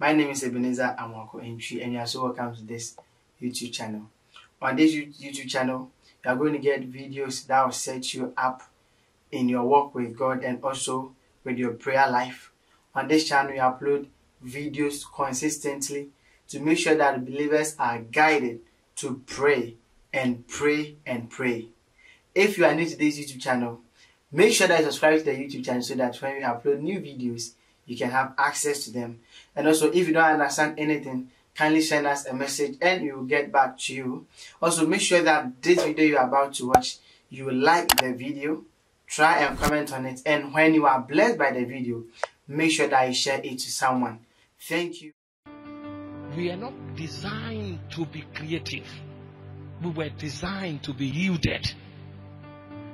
My name is Ebenezer Amwako Entry, and you are so welcome to this YouTube channel. On this YouTube channel, you are going to get videos that will set you up in your walk with God and also with your prayer life. On this channel, you upload videos consistently to make sure that believers are guided to pray and pray and pray. If you are new to this YouTube channel, make sure that you subscribe to the YouTube channel so that when we upload new videos, you can have access to them. And also, if you don't understand anything, kindly send us a message and we will get back to you. Also, make sure that this video you are about to watch, you like the video, try and comment on it. And when you are blessed by the video, make sure that you share it to someone. Thank you. We are not designed to be creative. We were designed to be yielded.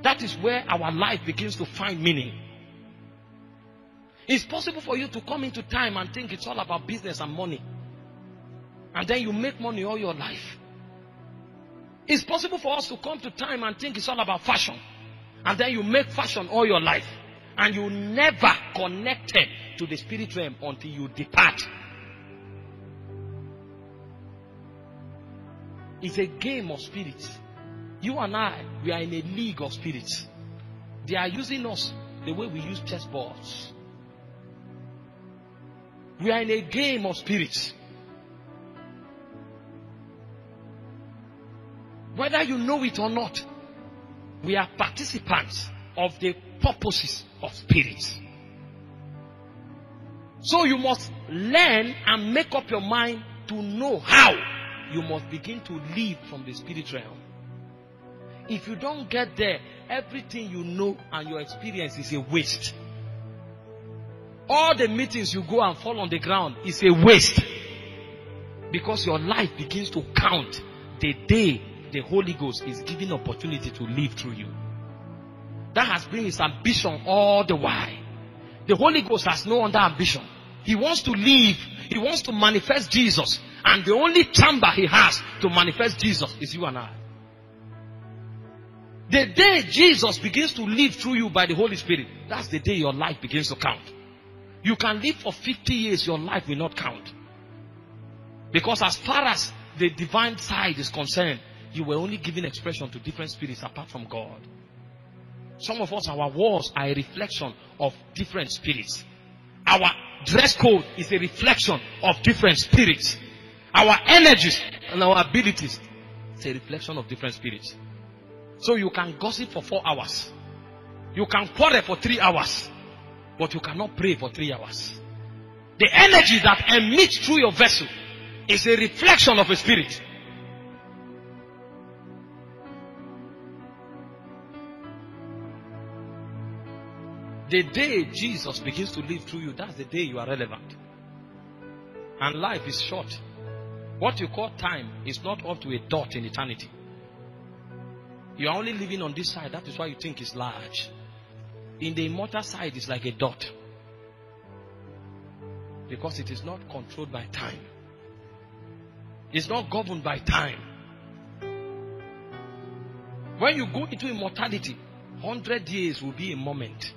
That is where our life begins to find meaning. It's possible for you to come into time and think it's all about business and money. And then you make money all your life. It's possible for us to come to time and think it's all about fashion. And then you make fashion all your life. And you never connected to the spirit realm until you depart. It's a game of spirits. You and I, we are in a league of spirits. They are using us the way we use chessboards. We are in a game of spirits. Whether you know it or not, we are participants of the purposes of spirits. So you must learn and make up your mind to know how you must begin to live from the spirit realm. If you don't get there, everything you know and your experience is a waste. All the meetings you go and fall on the ground is a waste. Because your life begins to count the day the Holy Ghost is giving opportunity to live through you. That has been his ambition all the while. The Holy Ghost has no other ambition. He wants to live. He wants to manifest Jesus. And the only chamber he has to manifest Jesus is you and I. The day Jesus begins to live through you by the Holy Spirit, that's the day your life begins to count. You can live for 50 years, your life will not count. Because as far as the divine side is concerned, you were only giving expression to different spirits apart from God. Some of us, our walls are a reflection of different spirits. Our dress code is a reflection of different spirits. Our energies and our abilities is a reflection of different spirits. So you can gossip for four hours. You can quarrel for three hours. But you cannot pray for three hours. The energy that emits through your vessel is a reflection of a spirit. The day Jesus begins to live through you, that's the day you are relevant. And life is short. What you call time is not up to a dot in eternity. You are only living on this side. That is why you think it's large. In the immortal side, is like a dot. Because it is not controlled by time. It's not governed by time. When you go into immortality, 100 years will be a moment.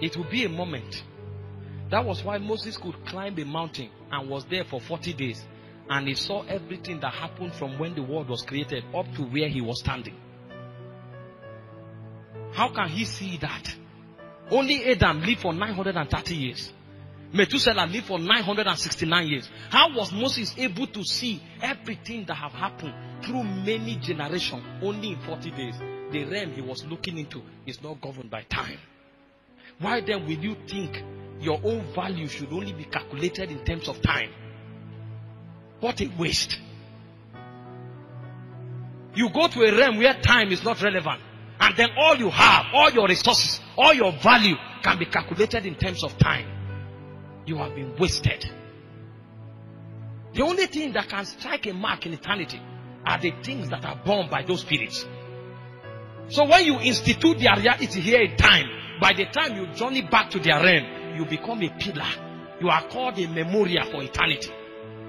It will be a moment. That was why Moses could climb a mountain and was there for 40 days. And he saw everything that happened from when the world was created up to where he was standing. How can he see that? Only Adam lived for 930 years. Methuselah lived for 969 years. How was Moses able to see everything that have happened through many generations only in 40 days? The realm he was looking into is not governed by time. Why then will you think your own value should only be calculated in terms of time? What a waste. You go to a realm where time is not relevant. And then all you have, all your resources, all your value can be calculated in terms of time. You have been wasted. The only thing that can strike a mark in eternity are the things that are born by those spirits. So when you institute their reality here in time, by the time you journey back to their realm, you become a pillar. You are called a memorial for eternity.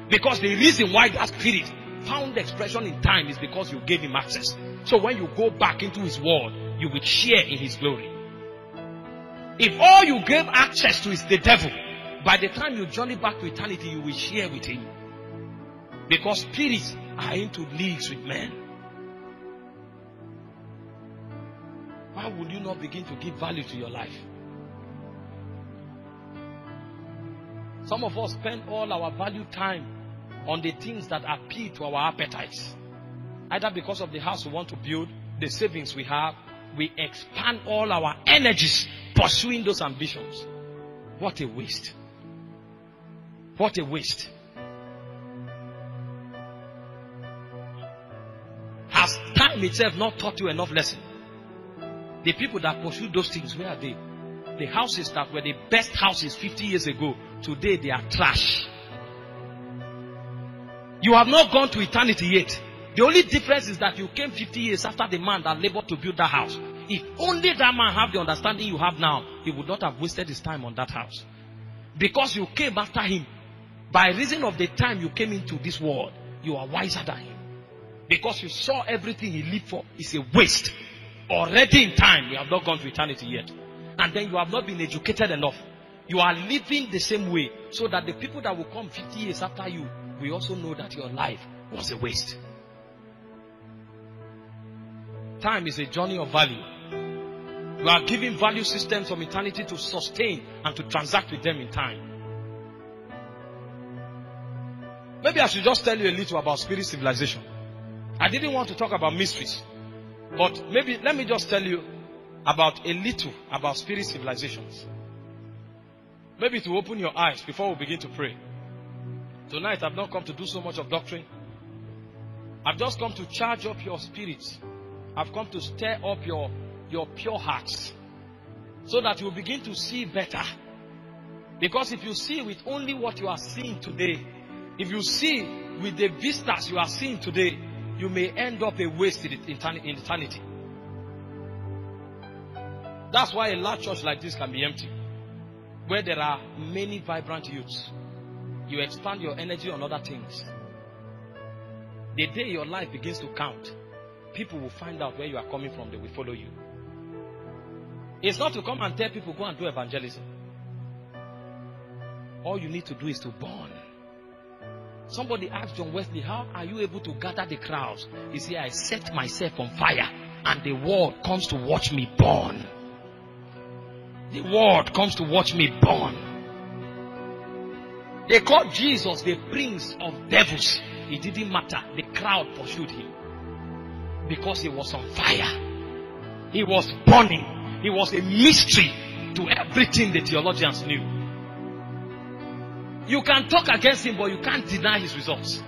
Because the reason why that spirit found expression in time is because you gave him access. So when you go back into his world, you will share in his glory. If all you gave access to is the devil, By the time you journey back to eternity, you will share with him. Because spirits are into leagues with men. Why would you not begin to give value to your life? Some of us spend all our value time on the things that appeal to our appetites. Either because of the house we want to build, the savings we have, we expand all our energies pursuing those ambitions. What a waste. What a waste. Has time itself not taught you enough lesson? The people that pursue those things, where are they? The houses that were the best houses 50 years ago, today they are trash. You have not gone to eternity yet. The only difference is that you came 50 years after the man that labored to build that house. If only that man have the understanding you have now, he would not have wasted his time on that house. Because you came after him. By reason of the time you came into this world, you are wiser than him. Because you saw everything he lived for is a waste. Already in time, you have not gone to eternity yet. And then you have not been educated enough. You are living the same way so that the people that will come 50 years after you will also know that your life was a waste. Time is a journey of value. You are giving value systems from eternity to sustain and to transact with them in time. Maybe I should just tell you a little about spirit civilization. I didn't want to talk about mysteries. But maybe let me just tell you about a little about spirit civilizations. Maybe to open your eyes before we begin to pray. Tonight I've not come to do so much of doctrine. I've just come to charge up your spirits. I've come to stir up your, your pure hearts so that you begin to see better. Because if you see with only what you are seeing today, if you see with the vistas you are seeing today, you may end up a waste in eternity. That's why a large church like this can be empty, where there are many vibrant youths. You expand your energy on other things. The day your life begins to count, people will find out where you are coming from, they will follow you. It's not to come and tell people, go and do evangelism. All you need to do is to burn. Somebody asked John Wesley, How are you able to gather the crowds? He said, I set myself on fire, and the world comes to watch me burn. The world comes to watch me burn. They called Jesus the prince of devils. It didn't matter. The crowd pursued him because he was on fire. He was burning. He was a mystery to everything the theologians knew. You can talk against him, but you can't deny his results.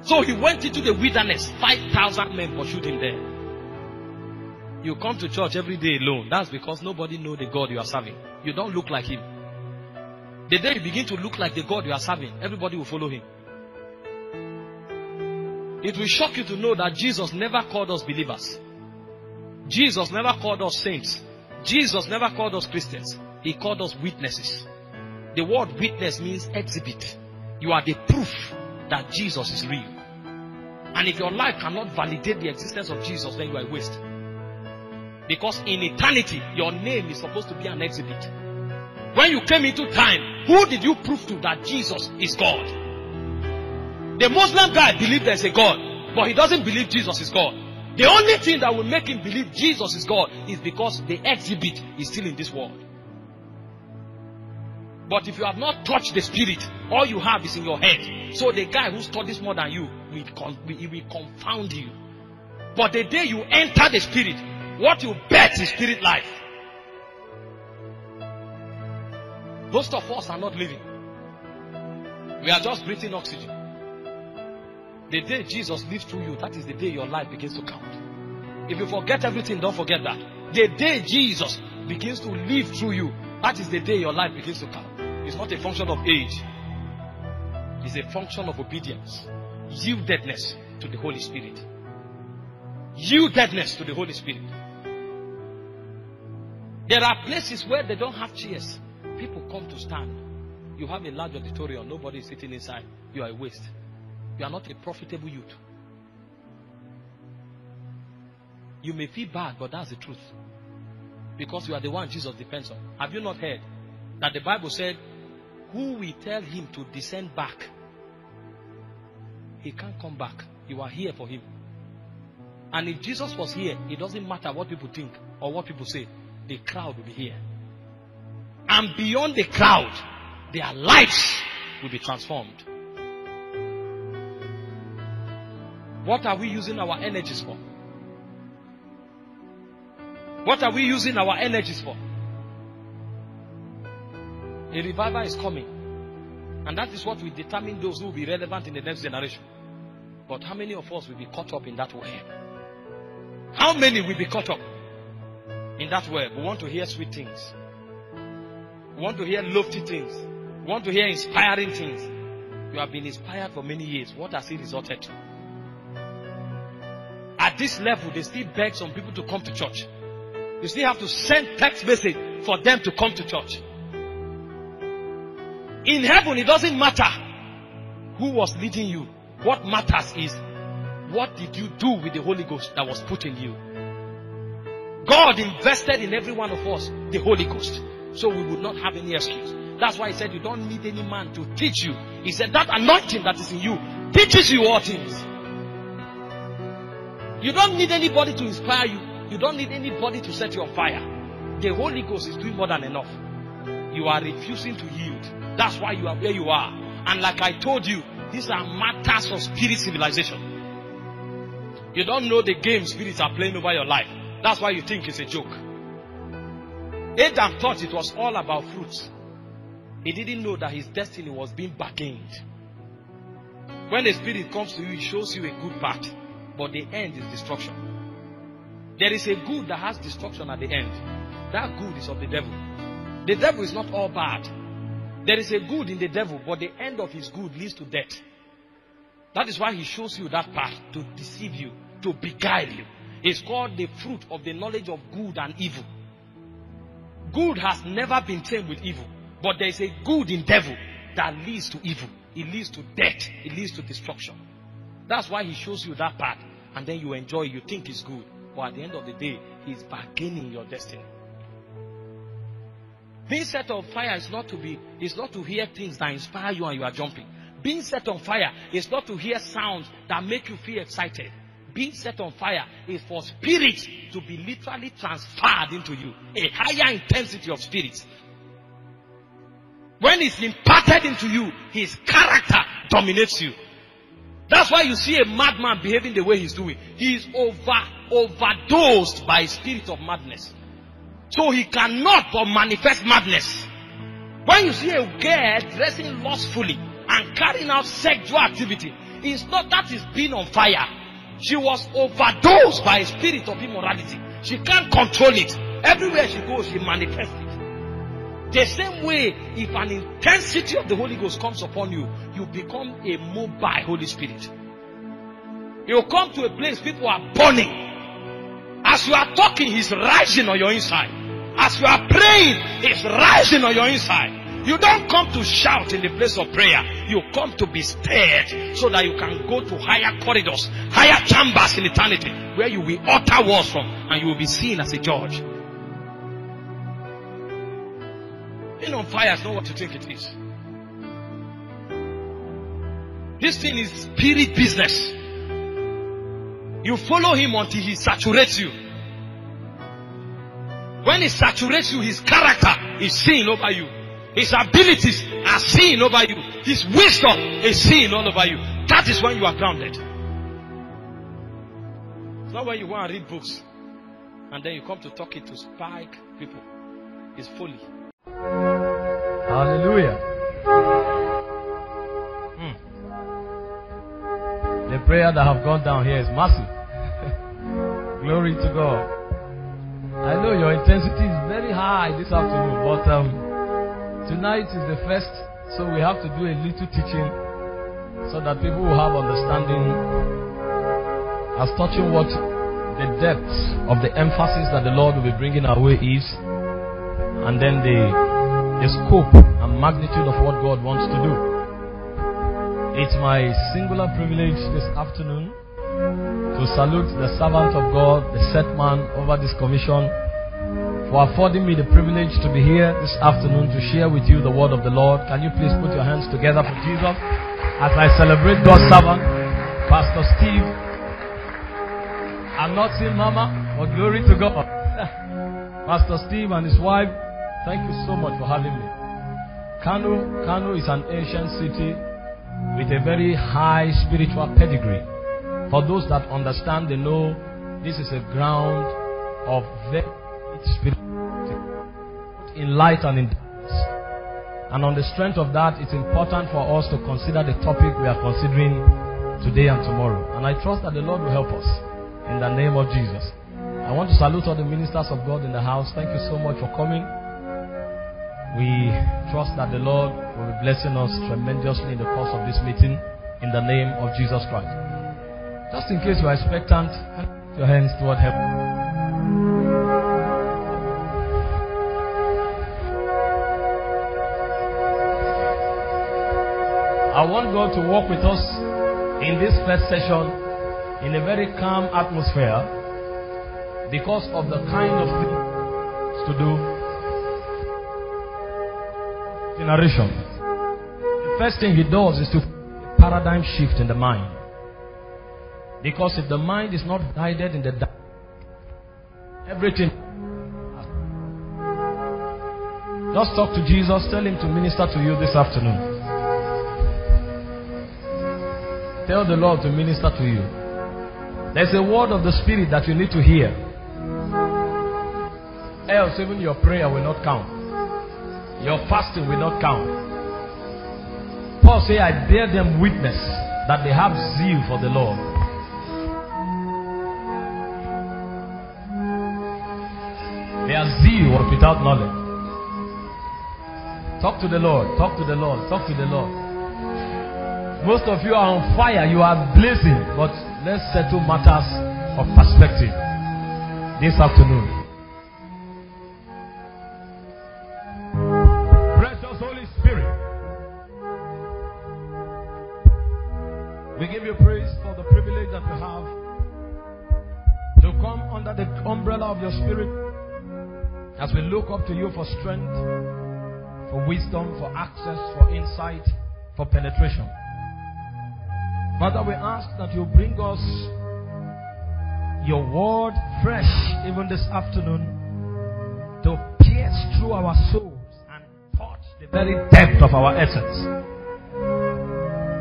So he went into the wilderness. 5,000 men pursued him there. You come to church every day alone. That's because nobody know the God you are serving. You don't look like him. The day you begin to look like the God you are serving, everybody will follow him. It will shock you to know that Jesus never called us believers. Jesus never called us saints. Jesus never called us Christians. He called us witnesses. The word witness means exhibit. You are the proof that Jesus is real. And if your life cannot validate the existence of Jesus, then you are a waste. Because in eternity, your name is supposed to be an exhibit. When you came into time, who did you prove to that Jesus is God? The Muslim guy believes there's a God, but he doesn't believe Jesus is God. The only thing that will make him believe Jesus is God is because the exhibit is still in this world. But if you have not touched the spirit, all you have is in your head. So the guy who studies more than you will, con- will, confound you. But the day you enter the spirit, what you bet is spirit life. Most of us are not living. We are just breathing oxygen. The day Jesus lives through you, that is the day your life begins to count. If you forget everything, don't forget that. The day Jesus begins to live through you, that is the day your life begins to count. It's not a function of age, it's a function of obedience, yieldedness to the Holy Spirit. Yieldedness to the Holy Spirit. There are places where they don't have chairs. People come to stand. You have a large auditorium, nobody is sitting inside. You are a waste. You are not a profitable youth. You may feel bad, but that's the truth. Because you are the one Jesus depends on. Have you not heard that the Bible said who will tell him to descend back? He can't come back. You are here for him. And if Jesus was here, it doesn't matter what people think or what people say, the crowd will be here. And beyond the crowd, their lives will be transformed. What are we using our energies for? What are we using our energies for? A revival is coming. And that is what will determine those who will be relevant in the next generation. But how many of us will be caught up in that web? How many will be caught up in that web? We want to hear sweet things. Want to hear lofty things. Want to hear inspiring things. You have been inspired for many years. What has it resulted to? At this level, they still beg some people to come to church. You still have to send text message for them to come to church. In heaven, it doesn't matter who was leading you. What matters is what did you do with the Holy Ghost that was put in you? God invested in every one of us the Holy Ghost. So we would not have any excuse. That's why he said you don't need any man to teach you. He said that anointing that is in you teaches you all things. You don't need anybody to inspire you. You don't need anybody to set you on fire. The Holy Ghost is doing more than enough. You are refusing to yield. That's why you are where you are. And like I told you, these are matters of spirit civilization. You don't know the game spirits are playing over your life. That's why you think it's a joke. Adam thought it was all about fruits. He didn't know that his destiny was being bargained. When the spirit comes to you, it shows you a good path, but the end is destruction. There is a good that has destruction at the end. That good is of the devil. The devil is not all bad. There is a good in the devil, but the end of his good leads to death. That is why he shows you that path to deceive you, to beguile you. It's called the fruit of the knowledge of good and evil. Good has never been tamed with evil, but there is a good in devil that leads to evil. It leads to death. It leads to destruction. That's why he shows you that path, and then you enjoy. You think it's good, but at the end of the day, he's bargaining your destiny. Being set on fire is not to be, is not to hear things that inspire you and you are jumping. Being set on fire is not to hear sounds that make you feel excited. Being set on fire is for spirit to be literally transferred into you. A higher intensity of spirit. When it's imparted into you, his character dominates you. That's why you see a madman behaving the way he's doing. He is over, overdosed by spirit of madness. So he cannot but manifest madness. When you see a girl dressing lustfully and carrying out sexual activity, it's not that is being on fire. She was overdosed by a spirit of immorality. She can't control it. Everywhere she goes, she manifests it. The same way, if an intensity of the Holy Ghost comes upon you, you become a mobile Holy Spirit. You come to a place people are burning. As you are talking, He's rising on your inside. As you are praying, it's rising on your inside. You don't come to shout in the place of prayer. You come to be stirred so that you can go to higher corridors, higher chambers in eternity where you will utter words from and you will be seen as a judge. Being on fire is not what you think it is. This thing is spirit business. You follow him until he saturates you. When he saturates you, his character is seen over you. His abilities are seen over you. His wisdom is seen all over you. That is when you are grounded. It's not when you go and read books and then you come to talk it to spike people. It's folly. Hallelujah. Hmm. The prayer that have gone down here is massive. Glory to God. I know your intensity is very high this afternoon, but um, tonight is the first, so we have to do a little teaching so that people will have understanding as touching what the depth of the emphasis that the Lord will be bringing our way is, and then the, the scope and magnitude of what God wants to do. It's my singular privilege this afternoon to salute the servant of God, the set man over this commission, for affording me the privilege to be here this afternoon to share with you the word of the Lord. Can you please put your hands together for Jesus as I celebrate God's servant, Pastor Steve. I'm not seeing Mama, but glory to God. Pastor Steve and his wife, thank you so much for having me. Kano, Kano is an ancient city with a very high spiritual pedigree. For those that understand, they know this is a ground of very spirituality in light and in darkness. And on the strength of that, it's important for us to consider the topic we are considering today and tomorrow. And I trust that the Lord will help us in the name of Jesus. I want to salute all the ministers of God in the house. Thank you so much for coming. We trust that the Lord will be blessing us tremendously in the course of this meeting in the name of Jesus Christ. Just in case you are expectant, your hands toward heaven. I want God to walk with us in this first session in a very calm atmosphere because of the kind of things to do. Generation. The first thing he does is to paradigm shift in the mind. Because if the mind is not guided in the everything. Just talk to Jesus, tell him to minister to you this afternoon. Tell the Lord to minister to you. There's a word of the Spirit that you need to hear. Else, even your prayer will not count. Your fasting will not count. Paul said, I bear them witness that they have zeal for the Lord. They Their zeal without knowledge. Talk to the Lord. Talk to the Lord. Talk to the Lord. Most of you are on fire. You are blazing. But let's settle matters of perspective this afternoon. Precious Holy Spirit. We give you praise for the privilege that we have to come under the umbrella of your Spirit as we look up to you for strength, for wisdom, for access, for insight, for penetration. Father, we ask that you bring us your word fresh even this afternoon to pierce through our souls and touch the very depth of our essence.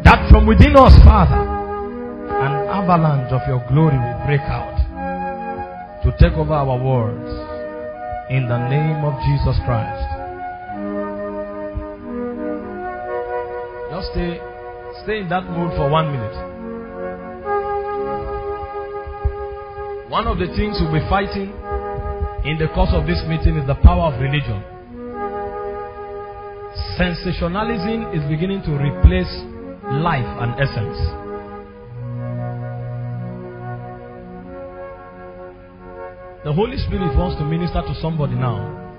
That from within us, Father, an avalanche of your glory will break out to take over our worlds in the name of Jesus Christ. Just stay, stay in that mood for one minute. One of the things we'll be fighting in the course of this meeting is the power of religion. Sensationalism is beginning to replace life and essence. The Holy Spirit wants to minister to somebody now.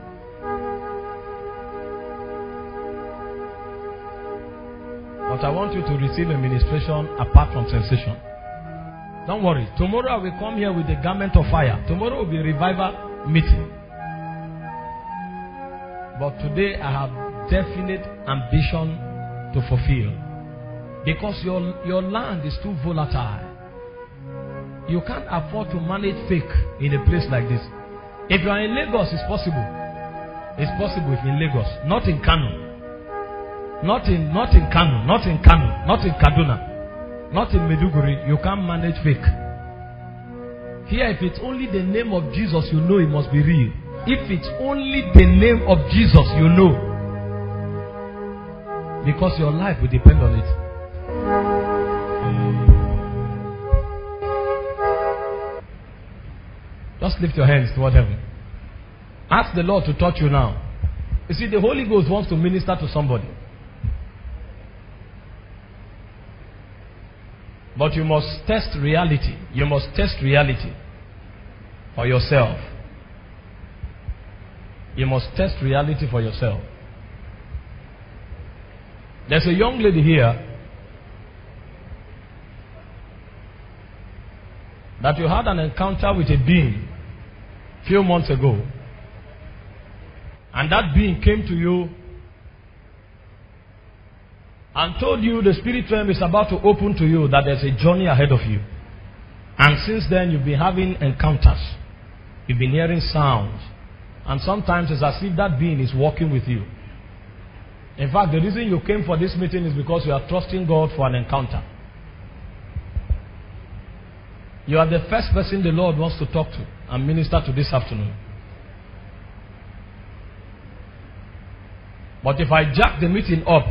But I want you to receive a ministration apart from sensation. Don't worry. Tomorrow I will come here with the garment of fire. Tomorrow will be revival meeting. But today I have definite ambition to fulfill. Because your, your land is too volatile. You can't afford to manage fake in a place like this. If you are in Lagos, it's possible. It's possible if in Lagos, not in Kano. Not in not in Kano, not in Kano, not in Kaduna, not in Maiduguri. You can't manage fake. Here, if it's only the name of Jesus, you know it must be real. If it's only the name of Jesus, you know. Because your life will depend on it. Just lift your hands toward heaven. Ask the Lord to touch you now. You see, the Holy Ghost wants to minister to somebody. But you must test reality. You must test reality for yourself. You must test reality for yourself. There's a young lady here that you had an encounter with a being few months ago. And that being came to you and told you the spirit realm is about to open to you, that there's a journey ahead of you. And since then, you've been having encounters, you've been hearing sounds, and sometimes it's as if that being is walking with you. In fact, the reason you came for this meeting is because you are trusting God for an encounter. You are the first person the Lord wants to talk to and minister to this afternoon. But if I jack the meeting up,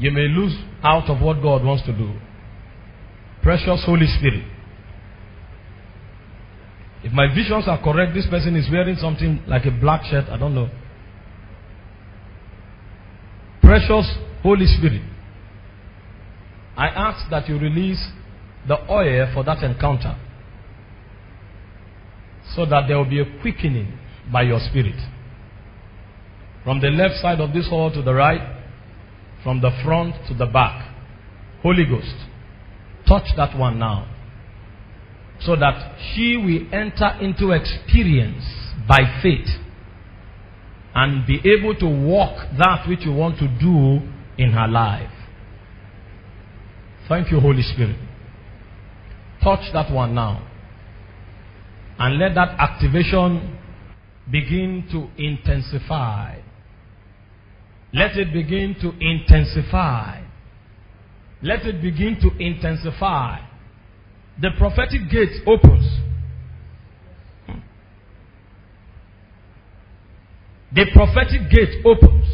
you may lose out of what God wants to do. Precious Holy Spirit. If my visions are correct, this person is wearing something like a black shirt. I don't know. Precious Holy Spirit. I ask that you release the oil for that encounter so that there will be a quickening by your spirit. From the left side of this hall to the right, from the front to the back. Holy Ghost, touch that one now. So that she will enter into experience by faith and be able to walk that which you want to do in her life. Thank you, Holy Spirit. Touch that one now. And let that activation begin to intensify. Let it begin to intensify. Let it begin to intensify. The prophetic gate opens. The prophetic gate opens.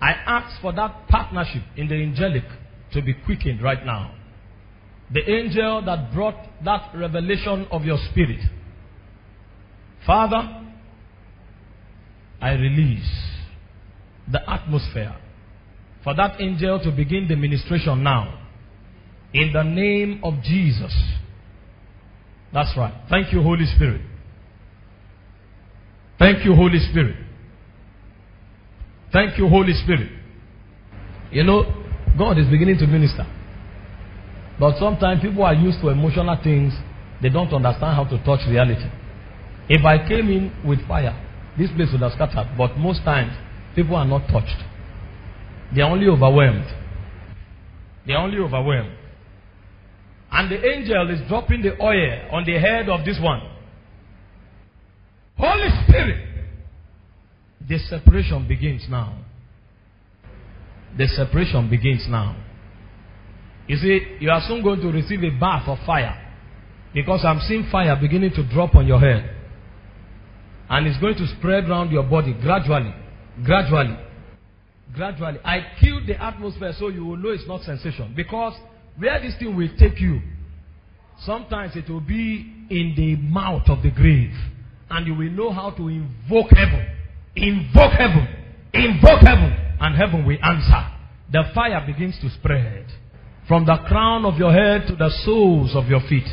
I ask for that partnership in the angelic to be quickened right now. The angel that brought that revelation of your spirit. Father, I release the atmosphere for that angel to begin the ministration now. In the name of Jesus. That's right. Thank you, Holy Spirit. Thank you, Holy Spirit. Thank you, Holy Spirit. You know, God is beginning to minister. But sometimes people are used to emotional things, they don't understand how to touch reality. If I came in with fire, this place would have scattered. But most times, People are not touched. They are only overwhelmed. They are only overwhelmed. And the angel is dropping the oil on the head of this one. Holy Spirit. The separation begins now. The separation begins now. You see, you are soon going to receive a bath of fire. Because I'm seeing fire beginning to drop on your head. And it's going to spread around your body gradually. Gradually. Gradually. I kill the atmosphere so you will know it's not sensation. Because where this thing will take you, sometimes it will be in the mouth of the grave. And you will know how to invoke heaven. Invoke heaven. Invoke heaven. And heaven will answer. The fire begins to spread. From the crown of your head to the soles of your feet.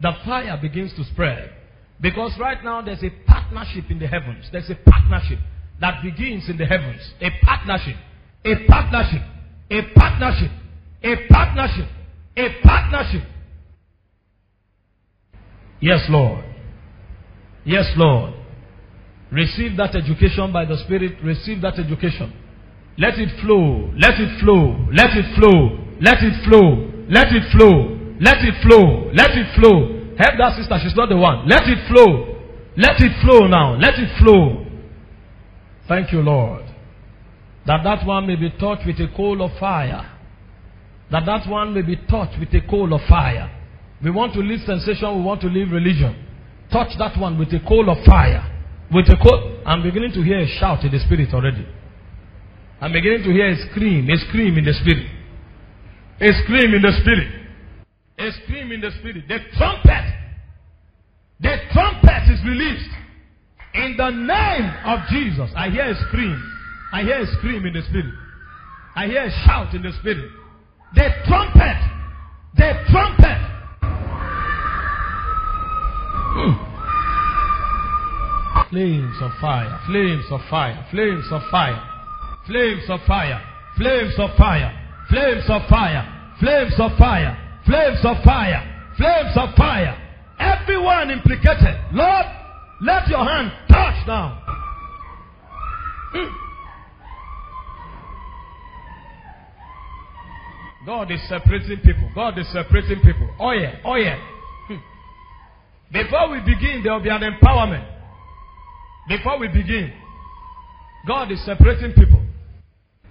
The fire begins to spread. Because right now there's a partnership in the heavens. There's a partnership that begins in the heavens. A partnership. A partnership. A partnership. A partnership. A partnership. Yes, Lord. Yes, Lord. Receive that education by the Spirit. Receive that education. Let it flow. Let it flow. Let it flow. Let it flow. Let it flow. Let it flow. Let it flow. Help that sister. She's not the one. Let it flow. Let it flow now. Let it flow. Thank you, Lord. That that one may be touched with a coal of fire. That that one may be touched with a coal of fire. We want to live sensation, we want to live religion. Touch that one with a coal of fire. With a coal. I'm beginning to hear a shout in the spirit already. I'm beginning to hear a scream, a scream in the spirit. A scream in the spirit. A scream in the spirit. The trumpet. The trumpet is released. In the name of Jesus, I hear a scream. I hear a scream in the spirit. I hear a shout in the spirit. The trumpet. The trumpet. Hmm. Flames of fire. Flames of fire. Flames of fire. Flames of fire. Flames of fire. Flames of fire. Flames of fire. Flames of fire. Flames of fire. Everyone implicated. Lord, let your hand touch now. God is separating people. God is separating people. Oh yeah, oh yeah. Before we begin, there will be an empowerment. Before we begin, God is separating people.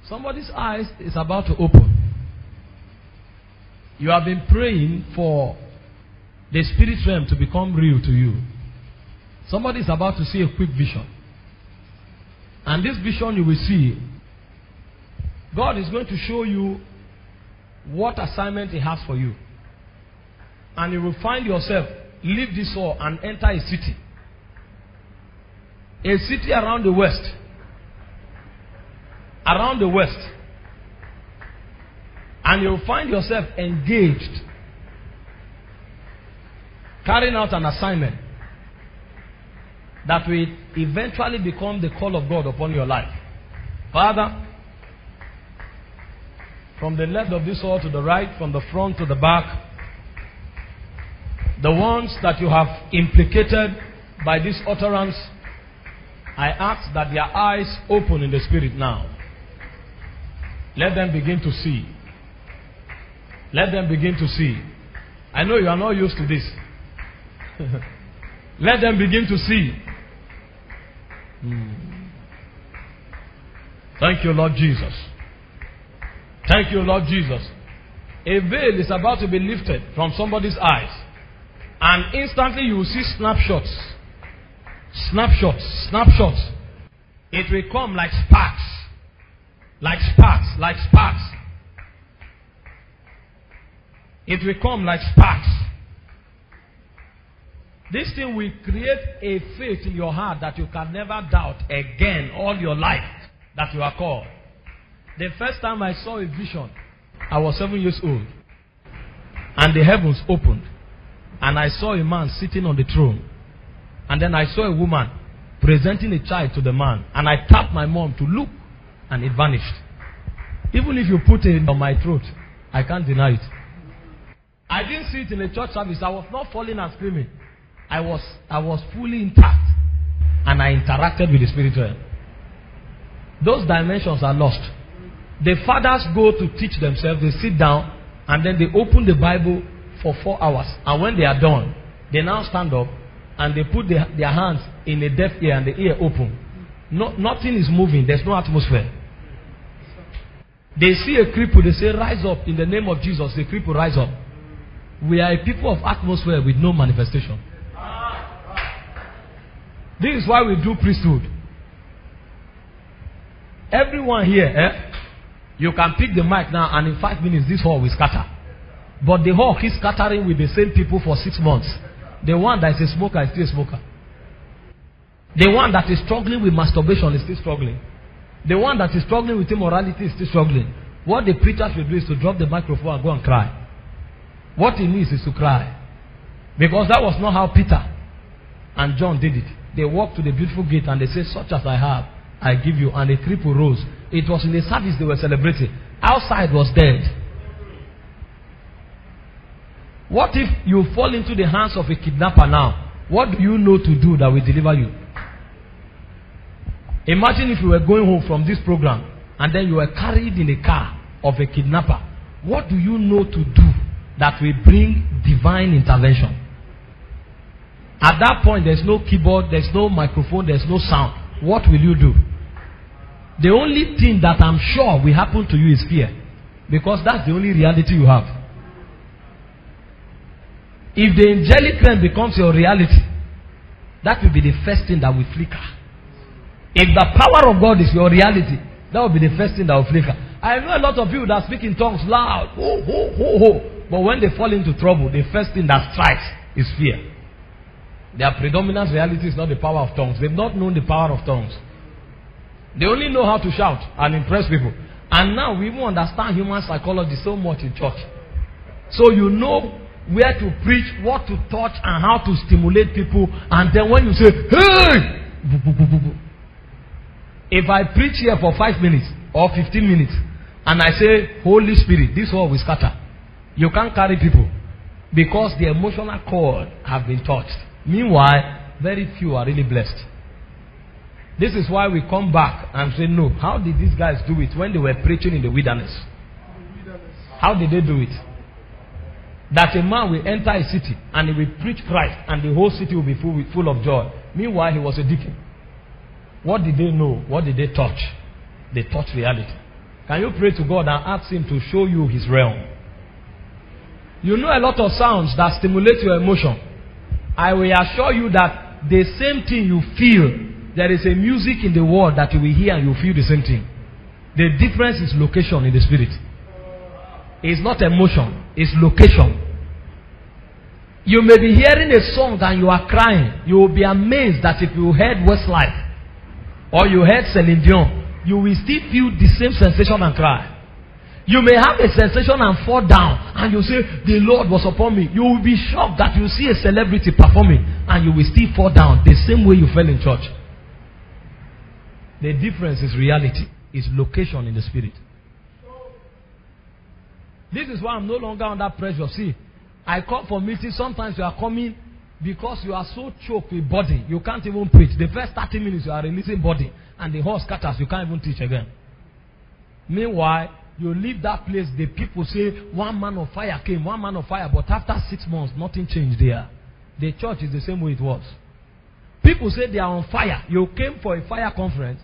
Somebody's eyes is about to open. You have been praying for the spirit realm to become real to you. Somebody is about to see a quick vision. And this vision you will see, God is going to show you what assignment He has for you. And you will find yourself leave this hall and enter a city. A city around the west. Around the west. And you'll find yourself engaged, carrying out an assignment that will eventually become the call of God upon your life. Father, from the left of this hall to the right, from the front to the back, the ones that you have implicated by this utterance, I ask that their eyes open in the spirit now. Let them begin to see. Let them begin to see. I know you are not used to this. Let them begin to see. Hmm. Thank you, Lord Jesus. Thank you, Lord Jesus. A veil is about to be lifted from somebody's eyes. And instantly you will see snapshots. Snapshots. Snapshots. It will come like sparks. Like sparks. Like sparks. It will come like sparks. This thing will create a faith in your heart that you can never doubt again all your life that you are called. The first time I saw a vision, I was seven years old. And the heavens opened. And I saw a man sitting on the throne. And then I saw a woman presenting a child to the man. And I tapped my mom to look. And it vanished. Even if you put it on my throat, I can't deny it. I didn't see it in a church service. I was not falling and screaming. I was, I was fully intact. And I interacted with the spirit realm. Those dimensions are lost. The fathers go to teach themselves, they sit down, and then they open the Bible for four hours. And when they are done, they now stand up and they put their, their hands in the deaf ear and the ear open. No, nothing is moving, there's no atmosphere. They see a cripple, they say, Rise up in the name of Jesus. The cripple rise up. We are a people of atmosphere with no manifestation. This is why we do priesthood. Everyone here, eh? You can pick the mic now, and in five minutes, this hall will scatter. But the hall keeps scattering with the same people for six months. The one that is a smoker is still a smoker. The one that is struggling with masturbation is still struggling. The one that is struggling with immorality is still struggling. What the preachers will do is to drop the microphone and go and cry. What he needs is to cry. Because that was not how Peter and John did it. They walked to the beautiful gate and they said, Such as I have, I give you. And a cripple rose. It was in the service they were celebrating. Outside was dead. What if you fall into the hands of a kidnapper now? What do you know to do that will deliver you? Imagine if you were going home from this program and then you were carried in a car of a kidnapper. What do you know to do that will bring divine intervention? At that point, there's no keyboard, there's no microphone, there's no sound. What will you do? The only thing that I'm sure will happen to you is fear. Because that's the only reality you have. If the angelic realm becomes your reality, that will be the first thing that will flicker. If the power of God is your reality, that will be the first thing that will flicker. I know a lot of you that speak in tongues loud, ho, ho, ho, ho. But when they fall into trouble, the first thing that strikes is fear. Their predominant reality is not the power of tongues. They've not known the power of tongues. They only know how to shout and impress people. And now we even understand human psychology so much in church. So you know where to preach, what to touch, and how to stimulate people. And then when you say, hey, if I preach here for five minutes or 15 minutes and I say, Holy Spirit, this all will scatter. You can't carry people because the emotional cord have been touched. Meanwhile, very few are really blessed. This is why we come back and say, no, how did these guys do it when they were preaching in the wilderness? How did they do it? That a man will enter a city and he will preach Christ and the whole city will be full, full of joy. Meanwhile, he was a deacon. What did they know? What did they touch? They touched reality. Can you pray to God and ask Him to show you His realm? You know a lot of sounds that stimulate your emotion. I will assure you that the same thing you feel there is a music in the world that you will hear and you will feel the same thing. The difference is location in the spirit. It's not emotion, it's location. You may be hearing a song and you are crying. You will be amazed that if you heard Westlife or you heard Celine Dion, you will still feel the same sensation and cry. You may have a sensation and fall down and you say, The Lord was upon me. You will be shocked that you see a celebrity performing and you will still fall down the same way you fell in church. The difference is reality, is location in the spirit. This is why I'm no longer under pressure. See, I come for meetings. Sometimes you are coming because you are so choked with body, you can't even preach. The first 30 minutes you are releasing body, and the horse scatters, you can't even teach again. Meanwhile, you leave that place, the people say, one man of fire came, one man of fire, but after six months, nothing changed there. The church is the same way it was. People say they are on fire. You came for a fire conference,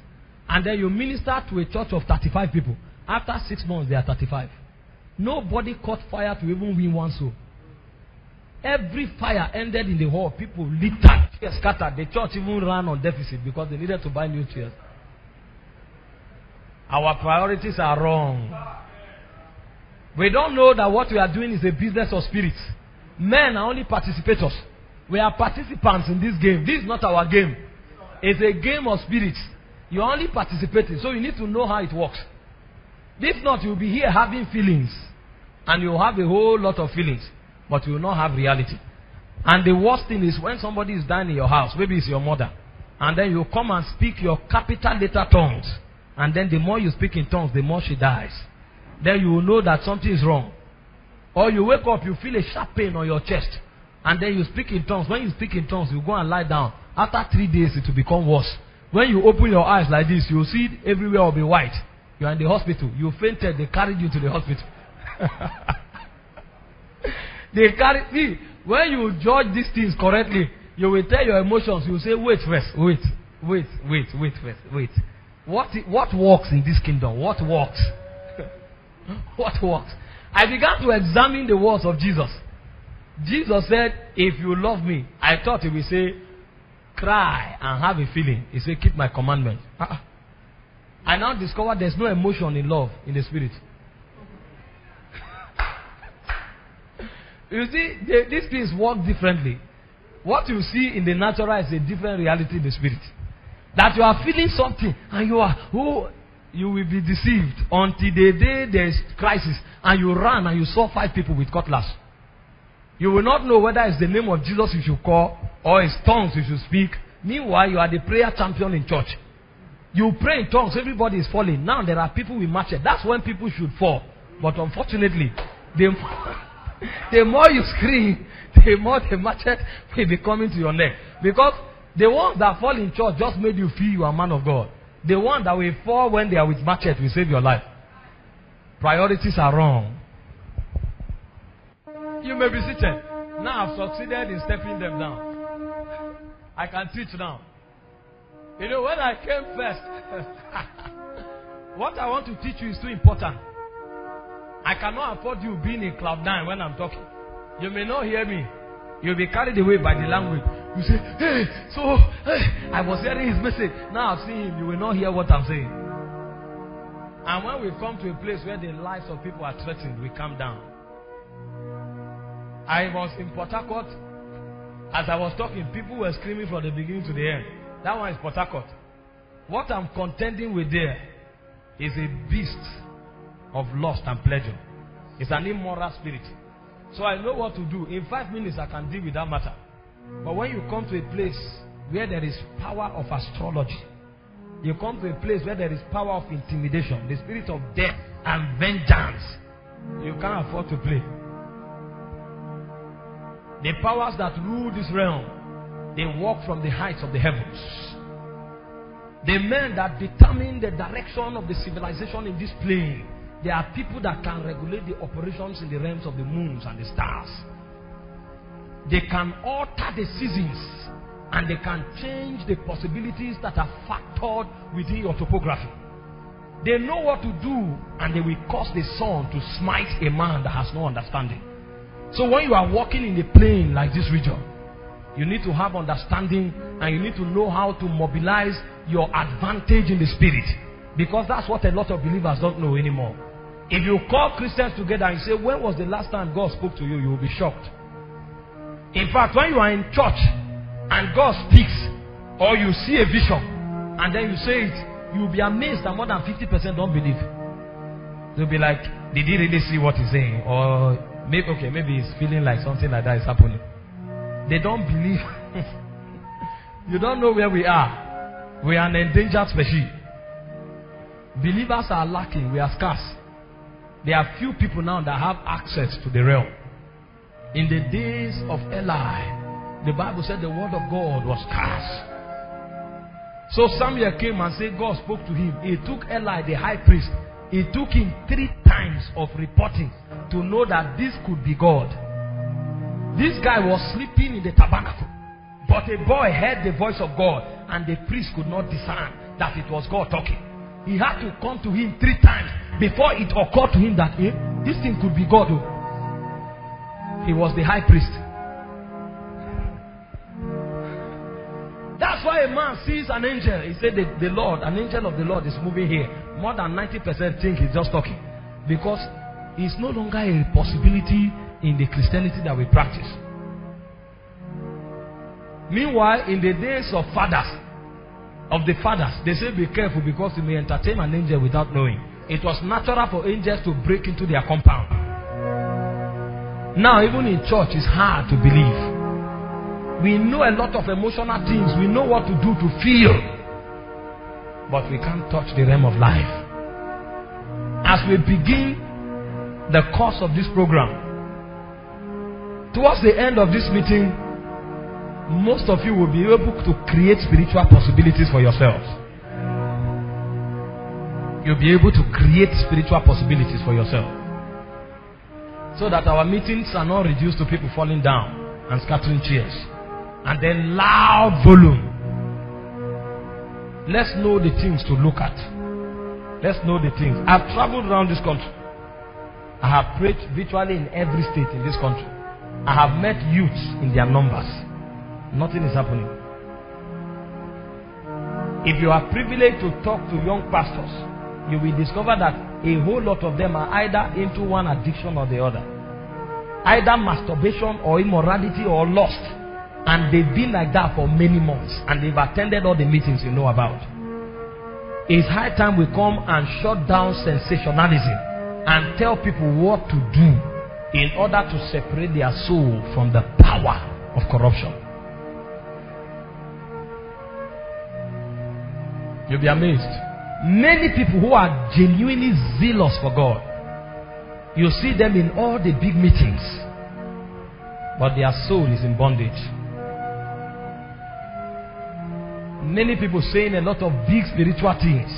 and then you minister to a church of 35 people. After six months, they are 35. Nobody caught fire to even win one soul. Every fire ended in the hall. People littered, scattered. The church even ran on deficit because they needed to buy new chairs. Our priorities are wrong. We don't know that what we are doing is a business of spirits. Men are only participators. We are participants in this game. This is not our game. It's a game of spirits. You're only participating, so you need to know how it works. If not, you'll be here having feelings. And you'll have a whole lot of feelings. But you will not have reality. And the worst thing is when somebody is dying in your house, maybe it's your mother, and then you come and speak your capital letter tongues. And then the more you speak in tongues, the more she dies. Then you will know that something is wrong. Or you wake up, you feel a sharp pain on your chest. And then you speak in tongues. When you speak in tongues, you go and lie down. After three days, it will become worse. When you open your eyes like this, you will see it everywhere will be white. You are in the hospital. You fainted. They carried you to the hospital. they carry me. When you judge these things correctly, you will tell your emotions. You will say, "Wait first. Wait, wait, wait, wait first. Wait. What what works in this kingdom? What works? what works?" I began to examine the words of Jesus. Jesus said, "If you love me," I thought he would say, "Cry and have a feeling." He said, "Keep my commandments." Uh-uh. I now discovered there's no emotion in love in the spirit. you see, these things work differently. What you see in the natural is a different reality in the spirit. That you are feeling something and you are, oh, you will be deceived until the day there is crisis and you run and you saw five people with cutlass. You will not know whether it's the name of Jesus you should call or it's tongues you should speak. Meanwhile, you are the prayer champion in church. You pray in tongues, everybody is falling. Now there are people with machete. That's when people should fall. But unfortunately, the, the more you scream, the more the machete will be coming to your neck. Because the ones that fall in church just made you feel you are a man of God. The ones that will fall when they are with machete will save your life. Priorities are wrong. You may be seated. Now I've succeeded in stepping them down. I can teach now. You know, when I came first, what I want to teach you is too important. I cannot afford you being in cloud nine when I'm talking. You may not hear me. You'll be carried away by the language. You say, hey, so, hey, I was hearing his message. Now I've seen him. You will not hear what I'm saying. And when we come to a place where the lives of people are threatened, we calm down. I was in Port Harcourt. As I was talking, people were screaming from the beginning to the end. That one is Port Harcourt. What I'm contending with there is a beast of lust and pleasure. It's an immoral spirit. So I know what to do. In five minutes, I can deal with that matter. But when you come to a place where there is power of astrology, you come to a place where there is power of intimidation, the spirit of death and vengeance, you can't afford to play. The powers that rule this realm, they walk from the heights of the heavens. The men that determine the direction of the civilization in this plane, they are people that can regulate the operations in the realms of the moons and the stars. They can alter the seasons and they can change the possibilities that are factored within your topography. They know what to do and they will cause the sun to smite a man that has no understanding. So when you are walking in the plane like this region, you need to have understanding and you need to know how to mobilize your advantage in the spirit. Because that's what a lot of believers don't know anymore. If you call Christians together and say, When was the last time God spoke to you? You will be shocked. In fact, when you are in church and God speaks, or you see a vision, and then you say it, you'll be amazed that more than 50% don't believe. They'll be like, Did he really see what he's saying? Or maybe okay, maybe he's feeling like something like that is happening. They don't believe. you don't know where we are. We are an endangered species. Believers are lacking, we are scarce. There are few people now that have access to the realm. In the days of Eli, the Bible said the word of God was cast. So Samuel came and said God spoke to him. He took Eli, the high priest, he took him three times of reporting to know that this could be God. This guy was sleeping in the tabernacle. But a boy heard the voice of God, and the priest could not discern that it was God talking. He had to come to him three times before it occurred to him that eh, this thing could be God. Oh. He was the high priest. That's why a man sees an angel. He said, the, the Lord, an angel of the Lord is moving here. More than 90% think he's just talking. Because it's no longer a possibility in the Christianity that we practice. Meanwhile, in the days of fathers, of the fathers, they say be careful because you may entertain an angel without knowing. It was natural for angels to break into their compound. Now, even in church, it's hard to believe. We know a lot of emotional things, we know what to do to feel, but we can't touch the realm of life. As we begin the course of this program, towards the end of this meeting, most of you will be able to create spiritual possibilities for yourselves. You'll be able to create spiritual possibilities for yourself. So that our meetings are not reduced to people falling down and scattering chairs. And then loud volume. Let's know the things to look at. Let's know the things. I've traveled around this country. I have preached virtually in every state in this country. I have met youths in their numbers. Nothing is happening. If you are privileged to talk to young pastors, you will discover that a whole lot of them are either into one addiction or the other. Either masturbation or immorality or lust. And they've been like that for many months. And they've attended all the meetings you know about. It's high time we come and shut down sensationalism and tell people what to do in order to separate their soul from the power of corruption. You'll be amazed. Many people who are genuinely zealous for God, you see them in all the big meetings, but their soul is in bondage. Many people saying a lot of big spiritual things,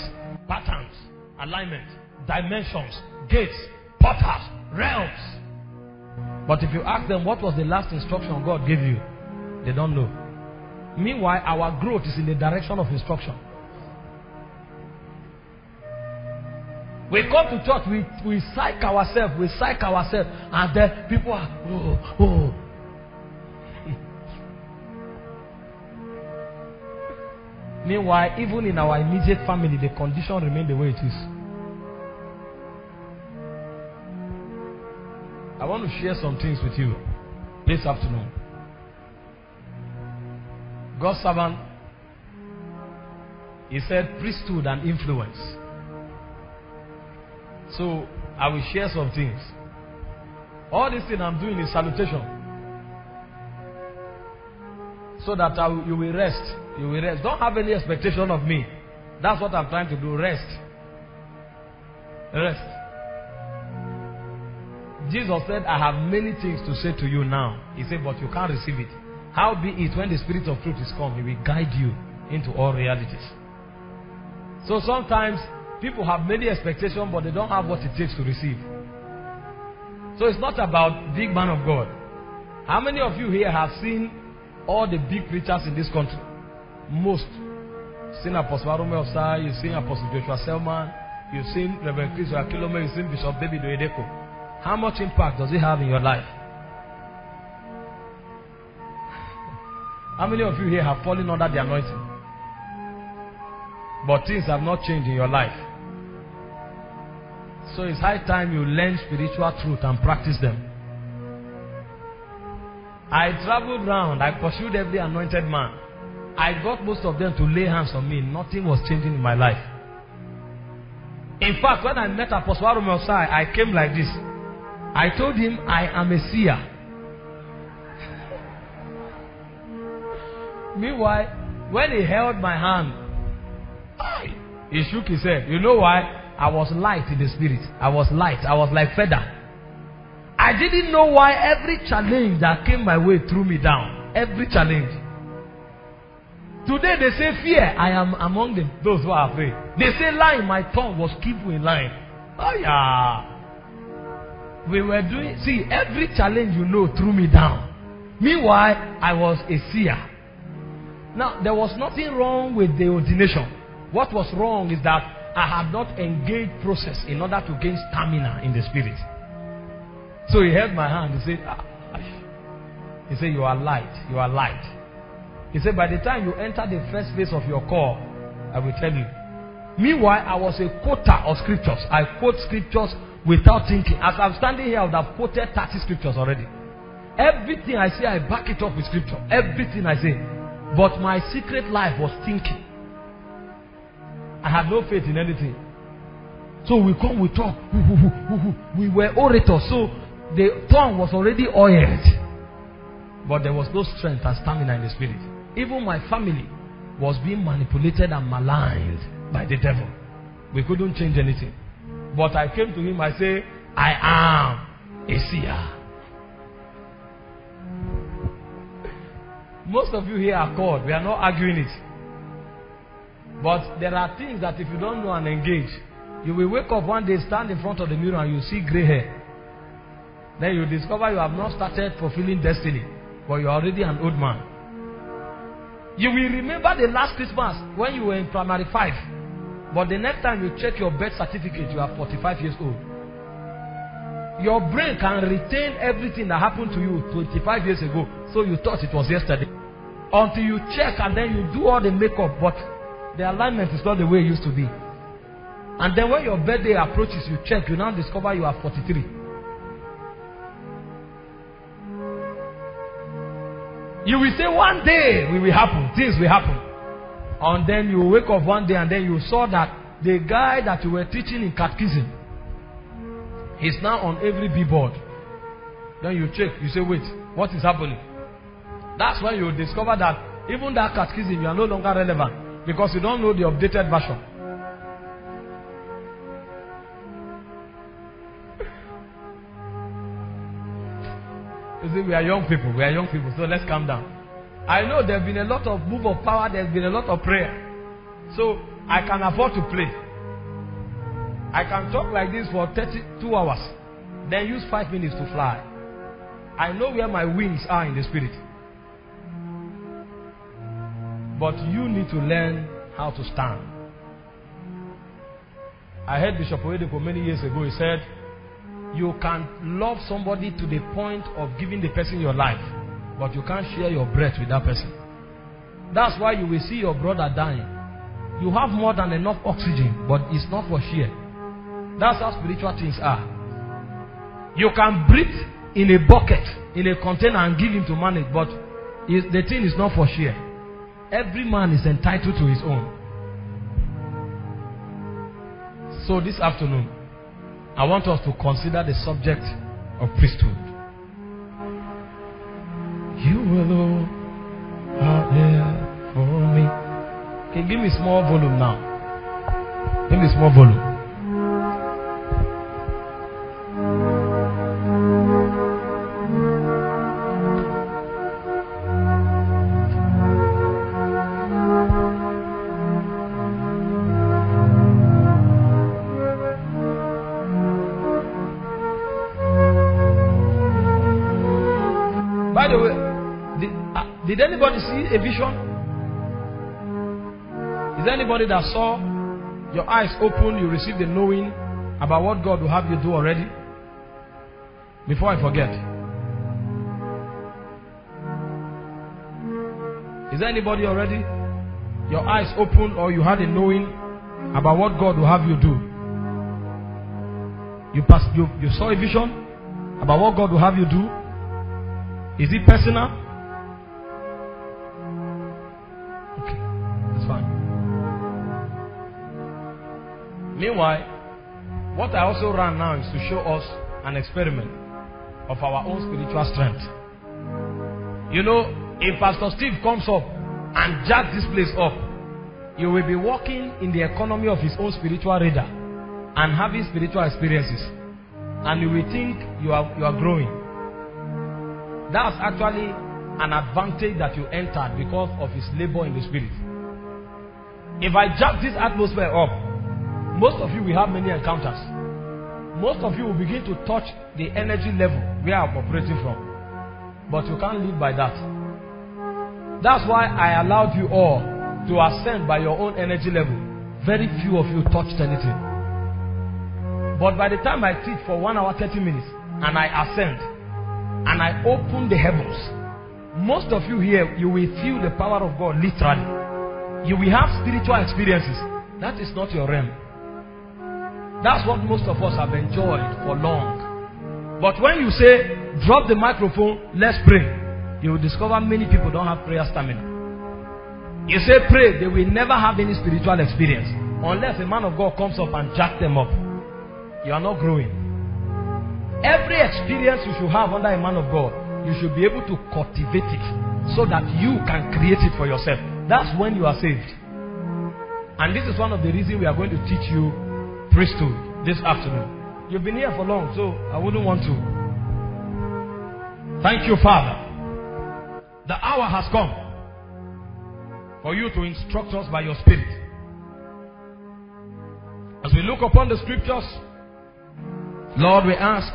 patterns, alignment, dimensions, gates, portals, realms. But if you ask them what was the last instruction God gave you, they don't know. Meanwhile, our growth is in the direction of instruction. We come to church, we, we psych ourselves, we psych ourselves, and then people are, oh, oh. Meanwhile, even in our immediate family, the condition remains the way it is. I want to share some things with you this afternoon. God's servant, he said priesthood and influence. So I will share some things. All this thing I'm doing is salutation. So that will, you will rest. You will rest. Don't have any expectation of me. That's what I'm trying to do. Rest. Rest. Jesus said, I have many things to say to you now. He said, but you can't receive it. How be it when the Spirit of truth is come, He will guide you into all realities. So sometimes people have many expectations, but they don't have what it takes to receive. So it's not about big man of God. How many of you here have seen all the big preachers in this country? Most. You've seen Apostle Arome Osayi, you've seen Apostle Joshua Selman, you've seen Reverend Chris Oyakhilome, you've seen Bishop David Oyedepo. How much impact does it have in your life? How many of you here have fallen under the anointing? But things have not changed in your life. So it's high time you learn spiritual truth and practice them. I traveled round, I pursued every anointed man. I got most of them to lay hands on me. Nothing was changing in my life. In fact, when I met Apostle Arome Osayi, I came like this. I told him I am a seer. Meanwhile, when he held my hand, he shook his head. You know why? I was light in the spirit. I was light. I was like feather. I didn't know why every challenge that came my way threw me down. Every challenge. Today they say fear. I am among them, those who are afraid. They say lying. My tongue was keep in line. Oh yeah. We were doing. See, every challenge you know threw me down. Meanwhile, I was a seer. Now there was nothing wrong with the ordination. What was wrong is that I have not engaged process in order to gain stamina in the spirit. So he held my hand. He said, ah, He said, You are light. You are light. He said, By the time you enter the first phase of your call, I will tell you. Meanwhile, I was a quoter of scriptures. I quote scriptures without thinking. As I'm standing here, I would have quoted 30 scriptures already. Everything I say, I back it up with scripture. Everything I say. But my secret life was thinking. I had no faith in anything. So we come, we talk. We were orators. So the tongue was already oiled. But there was no strength and stamina in the spirit. Even my family was being manipulated and maligned by the devil. We couldn't change anything. But I came to him, I say, I am a seer. Most of you here are called. We are not arguing it. But there are things that if you don't know and engage, you will wake up one day, stand in front of the mirror, and you see gray hair. Then you discover you have not started fulfilling destiny, but you are already an old man. You will remember the last Christmas when you were in primary five, but the next time you check your birth certificate, you are 45 years old. Your brain can retain everything that happened to you 25 years ago, so you thought it was yesterday. Until you check and then you do all the makeup, but the alignment is not the way it used to be. And then when your birthday approaches, you check, you now discover you are 43. You will say one day it will happen, things will happen. And then you wake up one day and then you saw that the guy that you were teaching in catechism is now on every billboard. Then you check, you say, wait, what is happening? That's when you discover that even that catechism, you are no longer relevant. Because you don't know the updated version. You see, we are young people. We are young people. So let's calm down. I know there have been a lot of move of power. There's been a lot of prayer. So I can afford to play. I can talk like this for 32 hours. Then use 5 minutes to fly. I know where my wings are in the spirit. But you need to learn how to stand. I heard Bishop Oyedepo many years ago. He said, You can love somebody to the point of giving the person your life, but you can't share your breath with that person. That's why you will see your brother dying. You have more than enough oxygen, but it's not for share. That's how spiritual things are. You can breathe in a bucket, in a container, and give him to manage, but the thing is not for share. Every man is entitled to his own. So this afternoon, I want us to consider the subject of priesthood. You alone are there for me. Okay, give me small volume now. Give me small volume. A vision? Is there anybody that saw your eyes open, you received the knowing about what God will have you do already? Before I forget. Is there anybody already? Your eyes open or you had a knowing about what God will have you do? You pass, you, you saw a vision about what God will have you do? Is it personal? Meanwhile, what I also ran now is to show us an experiment of our own spiritual strength. You know, if Pastor Steve comes up and jacks this place up, you will be walking in the economy of his own spiritual radar and having spiritual experiences. And you will think you are, you are growing. That's actually an advantage that you entered because of his labor in the spirit. If I jack this atmosphere up, most of you will have many encounters. Most of you will begin to touch the energy level where I'm operating from. But you can't live by that. That's why I allowed you all to ascend by your own energy level. Very few of you touched anything. But by the time I teach for one hour, 30 minutes, and I ascend, and I open the heavens, most of you here, you will feel the power of God literally. You will have spiritual experiences. That is not your realm. That's what most of us have enjoyed for long. But when you say, drop the microphone, let's pray, you will discover many people don't have prayer stamina. You say pray, they will never have any spiritual experience unless a man of God comes up and jack them up. You are not growing. Every experience you should have under a man of God, you should be able to cultivate it so that you can create it for yourself. That's when you are saved. And this is one of the reasons we are going to teach you priesthood this afternoon. You've been here for long, so I wouldn't want to. Thank you, Father. The hour has come for you to instruct us by your Spirit. As we look upon the scriptures, Lord, we ask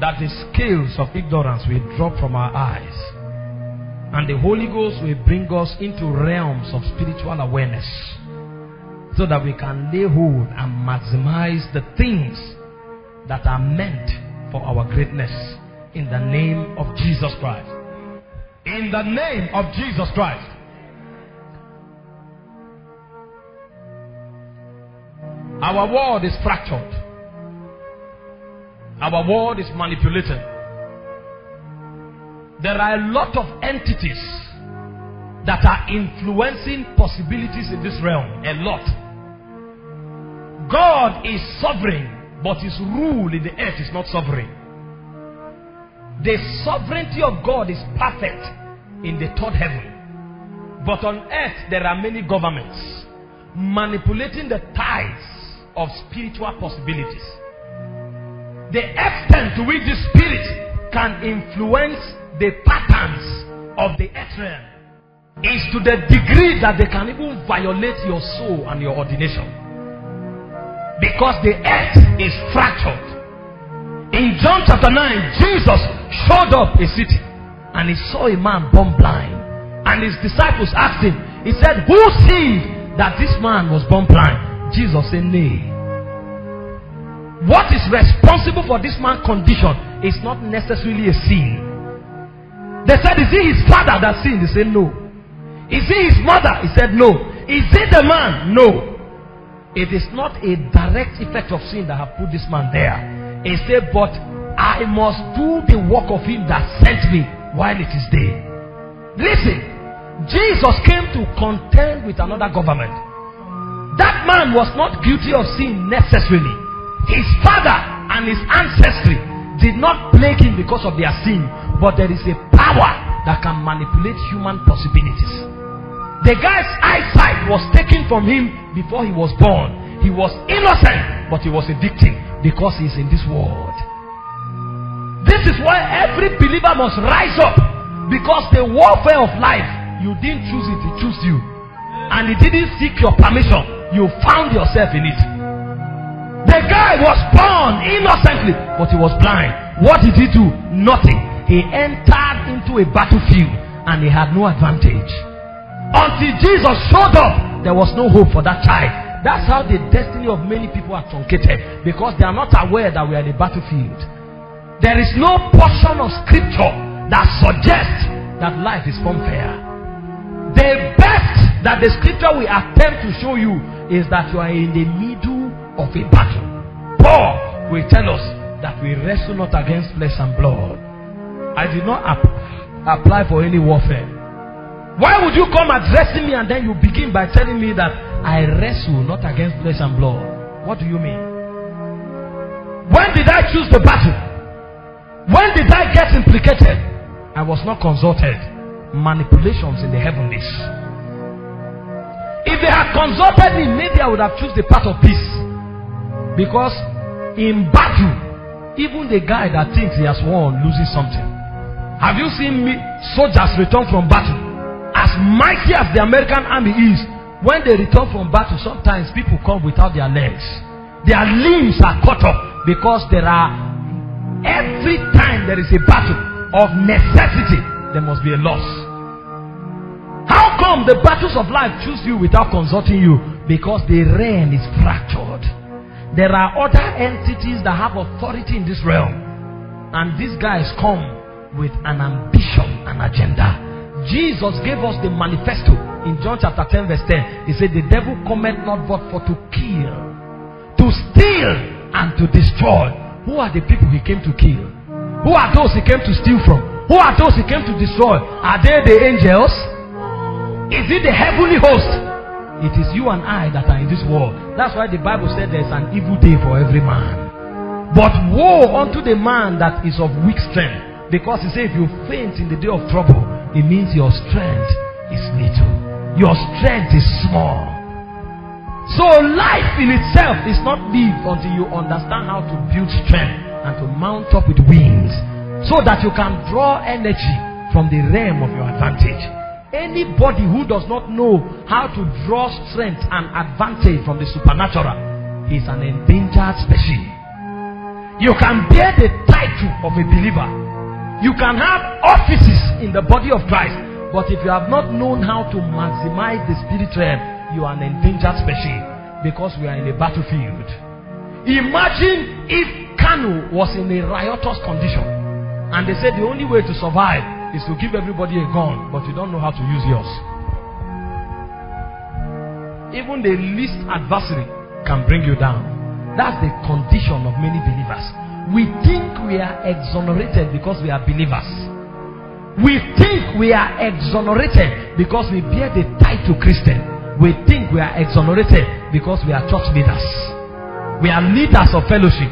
that the scales of ignorance will drop from our eyes and the Holy Ghost will bring us into realms of spiritual awareness so that we can lay hold and maximize the things that are meant for our greatness in the name of Jesus Christ. In the name of Jesus Christ. Our world is fractured. Our world is manipulated. There are a lot of entities that are influencing possibilities in this realm. A lot. God is sovereign, but his rule in the earth is not sovereign. The sovereignty of God is perfect in the third heaven. But on earth, there are many governments manipulating the tides of spiritual possibilities. The extent to which the spirit can influence the patterns of the earth realm is to the degree that they can even violate your soul and your ordination. Because the earth is fractured. In John chapter 9, Jesus showed up a city and he saw a man born blind. And his disciples asked him, He said, Who sinned that this man was born blind? Jesus said, Nay. What is responsible for this man's condition is not necessarily a sin. They said, Is it his father that sinned? He said, No. Is it his mother? He said, No. Is it the man? No. It is not a direct effect of sin that have put this man there. He said, But I must do the work of him that sent me while it is day. Listen, Jesus came to contend with another government. That man was not guilty of sin necessarily. His father and his ancestry did not plague him because of their sin, but there is a power that can manipulate human possibilities. The guy's eyesight was taken from him before he was born. He was innocent, but he was a victim because he's in this world. This is why every believer must rise up because the warfare of life, you didn't choose it, it chose you. And it didn't seek your permission, you found yourself in it. The guy was born innocently, but he was blind. What did he do? Nothing. He entered entered into a battlefield and he had no advantage. Until Jesus showed up, there was no hope for that child. That's how the destiny of many people are truncated because they are not aware that we are in a battlefield. There is no portion of scripture that suggests that life is unfair. The best that the scripture will attempt to show you is that you are in the middle of a battle. Paul will tell us that we wrestle not against flesh and blood. I did not ap- apply for any warfare. Why would you come addressing me and then you begin by telling me that I wrestle not against flesh and blood? What do you mean? When did I choose the battle? When did I get implicated? I was not consulted. Manipulations in the heavenlies. If they had consulted me, maybe I would have chosen the path of peace. Because in battle, even the guy that thinks he has won loses something. Have you seen me soldiers return from battle? As mighty as the American army is, when they return from battle, sometimes people come without their legs. Their limbs are cut off because there are every time there is a battle of necessity, there must be a loss. How come the battles of life choose you without consulting you? Because the reign is fractured. There are other entities that have authority in this realm. And these guys come with an ambition an agenda. Jesus gave us the manifesto in John chapter 10, verse 10. He said, The devil cometh not but for to kill, to steal, and to destroy. Who are the people he came to kill? Who are those he came to steal from? Who are those he came to destroy? Are they the angels? Is it the heavenly host? It is you and I that are in this world. That's why the Bible said there's an evil day for every man. But woe unto the man that is of weak strength. Because he said, if you faint in the day of trouble, it means your strength is little. Your strength is small. So life in itself is not lived until you understand how to build strength and to mount up with wings so that you can draw energy from the realm of your advantage. Anybody who does not know how to draw strength and advantage from the supernatural is an endangered species. You can bear the title of a believer. You can have offices in the body of Christ. But if you have not known how to maximize the spirit realm, you are an endangered species because we are in a battlefield. Imagine if Kano was in a riotous condition and they said the only way to survive is to give everybody a gun, but you don't know how to use yours. Even the least adversary can bring you down. That's the condition of many believers. We think we are exonerated because we are believers. We think we are exonerated because we bear the title Christian. We think we are exonerated because we are church leaders. We are leaders of fellowship.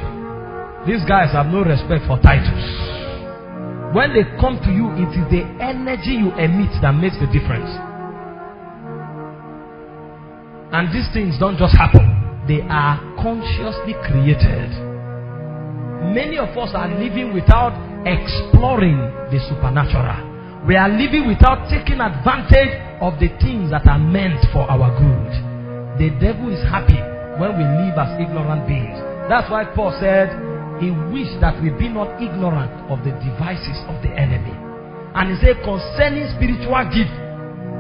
These guys have no respect for titles. When they come to you, it is the energy you emit that makes the difference. And these things don't just happen, they are consciously created. Many of us are living without exploring the supernatural. We are living without taking advantage of the things that are meant for our good. The devil is happy when we live as ignorant beings. That's why Paul said, he wished that we be not ignorant of the devices of the enemy. And he said, concerning spiritual gifts,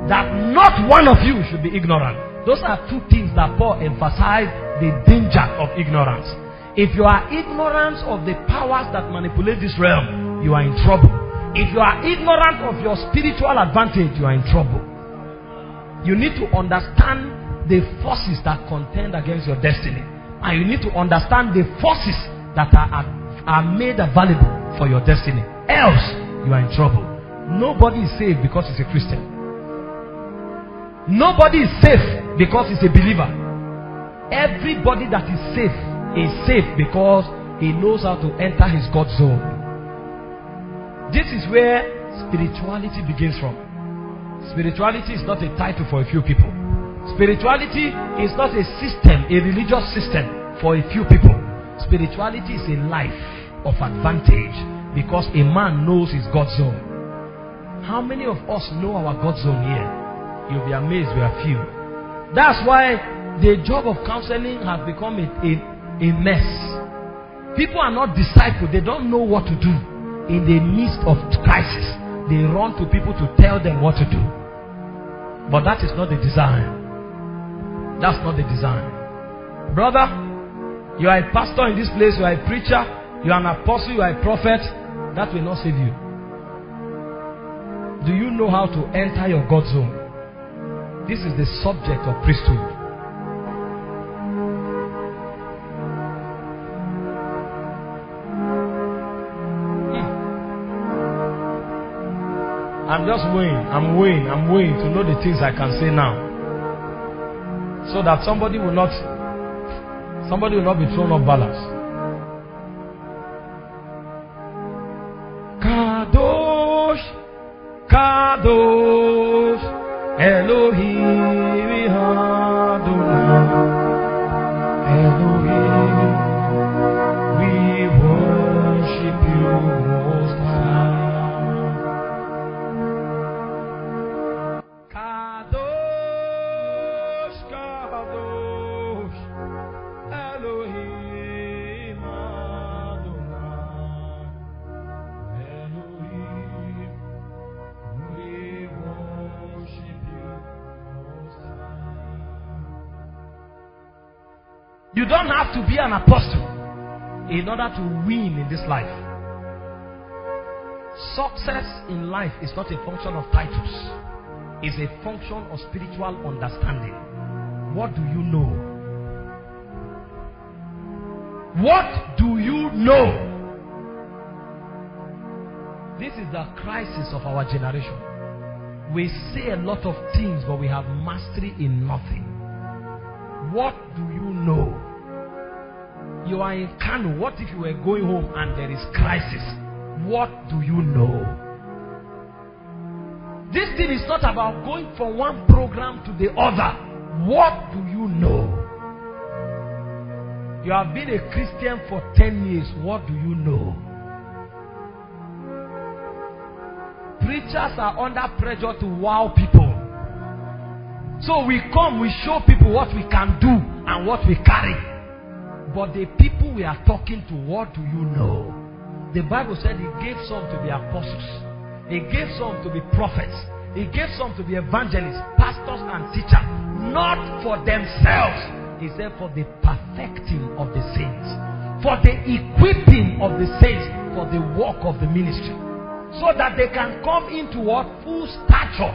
that not one of you should be ignorant. Those are two things that Paul emphasized the danger of ignorance. If you are ignorant of the powers that manipulate this realm, you are in trouble. If you are ignorant of your spiritual advantage, you are in trouble. You need to understand the forces that contend against your destiny. And you need to understand the forces that are, are made available for your destiny. Else, you are in trouble. Nobody is saved because he's a Christian. Nobody is safe because he's a believer. Everybody that is safe is safe because he knows how to enter his God zone. This is where spirituality begins from. Spirituality is not a title for a few people. Spirituality is not a system, a religious system for a few people. Spirituality is a life of advantage because a man knows his God zone. How many of us know our God zone here? You'll be amazed we are few. That's why the job of counseling has become a, a, a mess. People are not discipled, they don't know what to do in the midst of crisis. they run to people to tell them what to do. But that is not the design. That's not the design. Brother, you are a pastor in this place, you are a preacher, you are an apostle, you are a prophet. That will not save you. Do you know how to enter your God zone? This is the subject of priesthood. I'm just weighing, I'm weighing, I'm weighing to know the things I can say now. So that somebody will not somebody will not be thrown off balance. Kadosh, Kadosh, order to win in this life. Success in life is not a function of titles it's a function of spiritual understanding. What do you know? What do you know? This is the crisis of our generation. We say a lot of things, but we have mastery in nothing. What do you know? You are in Kano. What if you were going home and there is crisis? What do you know? This thing is not about going from one program to the other. What do you know? You have been a Christian for 10 years. What do you know? Preachers are under pressure to wow people. So we come, we show people what we can do and what we carry. But the people we are talking to, what do you know? The Bible said He gave some to be apostles, He gave some to be prophets, He gave some to be evangelists, pastors, and teachers, not for themselves. He said for the perfecting of the saints, for the equipping of the saints for the work of the ministry, so that they can come into what full stature.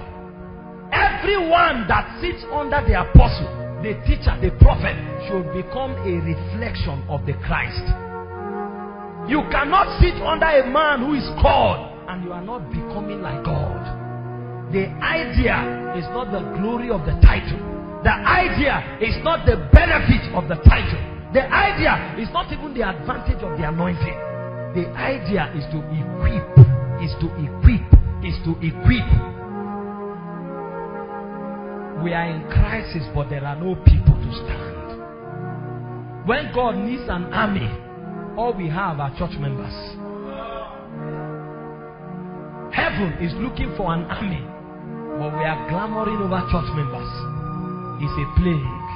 Everyone that sits under the apostle, the teacher, the prophet should become a reflection of the Christ. You cannot sit under a man who is called and you are not becoming like God. The idea is not the glory of the title. The idea is not the benefit of the title. The idea is not even the advantage of the anointing. The idea is to equip, is to equip, is to equip. We are in crisis, but there are no people to stand. When God needs an army, all we have are church members. Heaven is looking for an army, but we are clamoring over church members. It's a plague.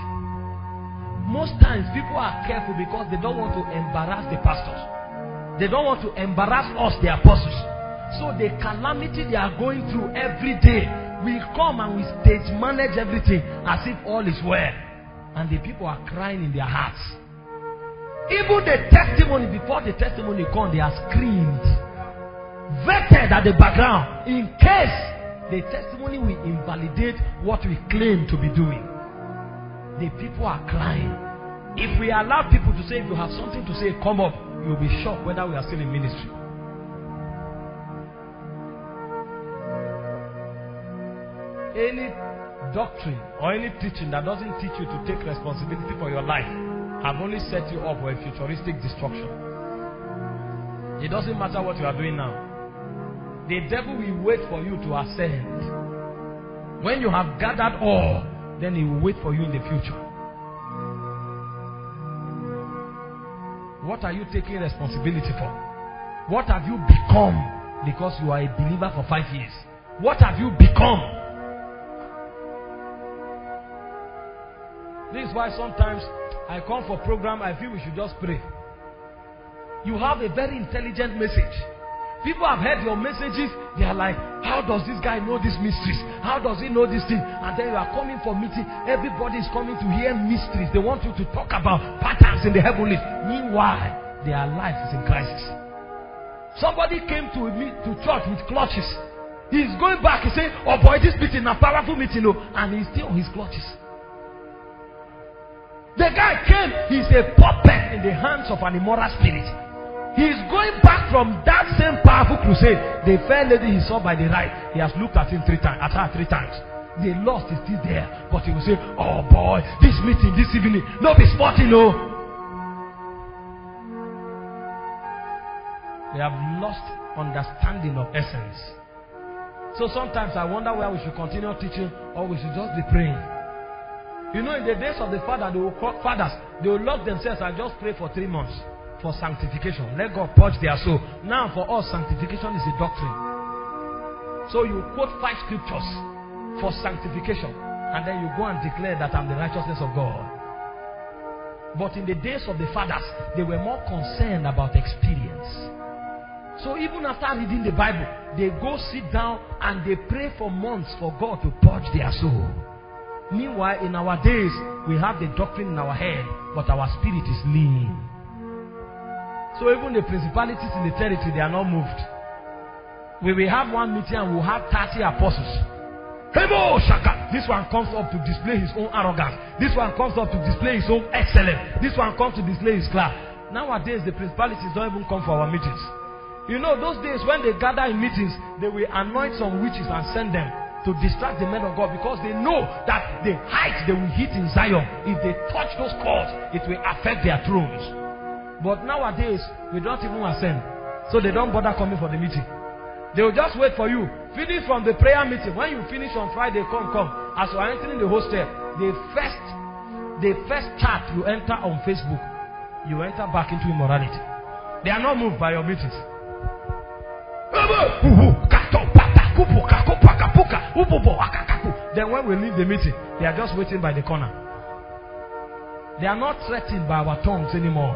Most times people are careful because they don't want to embarrass the pastors. They don't want to embarrass us, the apostles. So the calamity they are going through every day, we come and we stage manage everything as if all is well. And the people are crying in their hearts. Even the testimony, before the testimony comes, they are screamed. Vetted at the background in case the testimony will invalidate what we claim to be doing. The people are crying. If we allow people to say, if you have something to say, come up, you'll be shocked whether we are still in ministry. Any doctrine or any teaching that doesn't teach you to take responsibility for your life have only set you up for a futuristic destruction. It doesn't matter what you are doing now. The devil will wait for you to ascend. When you have gathered all, then he will wait for you in the future. What are you taking responsibility for? What have you become because you are a believer for five years? What have you become? This is why sometimes I come for program, I feel we should just pray. You have a very intelligent message. People have heard your messages. They are like, how does this guy know these mysteries? How does he know this thing? And then you are coming for meeting. Everybody is coming to hear mysteries. They want you to talk about patterns in the heavenlies. Meanwhile, their life is in crisis. Somebody came to me to church with clutches. He's going back. He said, Oh boy, this meeting a powerful meeting. Oh, and he's still on his clutches. The guy came, he's a puppet in the hands of an immoral spirit. He's going back from that same powerful crusade. The fair lady he saw by the right, he has looked at him three times, at her three times. The lust is still there, but he will say, "Oh boy, this meeting this evening, no be sporting, no." They have lost understanding of essence. So sometimes I wonder where we should continue teaching or we should just be praying. You know, in the days of the father, they will call, fathers, they will lock themselves and just pray for three months for sanctification. Let God purge their soul. Now, for us, sanctification is a doctrine. So you quote five scriptures for sanctification, and then you go and declare that I'm the righteousness of God. But in the days of the fathers, they were more concerned about experience. So even after reading the Bible, they go sit down and they pray for months for God to purge their soul. Meanwhile, in our days, we have the doctrine in our head, but our spirit is lean. So even the principalities in the territory, they are not moved. We will have one meeting and we'll have 30 apostles. Shaka. This one comes up to display his own arrogance. This one comes up to display his own excellence. This one comes to display his class. Nowadays, the principalities don't even come for our meetings. You know, those days when they gather in meetings, they will anoint some witches and send them to distract the men of God because they know that the height they will hit in Zion, if they touch those cords, it will affect their thrones. But nowadays, we don't even ascend. So they don't bother coming for the meeting. They will just wait for you. Finish from the prayer meeting. When you finish on Friday, come, come. As you are entering the hostel, the first, the first chat you enter on Facebook, you enter back into immorality. They are not moved by your meetings. Then when we leave the meeting, they are just waiting by the corner. They are not threatened by our tongues anymore.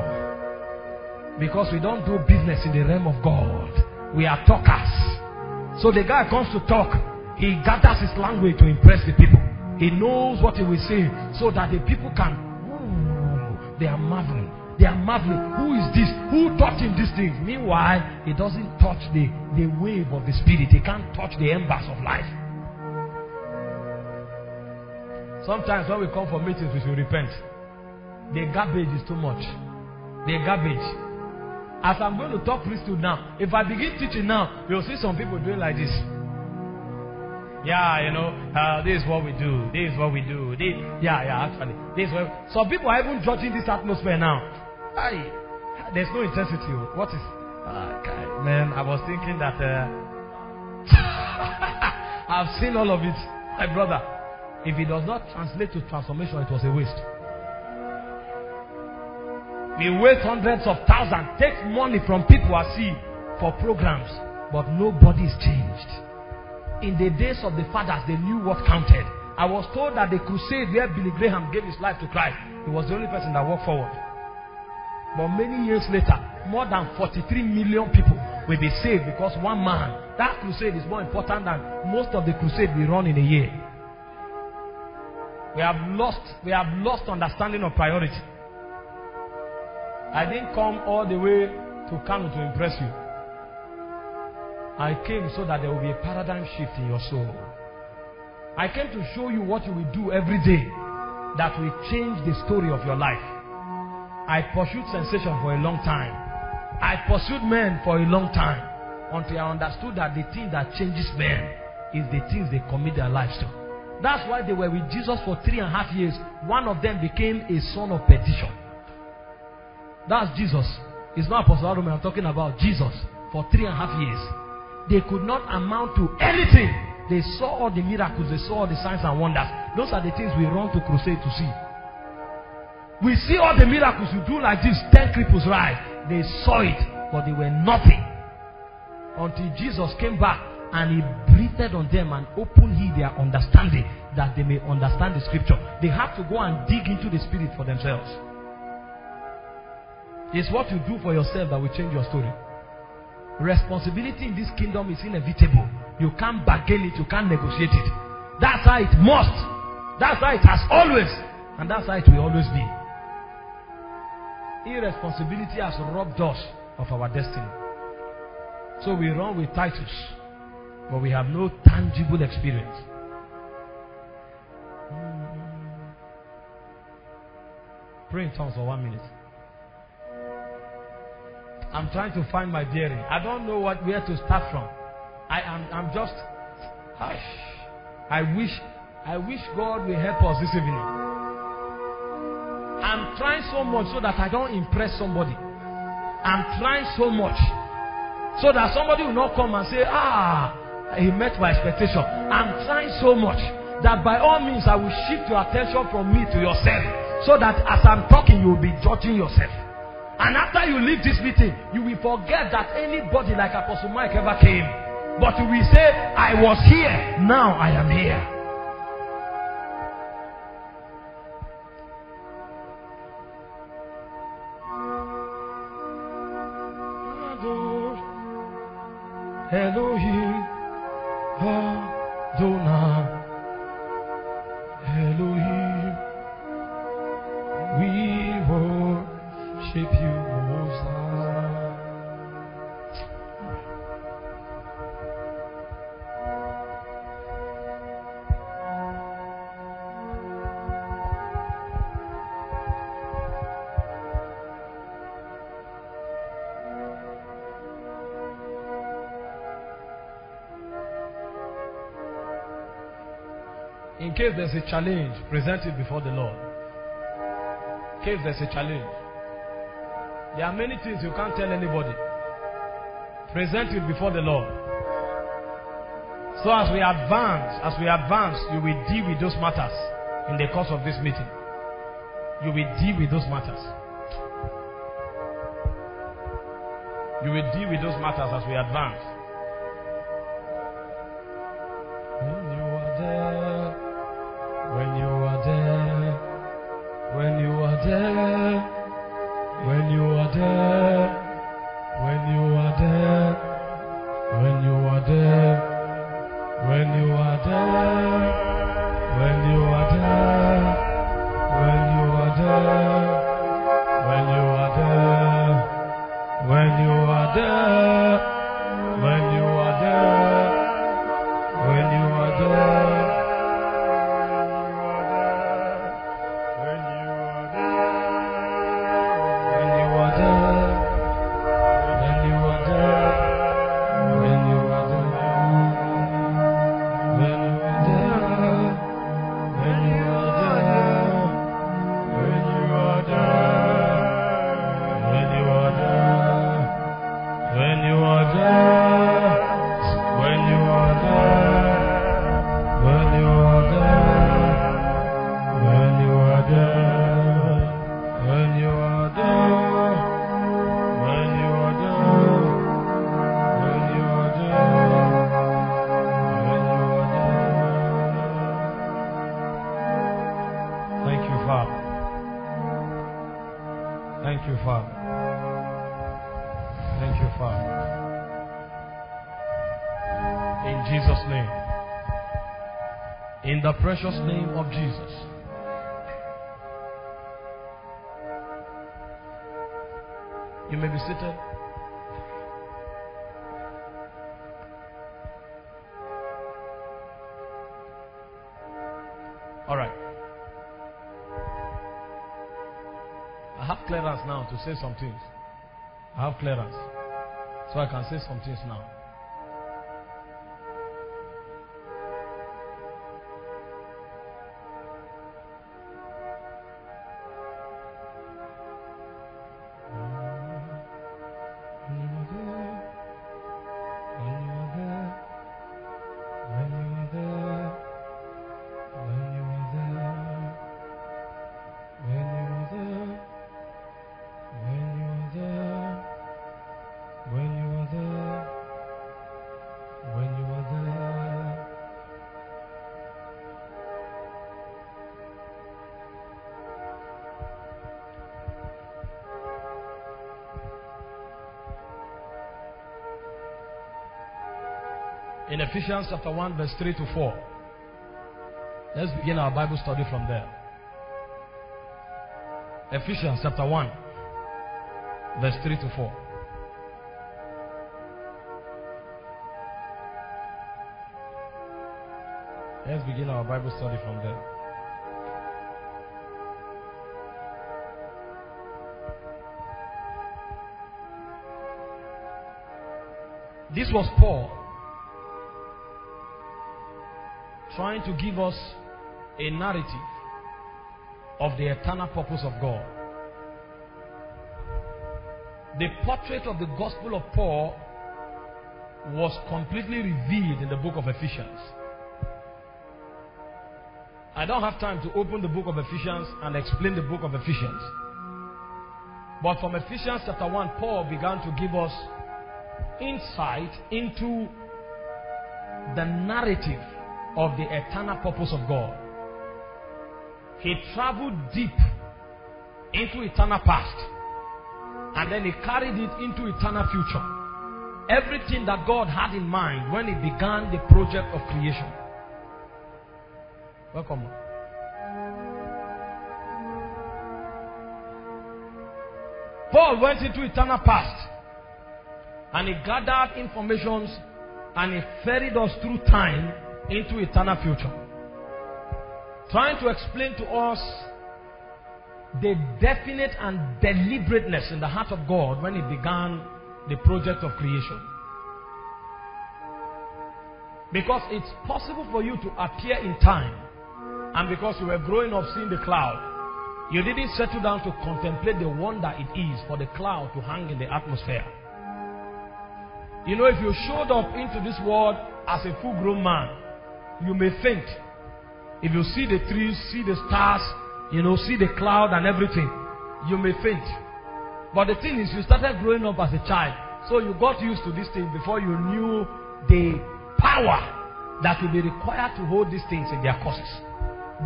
Because we don't do business in the realm of God. We are talkers. So the guy comes to talk. He gathers his language to impress the people. He knows what he will say so that the people can. Ooh, they are marveling. They are marveling. Who is this? Who taught him these things? Meanwhile, he doesn't touch the, the wave of the spirit. He can't touch the embers of life. Sometimes when we come for meetings, we should repent. The garbage is too much. The garbage. As I'm going to talk priesthood now, if I begin teaching now, you'll see some people doing like this. Yeah, you know, uh, this is what we do. This is what we do. This, yeah, yeah, actually. This what, some people are even judging this atmosphere now. Aye, there's no intensity. What is. Uh, man, I was thinking that. Uh, I've seen all of it. My brother, if it does not translate to transformation, it was a waste. We waste hundreds of thousands, take money from people I see for programs, but nobody is changed. In the days of the fathers, they knew what counted. I was told that the crusade where Billy Graham gave his life to Christ, he was the only person that walked forward. But many years later, more than 43 million people will be saved because one man. That crusade is more important than most of the crusade we run in a year. We have lost, we have lost understanding of priority. I didn't come all the way to Kano to impress you. I came so that there will be a paradigm shift in your soul. I came to show you what you will do every day that will change the story of your life. I pursued sensation for a long time. I pursued men for a long time until I understood that the thing that changes men is the things they commit their lives to. That's why they were with Jesus for three and a half years. One of them became a son of perdition. That's Jesus. It's not Apostle Arome. I'm talking about Jesus for three and a half years. They could not amount to anything. They saw all the miracles, they saw all the signs and wonders. Those are the things we run to crusade to see. We see all the miracles you do like this, ten cripples rise. They saw it, but they were nothing. Until Jesus came back and he breathed on them and opened he their understanding that they may understand the scripture. They have to go and dig into the spirit for themselves. It's what you do for yourself that will change your story. responsibility in this kingdom is inevitable. You can't bargain it, you can't negotiate it. That's how it must. That's how it has always. And that's how it will always be. Irresponsibility has robbed us of our destiny. So we run with titles, but we have no tangible experience. Pray in tongues for one minute. I'm trying to find my bearing. I don't know what where to start from. I am I'm just hush. I wish I wish God will help us this evening. I'm trying so much so that I don't impress somebody. I'm trying so much so that somebody will not come and say, Ah, he met my expectation. I'm trying so much that by all means I will shift your attention from me to yourself. So that as I'm talking, you will be judging yourself. And after you leave this meeting, you will forget that anybody like Apostle Mike ever came. But you will say, I was here, now I am here. Case there's a challenge, present it before the Lord. In case there's a challenge. There are many things you can't tell anybody. Present it before the Lord. So as we advance, as we advance, you will deal with those matters in the course of this meeting. You will deal with those matters. You will deal with those matters as we advance. Precious name of Jesus. You may be seated. All right. I have clearance now to say some things. I have clearance. So I can say some things now. Ephesians chapter 1, verse 3 to 4. Let's begin our Bible study from there. Ephesians chapter 1, verse 3 to 4. Let's begin our Bible study from there. This was Paul trying to give us a narrative of the eternal purpose of God. The portrait of the gospel of Paul was completely revealed in the book of Ephesians. I don't have time to open the book of Ephesians and explain the book of Ephesians. But from Ephesians chapter 1, Paul began to give us insight into the narrative of the eternal purpose of God. He traveled deep into eternal past and then he carried it into eternal future. Everything that God had in mind when he began the project of creation. Welcome. Paul went into eternal past and he gathered informations and he ferried us through time into eternal future. Trying to explain to us the definite and deliberateness in the heart of God when he began the project of creation. Because it's possible for you to appear in time and because you were growing up seeing the cloud, you didn't settle down to contemplate the wonder it is for the cloud to hang in the atmosphere. You know, if you showed up into this world as a full grown man, you may faint. If you see the trees, see the stars, you know, see the cloud and everything, you may faint. But the thing is, you started growing up as a child, so you got used to this thing before you knew the power that will be required to hold these things in their courses.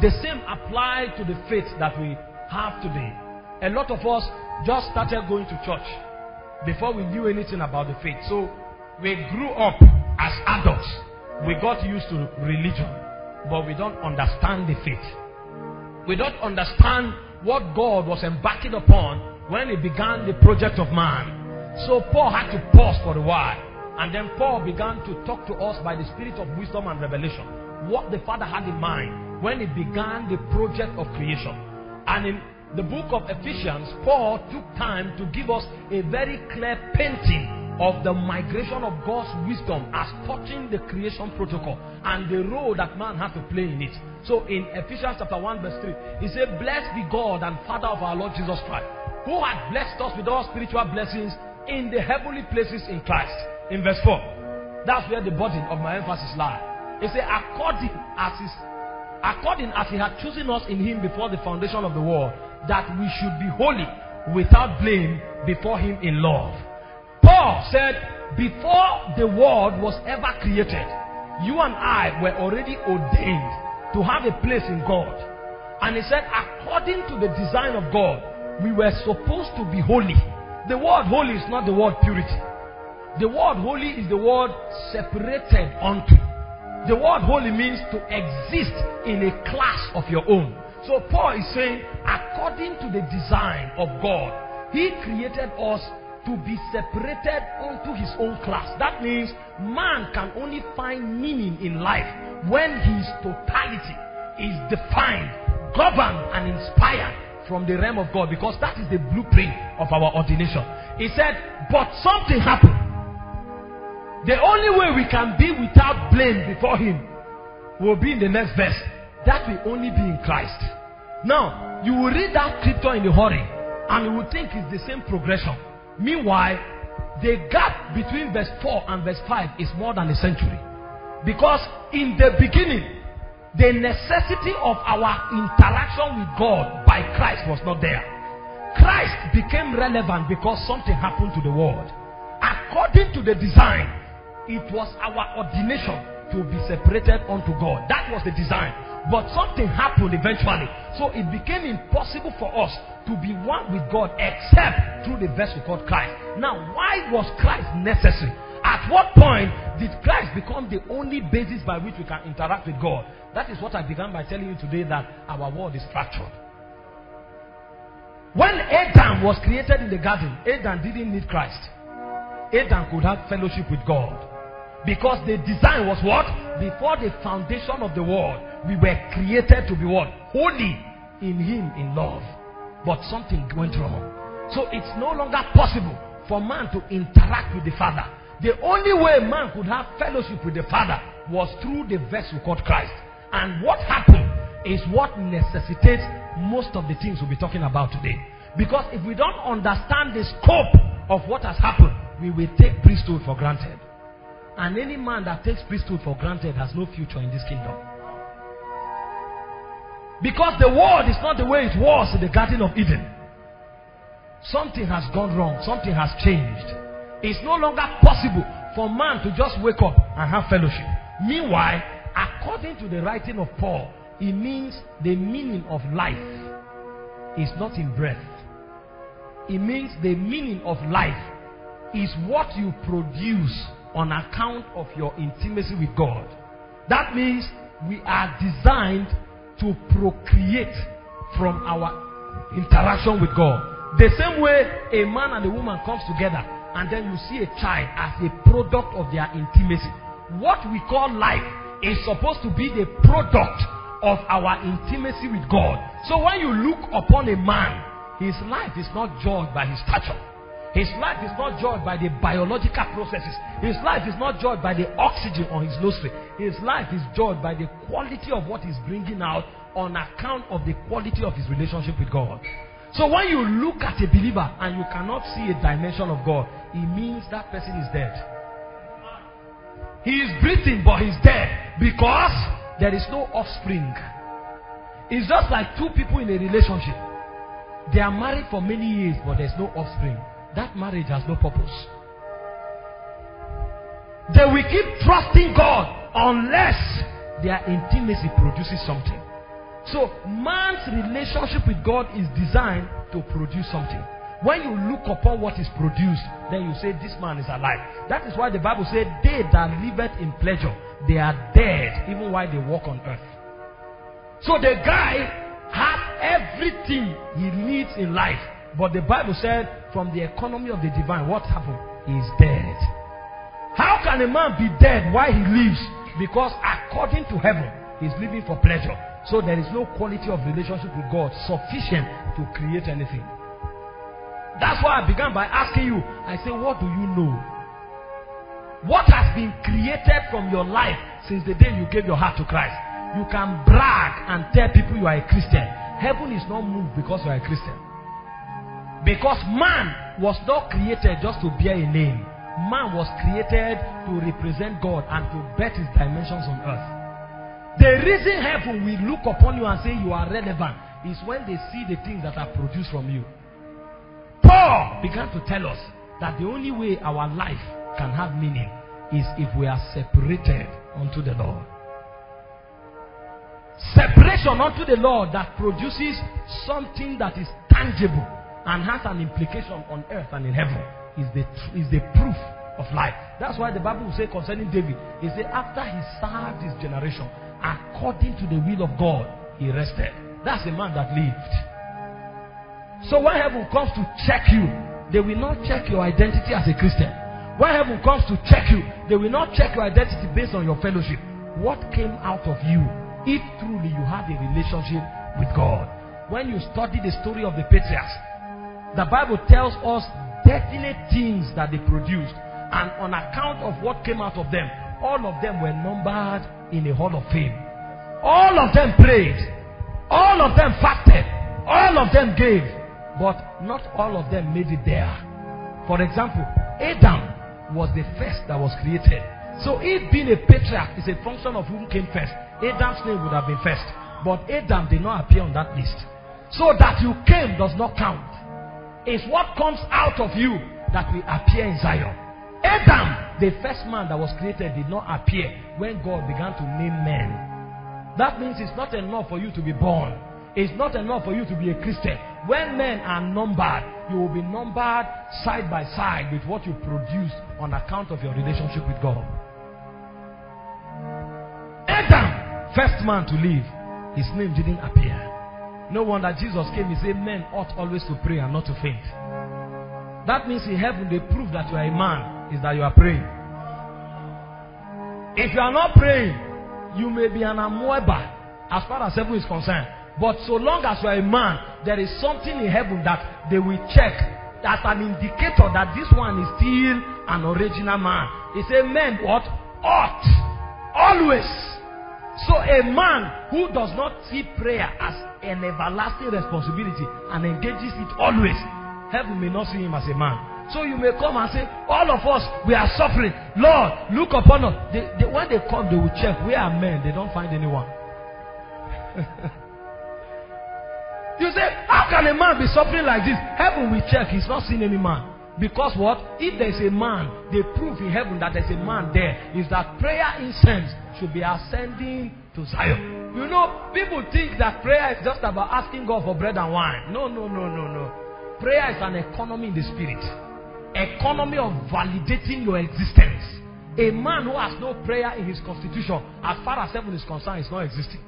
The same applied to the faith that we have today. A lot of us just started going to church before we knew anything about the faith. So we grew up as adults. We got used to religion, but we don't understand the faith. We don't understand what God was embarking upon when He began the project of man. So Paul had to pause for a while. And then Paul began to talk to us by the spirit of wisdom and revelation. What the Father had in mind when he began the project of creation. And in the book of Ephesians, Paul took time to give us a very clear painting of the migration of God's wisdom as touching the creation protocol and the role that man has to play in it. So in Ephesians chapter 1, verse 3, he said, Blessed be God and Father of our Lord Jesus Christ, who had blessed us with all spiritual blessings in the heavenly places in Christ. In verse 4. That's where the burden of my emphasis lies. He said, according as his according as he had chosen us in him before the foundation of the world, that we should be holy without blame before him in love. Paul said, before the world was ever created, you and I were already ordained to have a place in God. And he said, according to the design of God, we were supposed to be holy. The word holy is not the word purity. The word holy is the word separated unto. The word holy means to exist in a class of your own. So Paul is saying, according to the design of God, He created us to be separated unto His own class. That means man can only find meaning in life when his totality is defined, governed, and inspired from the realm of God because that is the blueprint of our ordination. He said, but something happened. The only way we can be without blame before Him will be in the next verse. That will only be in Christ. Now, you will read that scripture in a hurry and you will think it's the same progression. Meanwhile, the gap between verse 4 and verse 5 is more than a century. Because in the beginning, the necessity of our interaction with God by Christ was not there. Christ became relevant because something happened to the world. According to the design, it was our ordination to be separated unto God. That was the design. But something happened eventually. So it became impossible for us to be one with God except through the vessel called Christ. Now, why was Christ necessary? At At what point did Christ become the only basis by which we can interact with God? That is what I began by telling you today that our world is fractured. When Adam was created in the garden, Adam didn't need Christ. Adam could have fellowship with God. Because the design was what? Before the foundation of the world, we were created to be what? Holy in Him in love. But something went wrong. So it's no longer possible for man to interact with the Father. The only way man could have fellowship with the Father was through the vessel called Christ. And what happened is what necessitates most of the things we'll be talking about today. Because if we don't understand the scope of what has happened, we will take priesthood for granted. And any man that takes priesthood for granted has no future in this kingdom. Because the world is not the way it was in the Garden of Eden. Something has gone wrong, something has changed. It's no longer possible for man to just wake up and have fellowship. Meanwhile, according to the writing of Paul, it means the meaning of life is not in breath. It means the meaning of life is what you produce on account of your intimacy with God. That means we are designed to procreate from our interaction with God. The same way a man and a woman comes together and then you see a child as a product of their intimacy. What we call life is supposed to be the product of our intimacy with God. So when you look upon a man, his life is not judged by his stature. His life is not judged by the biological processes. His life is not judged by the oxygen on his nostril. His life is judged by the quality of what he's bringing out on account of the quality of his relationship with God. So when you look at a believer and you cannot see a dimension of God, it means that person is dead. He is breathing, but he's dead because there is no offspring. It's just like two people in a relationship. They are married for many years, but there's no offspring. That marriage has no purpose. They will keep trusting God unless their intimacy produces something. So, man's relationship with God is designed to produce something. When you look upon what is produced, then you say, This man is alive. That is why the Bible said, They that liveth in pleasure, they are dead, even while they walk on earth. So the guy has everything he needs in life. But the Bible said, from the economy of the divine, what happened? He is dead. How can a man be dead while he lives? Because according to heaven, he's living for pleasure. So there is no quality of relationship with God sufficient to create anything. That's why I began by asking you, I say, what do you know? What has been created from your life since the day you gave your heart to Christ? You can brag and tell people you are a Christian. Heaven is not moved because you are a Christian. Because man was not created just to bear a name. Man was created to represent God and to bet his dimensions on earth. The reason heaven will look upon you and say you are relevant is when they see the things that are produced from you. Paul began to tell us that the only way our life can have meaning is if we are separated unto the Lord. Separation unto the Lord that produces something that is tangible and has an implication on earth and in heaven is the, is the proof of life. That's why the Bible will say concerning David, he said, after he served his generation, according to the will of God, he rested. That's a man that lived. So when heaven comes to check you, they will not check your identity as a Christian. When heaven comes to check you, they will not check your identity based on your fellowship. What came out of you if truly you had a relationship with God? When you study the story of the patriarchs, the Bible tells us definite things that they produced, and on account of what came out of them, all of them were numbered in the hall of fame. All of them prayed, all of them fasted, all of them gave, but not all of them made it there. For example, Adam was the first that was created. So, if being a patriarch is a function of whom came first, Adam's name would have been first. But Adam did not appear on that list. So, that you came does not count. It's what comes out of you that will appear in Zion. Adam, the first man that was created, did not appear when God began to name men. That means it's not enough for you to be born. It's not enough for you to be a Christian. When men are numbered, you will be numbered side by side with what you produce on account of your relationship with God. Adam, first man to live, his name didn't appear. No wonder Jesus came, he said, Men ought always to pray and not to faint. That means in heaven, they prove that you are a man, is that you are praying. If you are not praying, you may be an amoeba as far as heaven is concerned. But so long as you are a man, there is something in heaven that they will check as an indicator that this one is still an original man. He said, Men what? Ought. Always. So a man who does not see prayer as an everlasting responsibility and engages it always, heaven may not see him as a man. So you may come and say, All of us, we are suffering. Lord, look upon us. They, they, when they come, they will check. We are men. They don't find anyone. you say, How can a man be suffering like this? Heaven will check. He's not seen any man. Because what? If there's a man, the proof in heaven that there's a man there is that prayer incense should be ascending to Zion. You know, people think that prayer is just about asking God for bread and wine. No, no, no, no, no. Prayer is an economy in the spirit. Economy of validating your existence. A man who has no prayer in his constitution, as far as heaven is concerned, is not existing.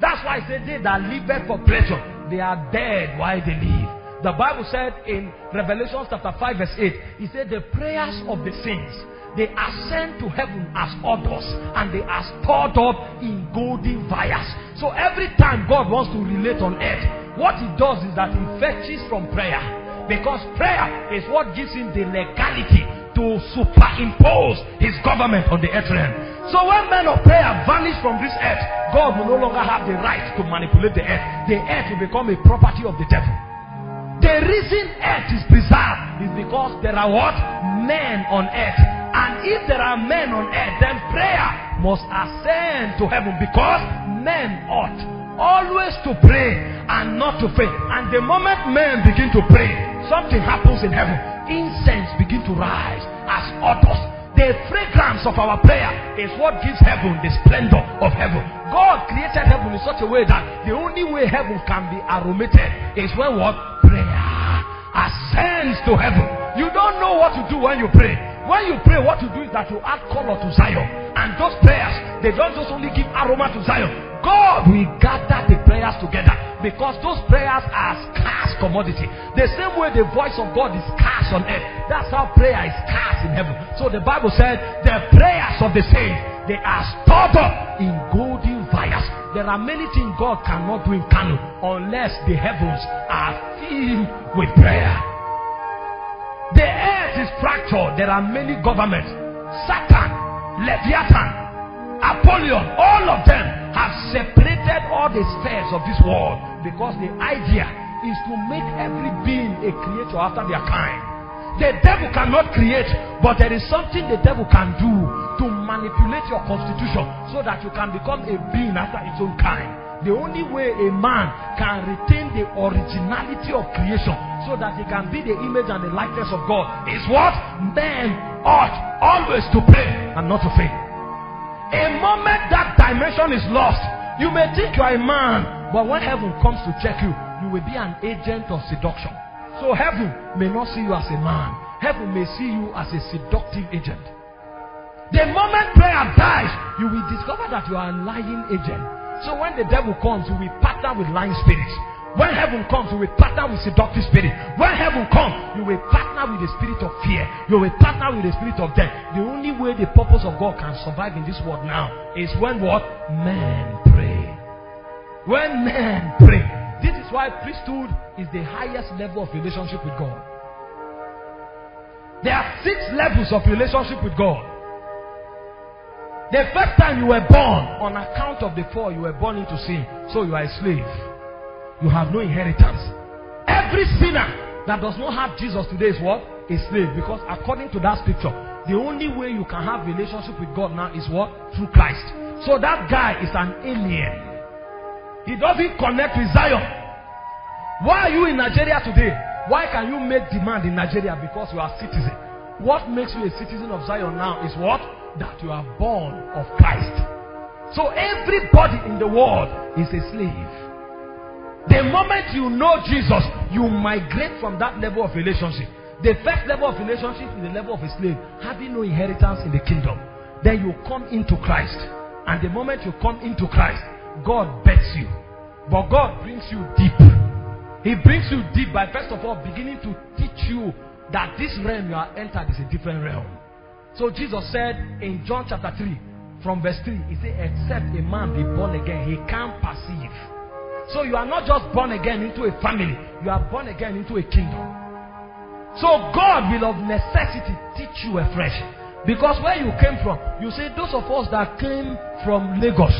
That's why I say they that live for pleasure, they are dead while they live. The Bible said in Revelation chapter 5, verse 8, He said, The prayers of the saints, they ascend to heaven as odors and they are stored up in golden vials. So every time God wants to relate on earth, what He does is that He fetches from prayer. Because prayer is what gives Him the legality to superimpose His government on the earth realm. So when men of prayer vanish from this earth, God will no longer have the right to manipulate the earth. The earth will become a property of the devil. The reason earth is preserved is because there are what? Men on earth. And if there are men on earth, then prayer must ascend to heaven because men ought always to pray and not to faint. And the moment men begin to pray, something happens in heaven. Incense begin to rise as odors. The fragrance of our prayer is what gives heaven the splendor of heaven. God created heaven in such a way that the only way heaven can be aromated is when what? Prayer ascends to heaven. You don't know what to do when you pray. When you pray, what you do is that you add color to Zion. And those prayers, they don't just only give aroma to Zion. God will gather the prayers together because those prayers are scarce commodity. The same way the voice of God is scarce on earth, that's how prayer is scarce in heaven. So the Bible said the prayers of the saints they are stored up in golden vials. There are many things God cannot do in canon unless the heavens are filled with prayer. The earth is fractured. There are many governments. Satan, Leviathan, Apollyon, all of them have separated all the spheres of this world because the idea is to make every being a creator after their kind. The devil cannot create, but there is something the devil can do to manipulate your constitution so that you can become a being after its own kind. The only way a man can retain the originality of creation so that he can be the image and the likeness of God is what men ought always to pray and not to fail. A moment that dimension is lost, you may think you are a man, but when heaven comes to check you, you will be an agent of seduction. So heaven may not see you as a man, heaven may see you as a seductive agent. The moment prayer dies, you will discover that you are a lying agent. So when the devil comes, you will partner with lying spirits. When heaven comes, you will partner with seductive spirit. When heaven comes, you will partner with the spirit of fear. You will partner with the spirit of death. The only way the purpose of God can survive in this world now is when what? Men pray. When men pray. This is why priesthood is the highest level of relationship with God. There are six levels of relationship with God. The first time you were born, on account of the fall, you were born into sin. So you are a slave. You have no inheritance. Every sinner that does not have Jesus today is what? A slave. Because according to that scripture, the only way you can have relationship with God now is what? Through Christ. So that guy is an alien. He doesn't connect with Zion. Why are you in Nigeria today? Why can you make demand in Nigeria? Because you are citizen. What makes you a citizen of Zion now is what? that you are born of Christ. So everybody in the world is a slave. The moment you know Jesus, you migrate from that level of relationship. The first level of relationship is the level of a slave, having no inheritance in the kingdom. Then you come into Christ. And the moment you come into Christ, God bets you. But God brings you deep. He brings you deep by first of all beginning to teach you that this realm you are entered is a different realm. So Jesus said in John chapter 3, from verse 3, he said, Except a man be born again, he can't perceive. So you are not just born again into a family, you are born again into a kingdom. So God will of necessity teach you afresh. Because where you came from, you see, Those of us that came from Lagos,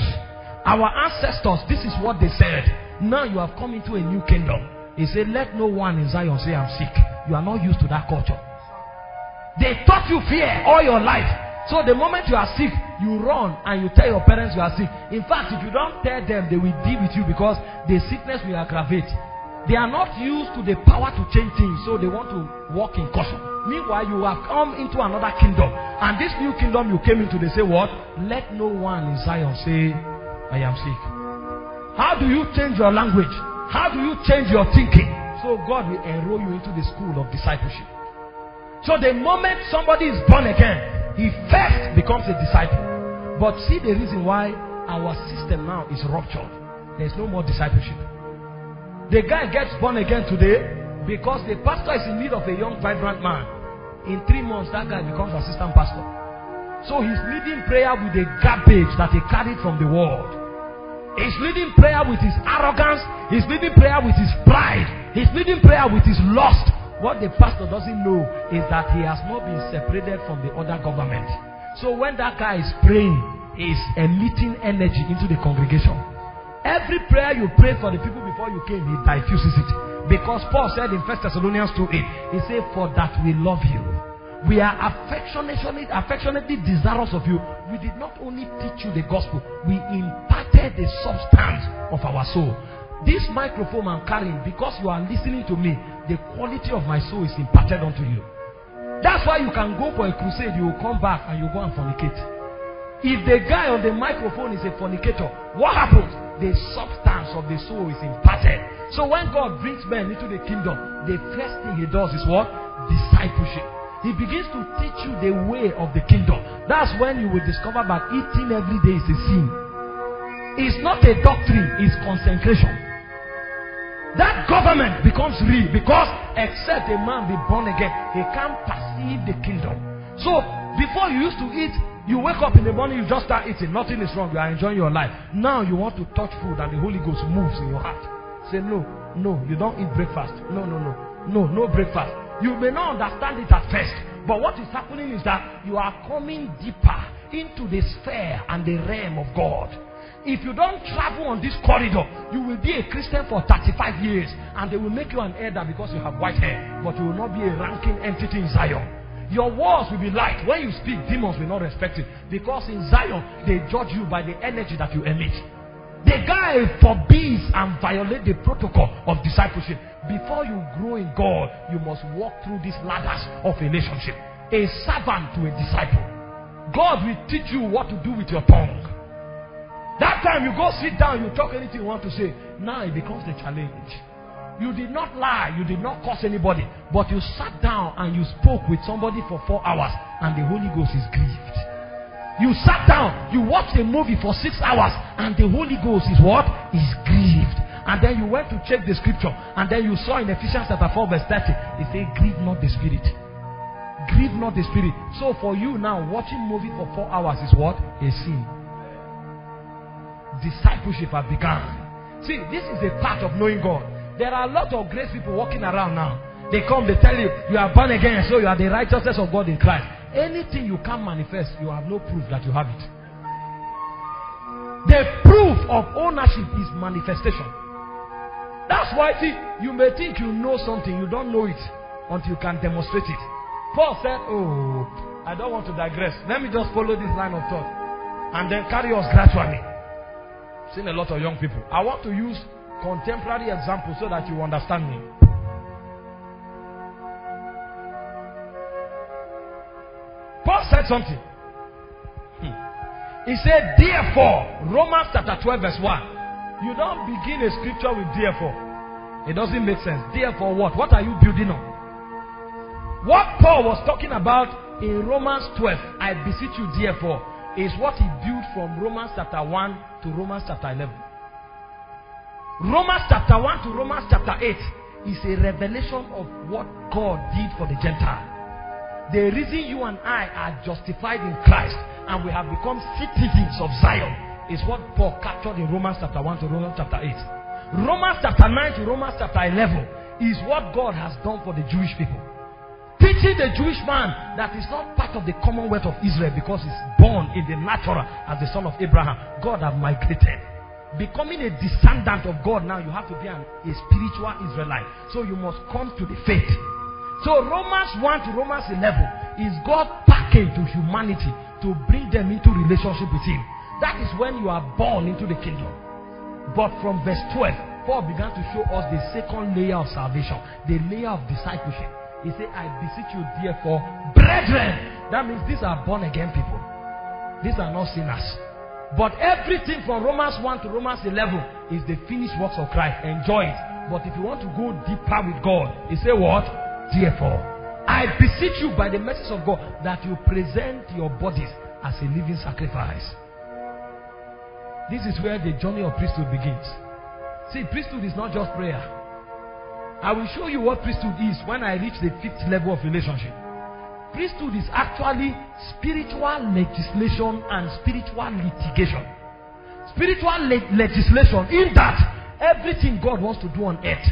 our ancestors, this is what they said. Now you have come into a new kingdom. He said, Let no one in Zion say, I'm sick. You are not used to that culture. They taught you fear all your life. So the moment you are sick, you run and you tell your parents you are sick. In fact, if you don't tell them, they will deal with you because the sickness will aggravate. They are not used to the power to change things, so they want to walk in caution. Meanwhile, you have come into another kingdom, and this new kingdom you came into, they say, What? Let no one in Zion say, I am sick. How do you change your language? How do you change your thinking? So God will enroll you into the school of discipleship. So the moment somebody is born again, he first becomes a disciple. But see the reason why our system now is ruptured. There's no more discipleship. The guy gets born again today because the pastor is in need of a young, vibrant man. In three months, that guy becomes assistant pastor. So he's leading prayer with the garbage that he carried from the world. He's leading prayer with his arrogance. He's leading prayer with his pride. He's leading prayer with his lust. What the pastor doesn't know is that he has not been separated from the other government. So when that guy is praying, he's emitting energy into the congregation. Every prayer you pray for the people before you came, he diffuses it. Because Paul said in 1 Thessalonians 2 8, he said, For that we love you. We are affectionately, affectionately desirous of you. We did not only teach you the gospel, we imparted the substance of our soul. This microphone I'm carrying, because you are listening to me, the quality of my soul is imparted unto you. That's why you can go for a crusade, you will come back and you go and fornicate. If the guy on the microphone is a fornicator, what happens? The substance of the soul is imparted. So when God brings men into the kingdom, the first thing he does is what? Discipleship. He begins to teach you the way of the kingdom. That's when you will discover that eating every day is a sin. It's not a doctrine, it's consecration. That government becomes real because except a man be born again, he can't perceive the kingdom. So before you used to eat you wake up in the morning, you just start eating. Nothing is wrong. You are enjoying your life. Now you want to touch food and the Holy Ghost moves in your heart. Say, no, no, you don't eat breakfast. No, no, no. No, no breakfast. You may not understand it at first. But what is happening is that you are coming deeper into the sphere and the realm of God. If you don't travel on this corridor, you will be a Christian for 35 years and they will make you an elder because you have white hair, but you will not be a ranking entity in Zion. Your words will be light. When you speak, demons will not respect it. Because in Zion, they judge you by the energy that you emit. The guy forbids and violates the protocol of discipleship. Before you grow in God, you must walk through these ladders of relationship. A servant to a disciple. God will teach you what to do with your tongue. That time you go sit down, you talk anything you want to say. Now it becomes a challenge. You did not lie, you did not curse anybody, but you sat down and you spoke with somebody for four hours, and the Holy Ghost is grieved. You sat down, you watched a movie for six hours, and the Holy Ghost is what? Is grieved. And then you went to check the scripture, and then you saw in Ephesians chapter 4, verse 30, it says, Grieve not the spirit. Grieve not the spirit. So for you now, watching movie for four hours is what? A sin. Discipleship has begun. See, this is a part of knowing God. There are a lot of grace people walking around now. They come, they tell you, you are born again, so you are the righteousness of God in Christ. Anything you can manifest, you have no proof that you have it. The proof of ownership is manifestation. That's why, see, you may think you know something, you don't know it until you can demonstrate it. Paul said, Oh, I don't want to digress. Let me just follow this line of thought and then carry us gradually. Seen a lot of young people. I want to use contemporary examples so that you understand me. Paul said something. Hmm. He said, Therefore, Romans chapter 12, verse 1. You don't begin a scripture with therefore. It doesn't make sense. Therefore, what? What are you building on? What Paul was talking about in Romans 12, I beseech you, therefore, is what he built from Romans chapter 1 to Romans chapter 11. Romans chapter 1 to Romans chapter 8 is a revelation of what God did for the Gentile. The reason you and I are justified in Christ and we have become citizens of Zion is what Paul captured in Romans chapter 1 to Romans chapter 8. Romans chapter 9 to Romans chapter 11 is what God has done for the Jewish people. Teaching the Jewish man that is not part of the commonwealth of Israel because he's born in the natural as the son of Abraham. God have migrated. Becoming a descendant of God now, you have to be an, a spiritual Israelite. So you must come to the faith. So Romans 1 to Romans 11 is God package to humanity to bring them into relationship with Him. That is when you are born into the kingdom. But from verse 12, Paul began to show us the second layer of salvation, the layer of discipleship. He said, I beseech you, therefore, brethren. That means these are born again people. These are not sinners. But everything from Romans 1 to Romans 11 is the finished works of Christ. Enjoy it. But if you want to go deeper with God, he said, What? Therefore, I beseech you by the message of God that you present your bodies as a living sacrifice. This is where the journey of priesthood begins. See, priesthood is not just prayer. I will show you what priesthood is when I reach the fifth level of relationship. Priesthood is actually spiritual legislation and spiritual litigation. Spiritual le- legislation, in that everything God wants to do on earth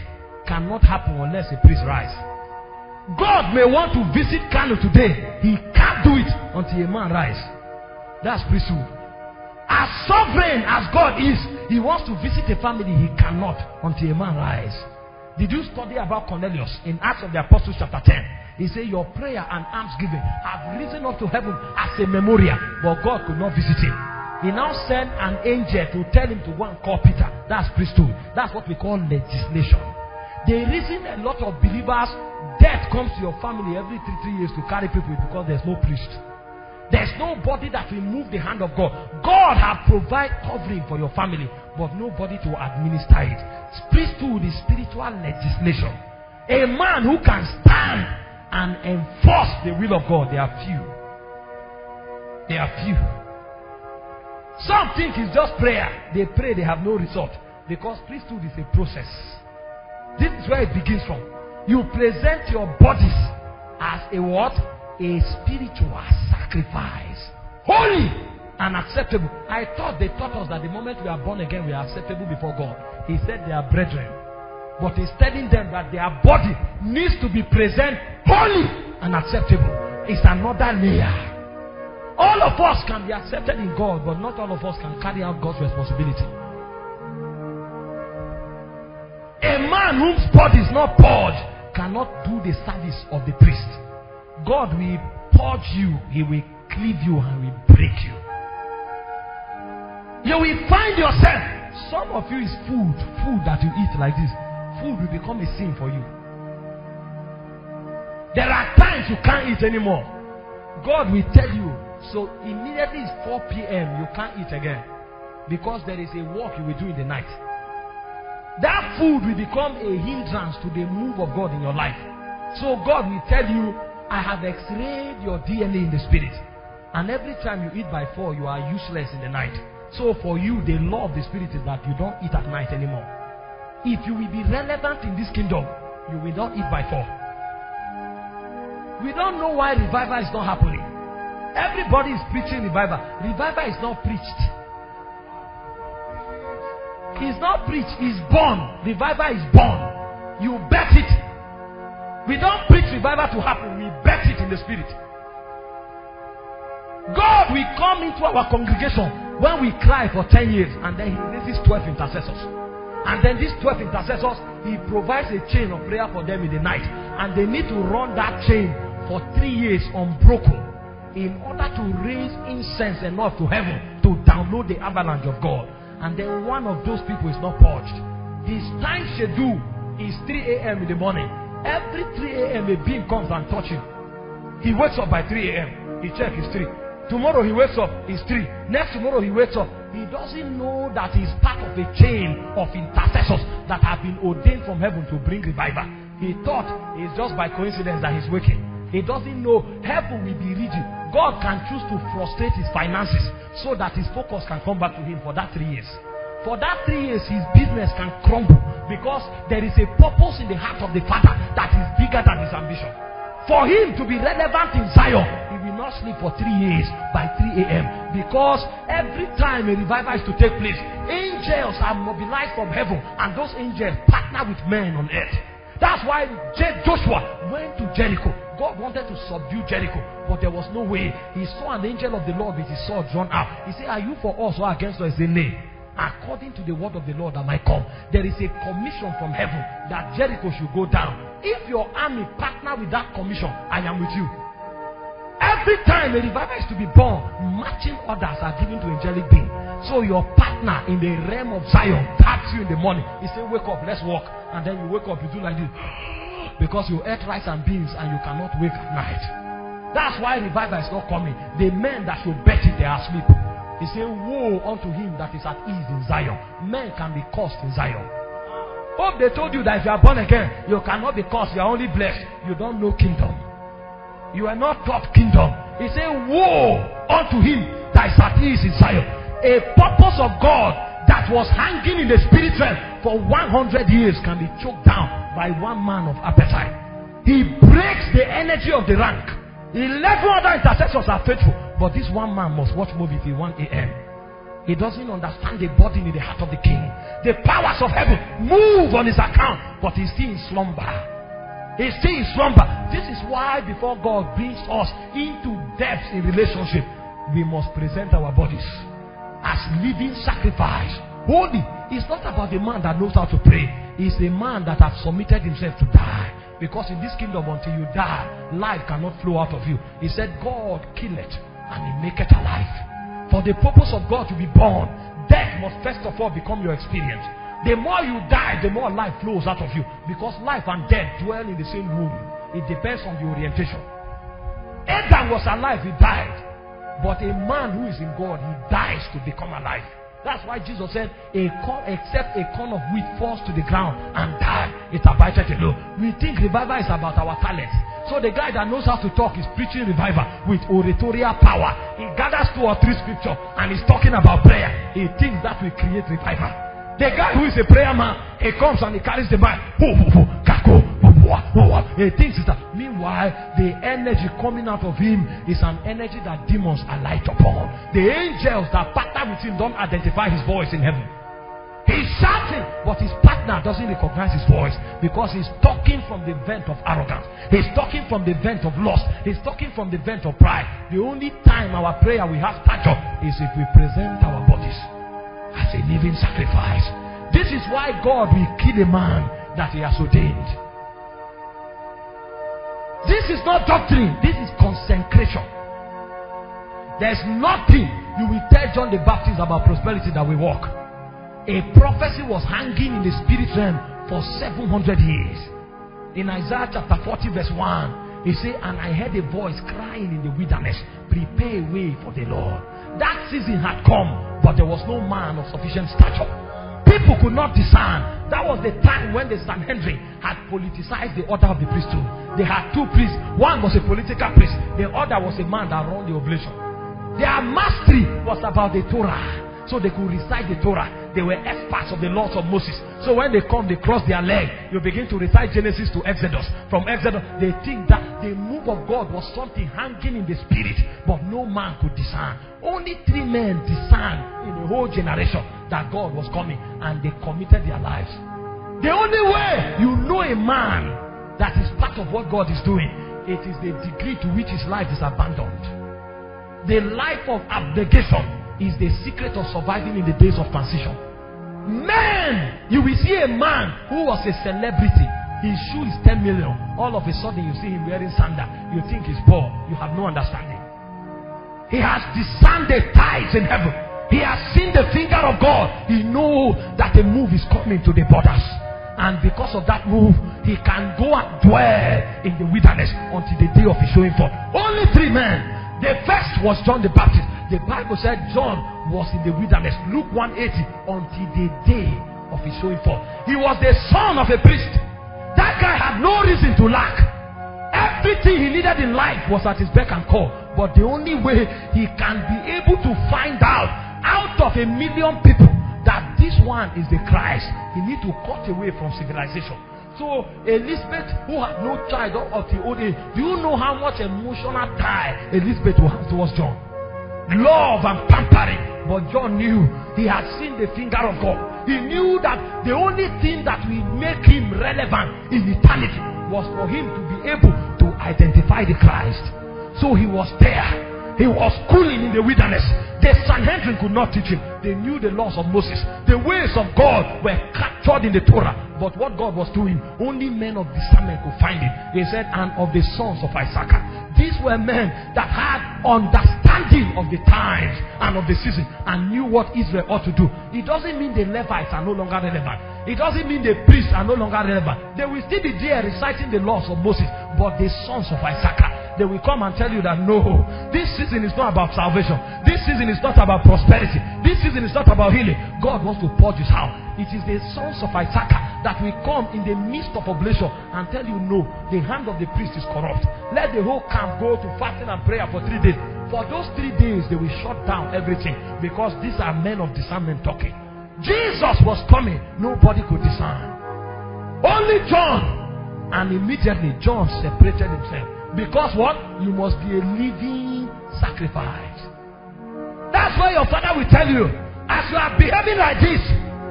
cannot happen unless a priest rise. God may want to visit Kano today, he can't do it until a man rise. That's priesthood. As sovereign as God is, he wants to visit a family, he cannot until a man rise. Did you study about Cornelius in Acts of the Apostles chapter 10? He said, Your prayer and almsgiving have risen up to heaven as a memorial, but God could not visit him. He now sent an angel to tell him to go and call Peter. That's priesthood. That's what we call legislation. The reason a lot of believers, death comes to your family every three, three years to carry people because there's no priest. There's nobody that will move the hand of God. God has provided covering for your family, but nobody to administer it. Priesthood is spiritual legislation. A man who can stand and enforce the will of God, there are few. There are few. Some think it's just prayer. They pray, they have no result. Because priesthood is a process. This is where it begins from. You present your bodies as a what? A spiritual sacrifice. Holy and acceptable. I thought they taught us that the moment we are born again, we are acceptable before God. He said they are brethren. But he's telling them that their body needs to be present holy and acceptable. It's another layer. All of us can be accepted in God, but not all of us can carry out God's responsibility. A man whose body is not purged cannot do the service of the priest. God will purge you, He will cleave you, and will break you. You will find yourself. Some of you is food, food that you eat like this. Food will become a sin for you. There are times you can't eat anymore. God will tell you. So immediately it's 4 p.m. You can't eat again. Because there is a work you will do in the night. That food will become a hindrance to the move of God in your life. So God will tell you, I have x-rayed your DNA in the spirit. And every time you eat by 4, you are useless in the night. So for you, the law of the spirit is that you don't eat at night anymore. If you will be relevant in this kingdom, you will not eat by four. We don't know why revival is not happening. Everybody is preaching revival. Revival is not preached. It's not preached, it's born. Revival is born. You bet it. We don't preach revival to happen, bet it in the spirit. God will come into our congregation when we cry for 10 years and then He raises 12 intercessors. And then these 12 intercessors, He provides a chain of prayer for them in the night. And they need to run that chain for three years unbroken in order to raise incense enough to heaven to download the avalanche of God. And then one of those people is not purged. His time schedule is 3 a.m. in the morning. Every 3 a.m. a being comes and touches him. He wakes up by 3 a.m. He checks his 3. Tomorrow he wakes up, it's three. Next tomorrow he wakes up. He doesn't know that he's part of a chain of intercessors that have been ordained from heaven to bring revival. He thought it's just by coincidence that he's waking. He doesn't know heaven will be rigid. God can choose to frustrate his finances so that his focus can come back to him for that three years. For that three years, his business can crumble because there is a purpose in the heart of the Father that is bigger than his ambition. For him to be relevant in Zion, he will not sleep for three years by 3 a.m. Because every time a revival is to take place, angels are mobilized from heaven, and those angels partner with men on earth. That's why Joshua went to Jericho. God wanted to subdue Jericho, but there was no way. He saw an angel of the Lord with his sword drawn out. He said, Are you for us or against us? He said, Nay. According to the word of the Lord that might come, there is a commission from heaven that Jericho should go down. If your army partner with that commission, I am with you. Every time a revival is to be born, matching orders are given to angelic beings. So your partner in the realm of Zion taps you in the morning. He say, Wake up, let's walk. And then you wake up, you do like this. Because you ate rice and beans and you cannot wake at night. That's why revival is not coming. The men that should bet it, they are asleep. He said, Woe unto him that is at ease in Zion. Men can be cursed in Zion. Hope they told you that if you are born again, you cannot be cursed, you are only blessed. You don't know kingdom. You are not taught kingdom. He said, Woe unto him that is at ease in Zion. A purpose of God that was hanging in the spirit realm for 100 years can be choked down by one man of appetite. He breaks the energy of the rank. Eleven other intercessors are faithful, but this one man must watch movie till 1 a.m. He doesn't understand the burden in the heart of the king. The powers of heaven move on his account, but he's still in slumber. He's still in slumber. This is why before God brings us into depths in relationship, we must present our bodies as living sacrifice. Holy. It's not about the man that knows how to pray. It's a man that has submitted himself to die. Because in this kingdom, until you die, life cannot flow out of you. He said, God kill it and he make it alive. For the purpose of God to be born, death must first of all become your experience. The more you die, the more life flows out of you. Because life and death dwell in the same room. It depends on the orientation. Adam was alive, he died. But a man who is in God, he dies to become alive. That's why Jesus said, a corn, except a corn of wheat falls to the ground and die, it abideth alone. We think revival is about our talent. So the guy that knows how to talk is preaching revival with oratorial power. He gathers two or three scripture and he's talking about prayer. He thinks that will create revival. The guy who is a prayer man, he comes and he carries the He thinks that. Meanwhile, the energy coming out of him is an energy that demons are light upon. The angels that partner with him don't identify his voice in heaven. He's shouting, but his partner doesn't recognize his voice because he's talking from the vent of arrogance. He's talking from the vent of lust. He's talking from the vent of pride. The only time our prayer will have stature is if we present our bodies as a living sacrifice. This is why God will kill a man that he has ordained. This is not doctrine, this is consecration. There's nothing you will tell John the Baptist about prosperity that will work a prophecy was hanging in the spirit realm for 700 years. In Isaiah chapter 40, verse 1, he said, And I heard a voice crying in the wilderness, Prepare a way for the Lord. That season had come, but there was no man of sufficient stature. People could not discern. That was the time when the Sanhedrin had politicized the order of the priesthood. They had two priests. One was a political priest, the other was a man that ran the oblation. Their mastery was about the Torah so they could recite the Torah. They were experts of the laws of Moses. So when they come, they cross their leg. You begin to recite Genesis to Exodus. From Exodus, they think that the move of God was something hanging in the spirit, but no man could discern. Only three men discerned in the whole generation that God was coming, and they committed their lives. The only way you know a man that is part of what God is doing, it is the degree to which his life is abandoned. The life of abnegation is the secret of surviving in the days of transition. Man, you will see a man who was a celebrity. His shoe is 10 million. All of a sudden, you see him wearing sandal. You think he's poor. You have no understanding. He has discerned the ties in heaven. He has seen the finger of God. He knows that a move is coming to the borders. And because of that move, he can go and dwell in the wilderness until the day of his showing forth. Only three men The first was John the Baptist. The Bible said John was in the wilderness. Luke 180 until the day of his showing forth. He was the son of a priest. That guy had no reason to lack. Everything he needed in life was at his beck and call. But the only way he can be able to find out out of a million people that this one is the Christ, he need to cut away from civilization. So Elizabeth, who had no child of the old age, do you know how much emotional tie Elizabeth was towards John? Love and pampering. But John knew he had seen the finger of God. He knew that the only thing that will make him relevant in eternity was for him to be able to identify the Christ. So he was there. He was schooling in the wilderness. The Sanhedrin could not teach him. They knew the laws of Moses. The ways of God were captured in the Torah. But what God was doing, only men of discernment could find it. They said, and of the sons of Issachar. These were men that had understanding of the times and of the season and knew what Israel ought to do. It doesn't mean the Levites are no longer relevant. It doesn't mean the priests are no longer relevant. They will still be there reciting the laws of Moses, but the sons of Issachar they will come and tell you that no, this season is not about salvation. This season is not about prosperity. This season is not about healing. God wants to purge his house. It is the sons of Issachar that will come in the midst of oblation and tell you no, the hand of the priest is corrupt. Let the whole camp go to fasting and prayer for three days. For those three days, they will shut down everything because these are men of discernment talking. Jesus was coming, nobody could discern. Only John. And immediately John separated himself. Because what? You must be a living sacrifice. That's why your father will tell you, as you are behaving like this,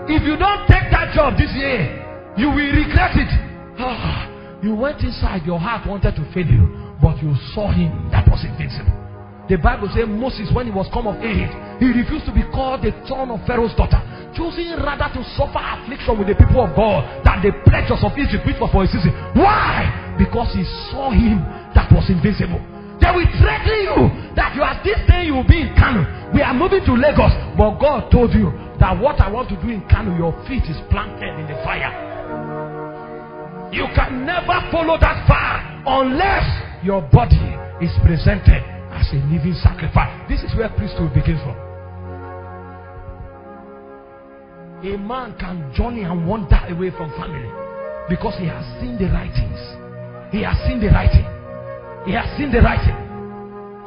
if you don't take that job this year, you will regret it. Ah, you went inside, your heart wanted to fail you, but you saw him that was invincible. The Bible says Moses, when he was come of age, he refused to be called the son of Pharaoh's daughter, choosing rather to suffer affliction with the people of God than the pleasures of Egypt, which was for season. Why? Because he saw him that was invisible. They will threaten you that you are this day you will be in Kano. We are moving to Lagos, but God told you that what I want to do in Kano, your feet is planted in the fire. You can never follow that far unless your body is presented as a living sacrifice. This is where priesthood begins from. A man can journey and wander away from family because he has seen the writings. He has seen the writing. He has seen the writing.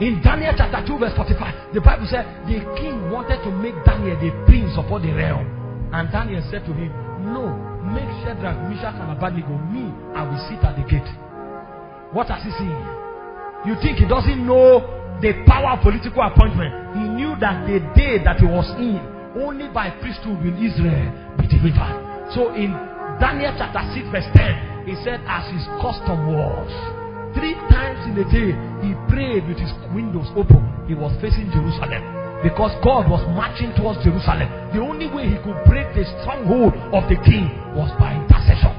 In Daniel chapter 2, verse 45, the Bible said the king wanted to make Daniel the prince of all the realm. And Daniel said to him, No, make Shadrach, Meshach, and Abednego. Me, I will sit at the gate. What has he seen? You think he doesn't know the power of political appointment? He knew that the day that he was in, only by priesthood will Israel be delivered. So in Daniel chapter 6, verse 10, he said, As his custom was, Three times in a day, he prayed with his windows open. He was facing Jerusalem because God was marching towards Jerusalem. The only way he could break the stronghold of the king was by intercession.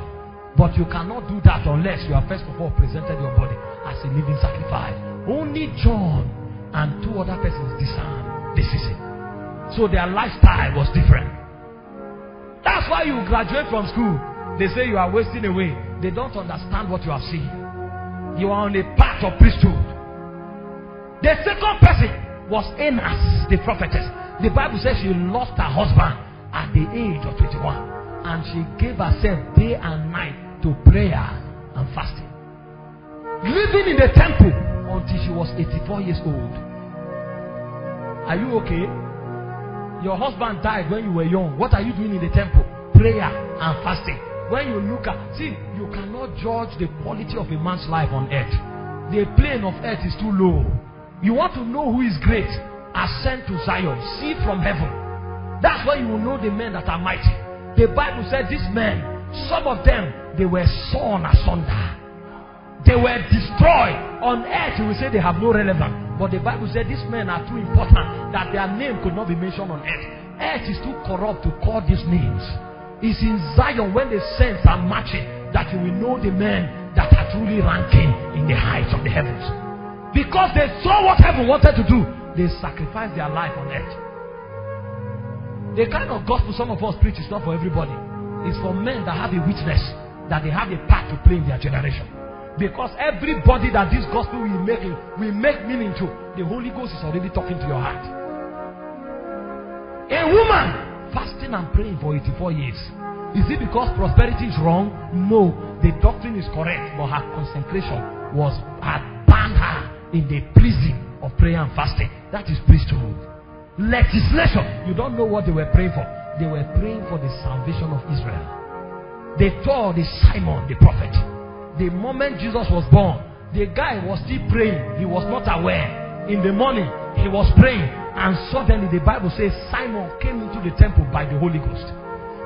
But you cannot do that unless you have first of all presented your body as a living sacrifice. Only John and two other persons discerned this is it. So their lifestyle was different. That's why you graduate from school. They say you are wasting away. They don't understand what you have seen. You are on a path of priesthood. The second person was Enas, the prophetess. The Bible says she lost her husband at the age of 21 and she gave herself day and night to prayer and fasting. Living in the temple until she was 84 years old. Are you okay? Your husband died when you were young. What are you doing in the temple? Prayer and fasting. When you look at, see, you cannot judge the quality of a man's life on earth. The plane of earth is too low. You want to know who is great? Ascend to Zion. See from heaven. That's why you will know the men that are mighty. The Bible said these men, some of them, they were sawn asunder. They were destroyed. On earth, you will say they have no relevance. But the Bible said these men are too important that their name could not be mentioned on earth. Earth is too corrupt to call these names. It's in Zion when the saints are marching that you will know the men that are truly ranking in the heights of the heavens. Because they saw what heaven wanted to do, they sacrificed their life on earth. The kind of gospel some of us preach is not for everybody. It's for men that have a witness that they have a part to play in their generation. Because everybody that this gospel will make will make meaning to, the Holy Ghost is already talking to your heart. A woman fasting and praying for 84 years. Is it because prosperity is wrong? No, the doctrine is correct, but her consecration was had banned her in the prison of prayer and fasting. That is priesthood. Legislation. You don't know what they were praying for. They were praying for the salvation of Israel. They told the Simeon, the prophet. The moment Jesus was born, the guy was still praying. He was not aware. In the morning, he was praying. And suddenly the Bible says Simon came into the temple by the Holy Ghost.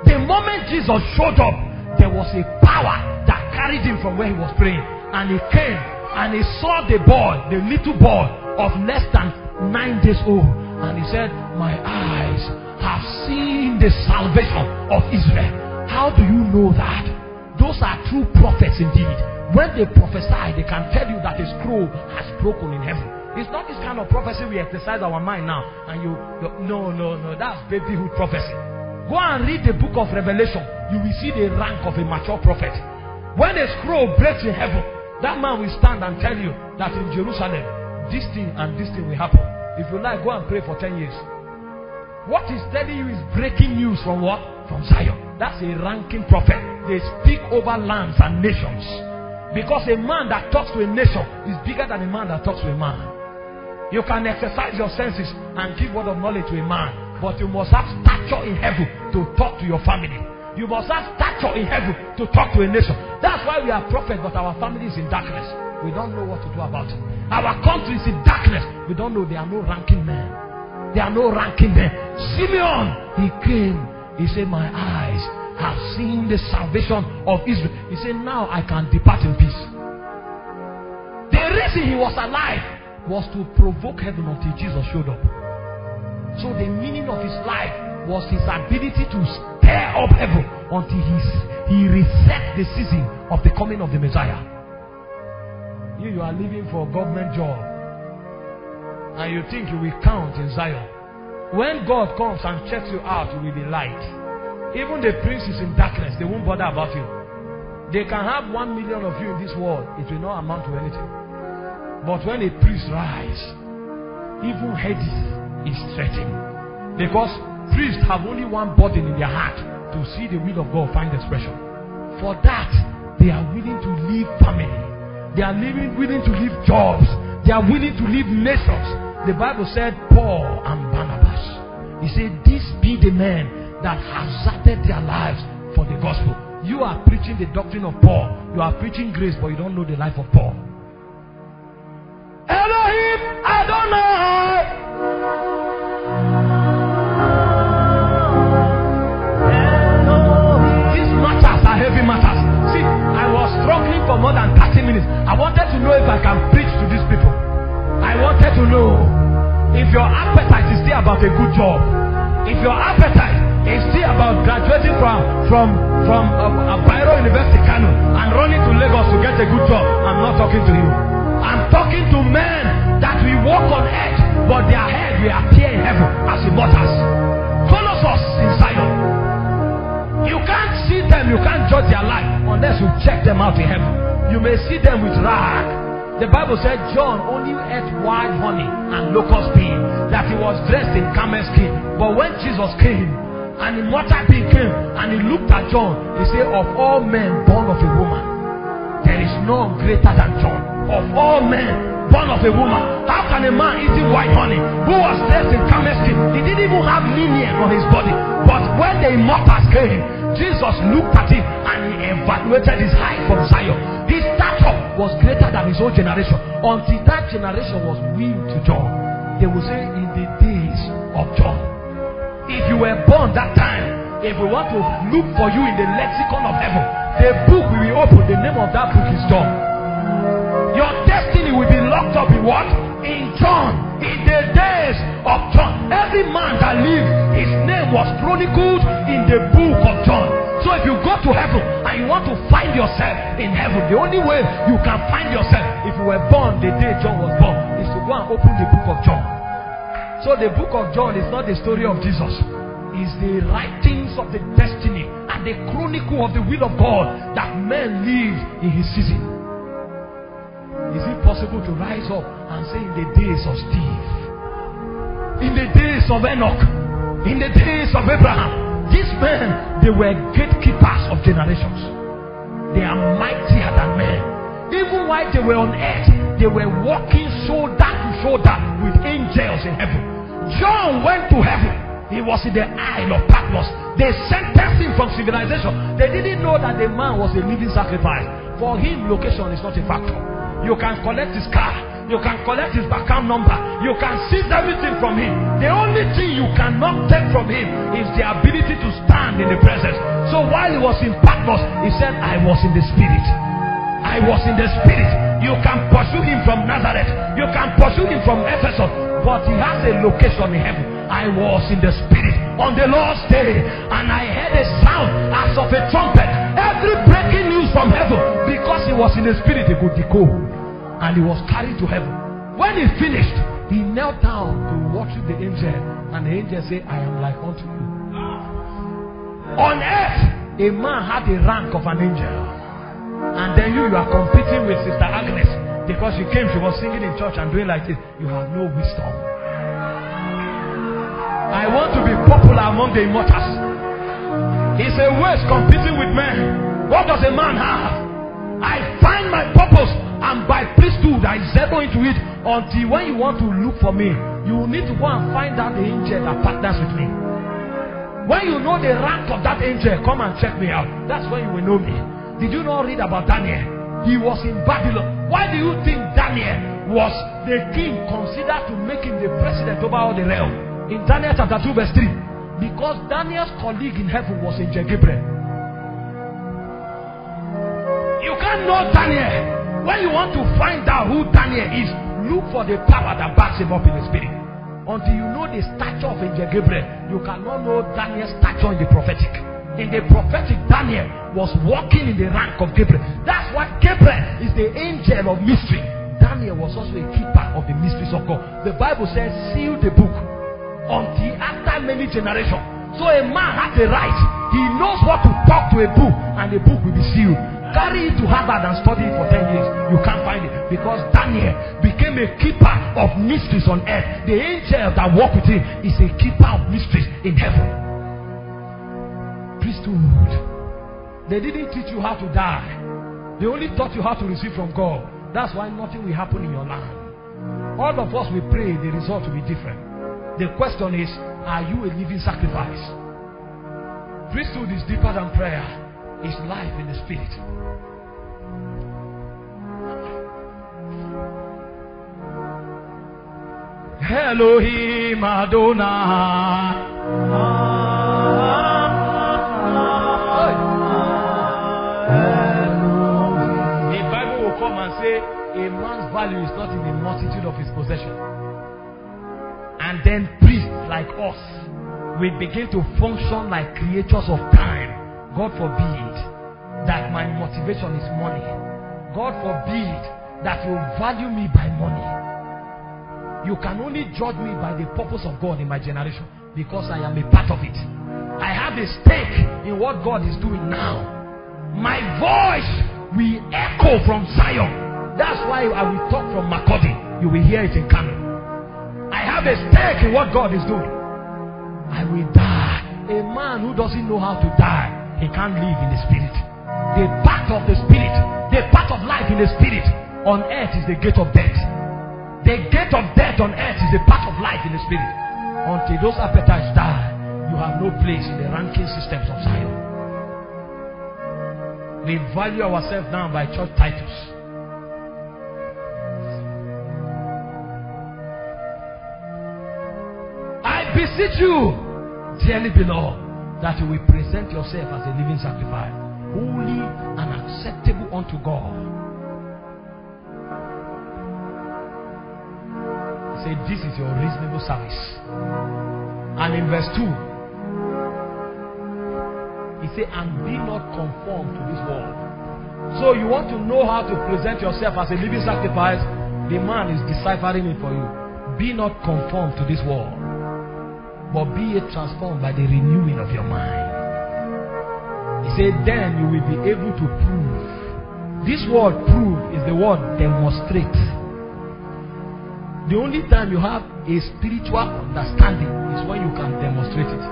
The moment Jesus showed up, there was a power that carried him from where he was praying. And he came and he saw the boy, the little boy of less than nine days old. And he said, My eyes have seen the salvation of Israel. How do you know that? Those are true prophets indeed. When they prophesy, they can tell you that a scroll has broken in heaven. It's not this kind of prophecy we exercise our mind now. And you, no, no, no, that's babyhood prophecy. Go and read the book of Revelation. You will see the rank of a mature prophet. When a scroll breaks in heaven, that man will stand and tell you that in Jerusalem, this thing and this thing will happen. If you like, go and pray for 10 years. What he's telling you is breaking news from what? From Zion. That's a ranking prophet. They speak over lands and nations. Because a man that talks to a nation is bigger than a man that talks to a man. You can exercise your senses and give word of knowledge to a man. But you must have stature in heaven to talk to your family. You must have stature in heaven to talk to a nation. That's why we are prophets, but our family is in darkness. We don't know what to do about it. Our country is in darkness. We don't know there are no ranking men. There are no ranking men. Simeon, he came. He said, My eyes have seen the salvation of Israel. He said, Now I can depart in peace. The reason he was alive was to provoke heaven until Jesus showed up. So the meaning of his life was his ability to stir up heaven until he, he reset the season of the coming of the Messiah. You, you are living for a government job and you think you will count in Zion. When God comes and checks you out, you will be light. Even the princes in darkness, they won't bother about you. They can have one million of you in this world, it will not amount to anything. But when a priest rise, even Hades is threatened. Because priests have only one burden in their heart to see the will of God find expression. For that, they are willing to leave family. They are living, willing to leave jobs. They are willing to leave nations. The Bible said, Paul and Barnabas. He said, These be the men that hazarded their lives for the gospel. You are preaching the doctrine of Paul. You are preaching grace, but you don't know the life of Paul. For more than 30 minutes. I wanted to know if I can preach to these people. I wanted to know if your appetite is still about a good job. If your appetite is still about graduating from from from uh, Bairo University Kano and running to Lagos to get a good job, I'm not talking to you. I'm talking to men that we walk on earth, but their head will appear in heaven as immortals. Colossus in Zion. You see them, you can't judge their life unless you check them out in heaven. You may see them with rag. The Bible said John only ate wild honey and locust bean, that he was dressed in camel skin. But when Jesus came, and immortal being came, and he looked at John, he said, Of all men born of a woman, there is none greater than John. Of all men born of a woman, how can a man eating white honey who was dressed in camel skin? He didn't even have lineage on his body. But when the immortals came, Jesus looked at him and he evaluated his height from Zion. His stature was greater than his own generation. Until that generation was willed to John. They will say, In the days of John. If you were born that time, if we want to look for you in the lexicon of heaven, the book we will open, the name of that book is John. Your destiny will be locked up in what? In John. In the days of John. Every man that lived, his name was chronicled in the book of John. So if you go to heaven and you want to find yourself in heaven, the only way you can find yourself if you were born the day John was born is to go and open the book of John. So the book of John is not the story of Jesus. It's the writings of the destiny and the chronicle of the will of God that men live in his season. Possible to rise up and say, in the days of Steve, in the days of Enoch, in the days of Abraham, these men, they were gatekeepers of generations. They are mightier than men. Even while they were on earth, they were walking shoulder to shoulder with angels in heaven. John went to heaven. He was in the Isle of Patmos. They sentenced him from civilization. They didn't know that the man was a living sacrifice. For him, location is not a factor. You can collect his car. You can collect his account number. You can seize everything from him. The only thing you cannot take from him is the ability to stand in the presence. So while he was in Patmos, he said, I was in the spirit. I was in the spirit. You can pursue him from Nazareth. You can pursue him from Ephesus. But he has a location in heaven. I was in the spirit on the Lord's day, and I heard a sound as of a trumpet. Every breaking news from heaven, because he was in the spirit, he could decode and he was carried to heaven. When he finished, he knelt down to worship the angel, and the angel said, I am like unto you. On earth, a man had the rank of an angel, and then you, you are competing with Sister Agnes because she came, she was singing in church and doing like this. You have no wisdom. I want to be popular among the immortals. It's a waste competing with men. What does a man have? I find my purpose and by priesthood I settle into it until when you want to look for me, you need to go and find out the angel that partners with me. When you know the rank of that angel, come and check me out. That's when you will know me. Did you not read about Daniel? He was in Babylon. Why do you think Daniel was the king considered to make him the president over all the realm? In Daniel chapter 2, verse 3. Because Daniel's colleague in heaven was Angel Gabriel. You can't know Daniel. When you want to find out who Daniel is, look for the power that backs him up in the spirit. Until you know the stature of Angel Gabriel, you cannot know Daniel's stature in the prophetic. In the prophetic, Daniel was walking in the rank of Gabriel. That's why Gabriel is the angel of mystery. Daniel was also a keeper of the mysteries of God. The Bible says, seal the book until after many generations. So a man has the right. He knows what to talk to a book, and the book will be sealed. Carry it to Harvard and study it for 10 years. You can't find it. Because Daniel became a keeper of mysteries on earth. The angel that walked with him is a keeper of mysteries in heaven. Priesthood. They didn't teach you how to die. They only taught you how to receive from God. That's why nothing will happen in your land. All of us will pray, the result will be different. The question is, are you a living sacrifice? Priesthood is deeper than prayer. It's life in the spirit. Elohim Adonai. The Bible will come and say, a man's value is not in the multitude of his possession. And then priests like us we begin to function like creatures of time. God forbid that my motivation is money. God forbid that you value me by money. You can only judge me by the purpose of God in my generation because I am a part of it. I have a stake in what God is doing now. My voice will echo from Zion. That's why I will talk from Makurdi. You will hear it in Kano. I have a stake in what God is doing. I will die. A man who doesn't know how to die, he can't live in the spirit. The path of the spirit, the path of life in the spirit on earth is the gate of death. The gate of death on earth is the path of life in the spirit. Until those appetites die, you have no place in the ranking systems of Zion. We value ourselves now by church titles. I beseech you, dearly beloved, that you will present yourself as a living sacrifice, holy and acceptable unto God. Said, This is your reasonable service. And in verse 2, he said, And be not conformed to this world. So you want to know how to present yourself as a living sacrifice? The man is deciphering it for you. Be not conformed to this world but be transformed by the renewing of your mind. He said, Then you will be able to prove. This word prove is the word demonstrate. The only time you have a spiritual understanding is when you can demonstrate it.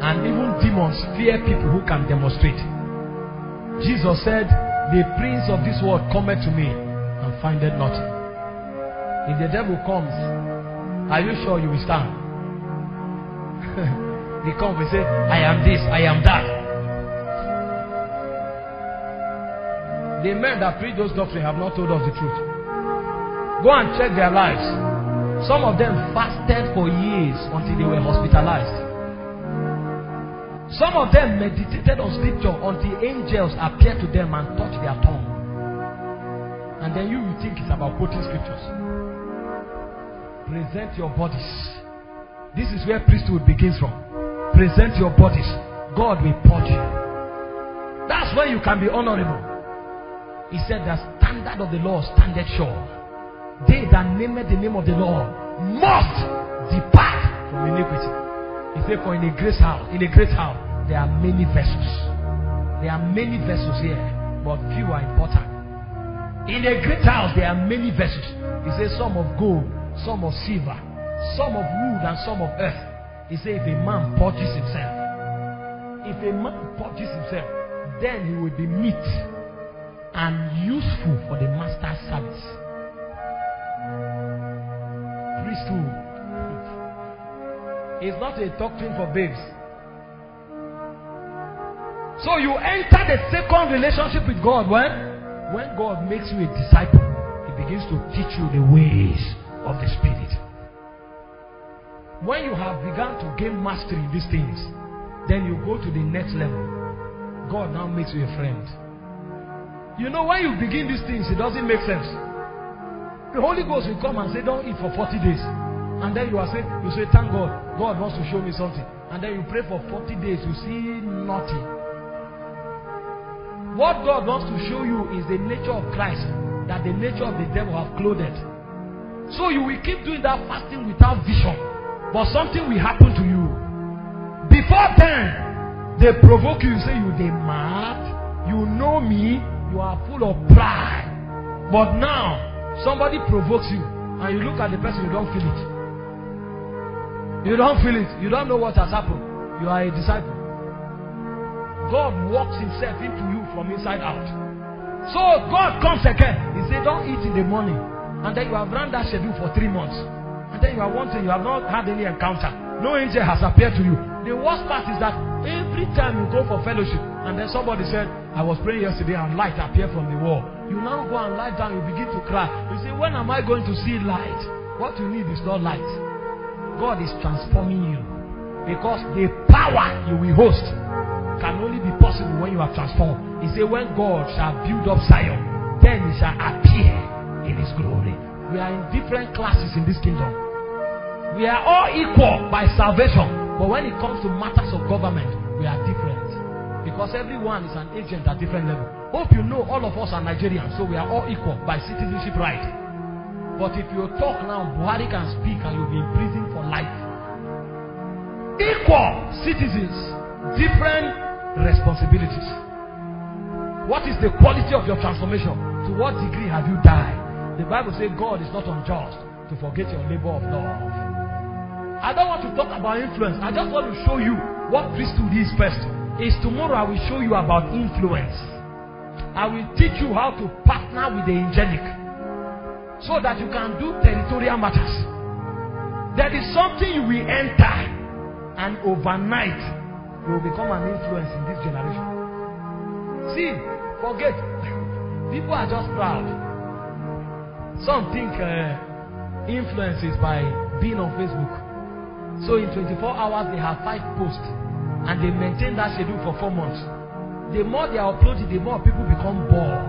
And even demons fear people who can demonstrate. Jesus said, The prince of this world cometh to me and findeth nothing. If the devil comes, are you sure you will stand? he comes and say, I am this, I am that. The men that preach those doctrines have not told us the truth. Go and check their lives. Some of them fasted for years until they were hospitalized. Some of them meditated on scripture until angels appeared to them and touched their tongue. And then you will think it's about quoting scriptures. Present your bodies. This is where priesthood begins from. Present your bodies. God will purge you. That's when you can be honorable. He said, The standard of the law standeth sure. They that name the name of the Lord must depart from iniquity. He said, For in a great house, in a great house, there are many vessels. There are many vessels here, but few are important. In a great house, there are many vessels. He says, Some of gold, some of silver, some of wood, and some of earth. He said, If a man purges himself, if a man purges himself, then he will be meet and useful for the master's service priesthood. It's not a doctrine for babes. So you enter the second relationship with God when? When God makes you a disciple, He begins to teach you the ways of the Spirit. When you have begun to gain mastery in these things, then you go to the next level. God now makes you a friend. You know, when you begin these things, it doesn't make sense. The Holy Ghost will come and say, Don't eat for 40 days. And then you are saying, You say, Thank God. God wants to show me something. And then you pray for 40 days, you see nothing. What God wants to show you is the nature of Christ that the nature of the devil have clothed. So you will keep doing that fasting without vision. But something will happen to you. Before then, they provoke you, say you they mad, you know me, you are full of pride. But now Somebody provokes you, and you look at the person, you don't feel it. You don't feel it. You don't know what has happened. You are a disciple. God walks Himself into you from inside out. So God comes again. He said, Don't eat in the morning. And then you have run that schedule for three months. And then you are wanting, you have not had any encounter. No angel has appeared to you. The worst part is that every time you go for fellowship, and then somebody said, I was praying yesterday and light appeared from the wall. You now go and lie down, you begin to cry. You say, When am I going to see light? What you need is not light. God is transforming you. Because the power you will host can only be possible when you are transformed. He said, When God shall build up Zion, then he shall appear in his glory. We are in different classes in this kingdom. We are all equal by salvation. But when it comes to matters of government, we are different. Because everyone is an agent at different level. Hope you know all of us are Nigerians, so we are all equal by citizenship right. But if you talk now, Buhari can speak and you'll be in prison for life. Equal citizens, different responsibilities. What is the quality of your transformation? To what degree have you died? The Bible says God is not unjust to forget your labor of love. I don't want to talk about influence. I just want to show you what priesthood is first. Is tomorrow I will show you about influence. I will teach you how to partner with the angelic so that you can do territorial matters. There is something you will enter, and overnight you will become an influence in this generation. See, forget, people are just proud. Some think uh, influence is by being on Facebook. So in 24 hours, they have five posts and they maintain that schedule for four months the more they are uploading, the more people become bored.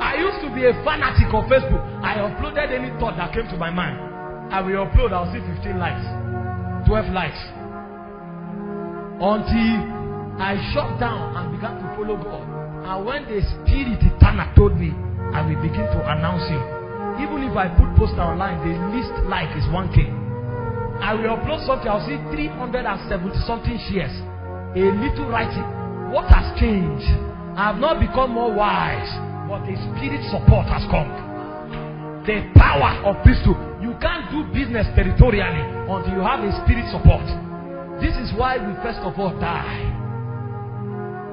I used to be a fanatic of Facebook. I uploaded any thought that came to my mind. I will upload, I'll see 15 likes, 12 likes. Until I shut down and began to follow God. And when the Spirit Eternal told me, I will begin to announce Him. Even if I put post online, the least like is 1K. I will upload something, I'll see 370 something shares. A little writing. What has changed? I have not become more wise. but the spirit support has come. The power of priesthood. You can't do business territorially until you have a spirit support. This is why we first of all die.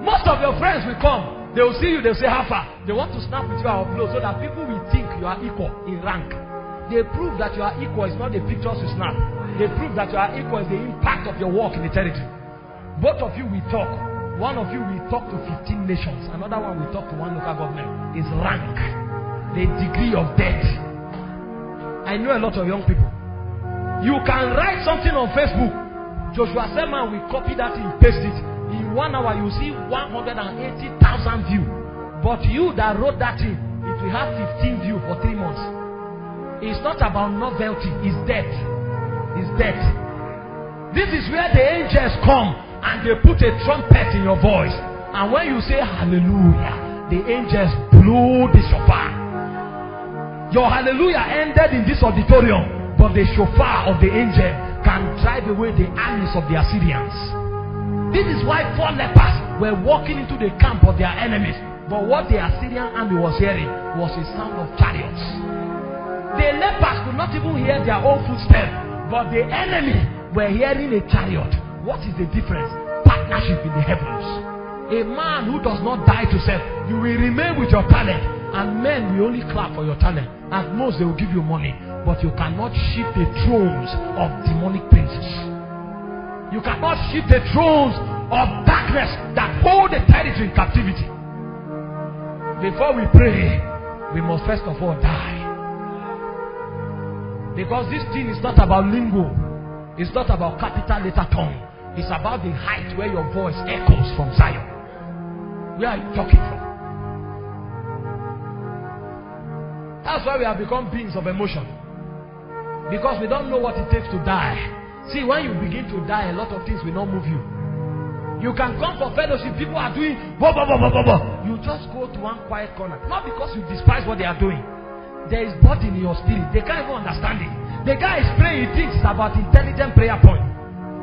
Most of your friends will come. They will see you, they will say, How far? They want to snap with you or blow so that people will think you are equal in rank. They prove that you are equal is not the pictures you snap. They prove that you are equal is the impact of your work in the territory. Both of you will talk. One of you will talk to 15 nations. Another one will talk to one local government. Is rank. The degree of debt. I know a lot of young people. You can write something on Facebook. Joshua Selman will copy that and paste it. One hour, you see 180,000 views. But you that wrote that in, it will have 15 views for three months. It's not about novelty, it's death. It's death. This is where the angels come and they put a trumpet in your voice. And when you say hallelujah, the angels blow the shofar. Your hallelujah ended in this auditorium, but the shofar of the angel can drive away the armies of the Assyrians. This is why four lepers were walking into the camp of their enemies. But what the Assyrian army was hearing was a sound of chariots. The lepers could not even hear their own footsteps, but the enemy were hearing a chariot. What is the difference? Partnership in the heavens. A man who does not die to self, you will remain with your talent, and men will only clap for your talent. At most, they will give you money, but you cannot shift the thrones of demonic princes. You cannot shift the thrones of darkness that hold the territory in captivity. Before we pray, we must first of all die. Because this thing is not about lingo, it's not about capital letter tongue. It's about the height where your voice echoes from Zion. Where are you talking from? That's why we have become beings of emotion. Because we don't know what it takes to die. See, when you begin to die, a lot of things will not move you. You can come for fellowship, people are doing blah, blah, blah, blah, blah, blah. You just go to one quiet corner. Not because you despise what they are doing. There is burden in your spirit. They can't even understand it. The guy is praying, he thinks about intelligent prayer point.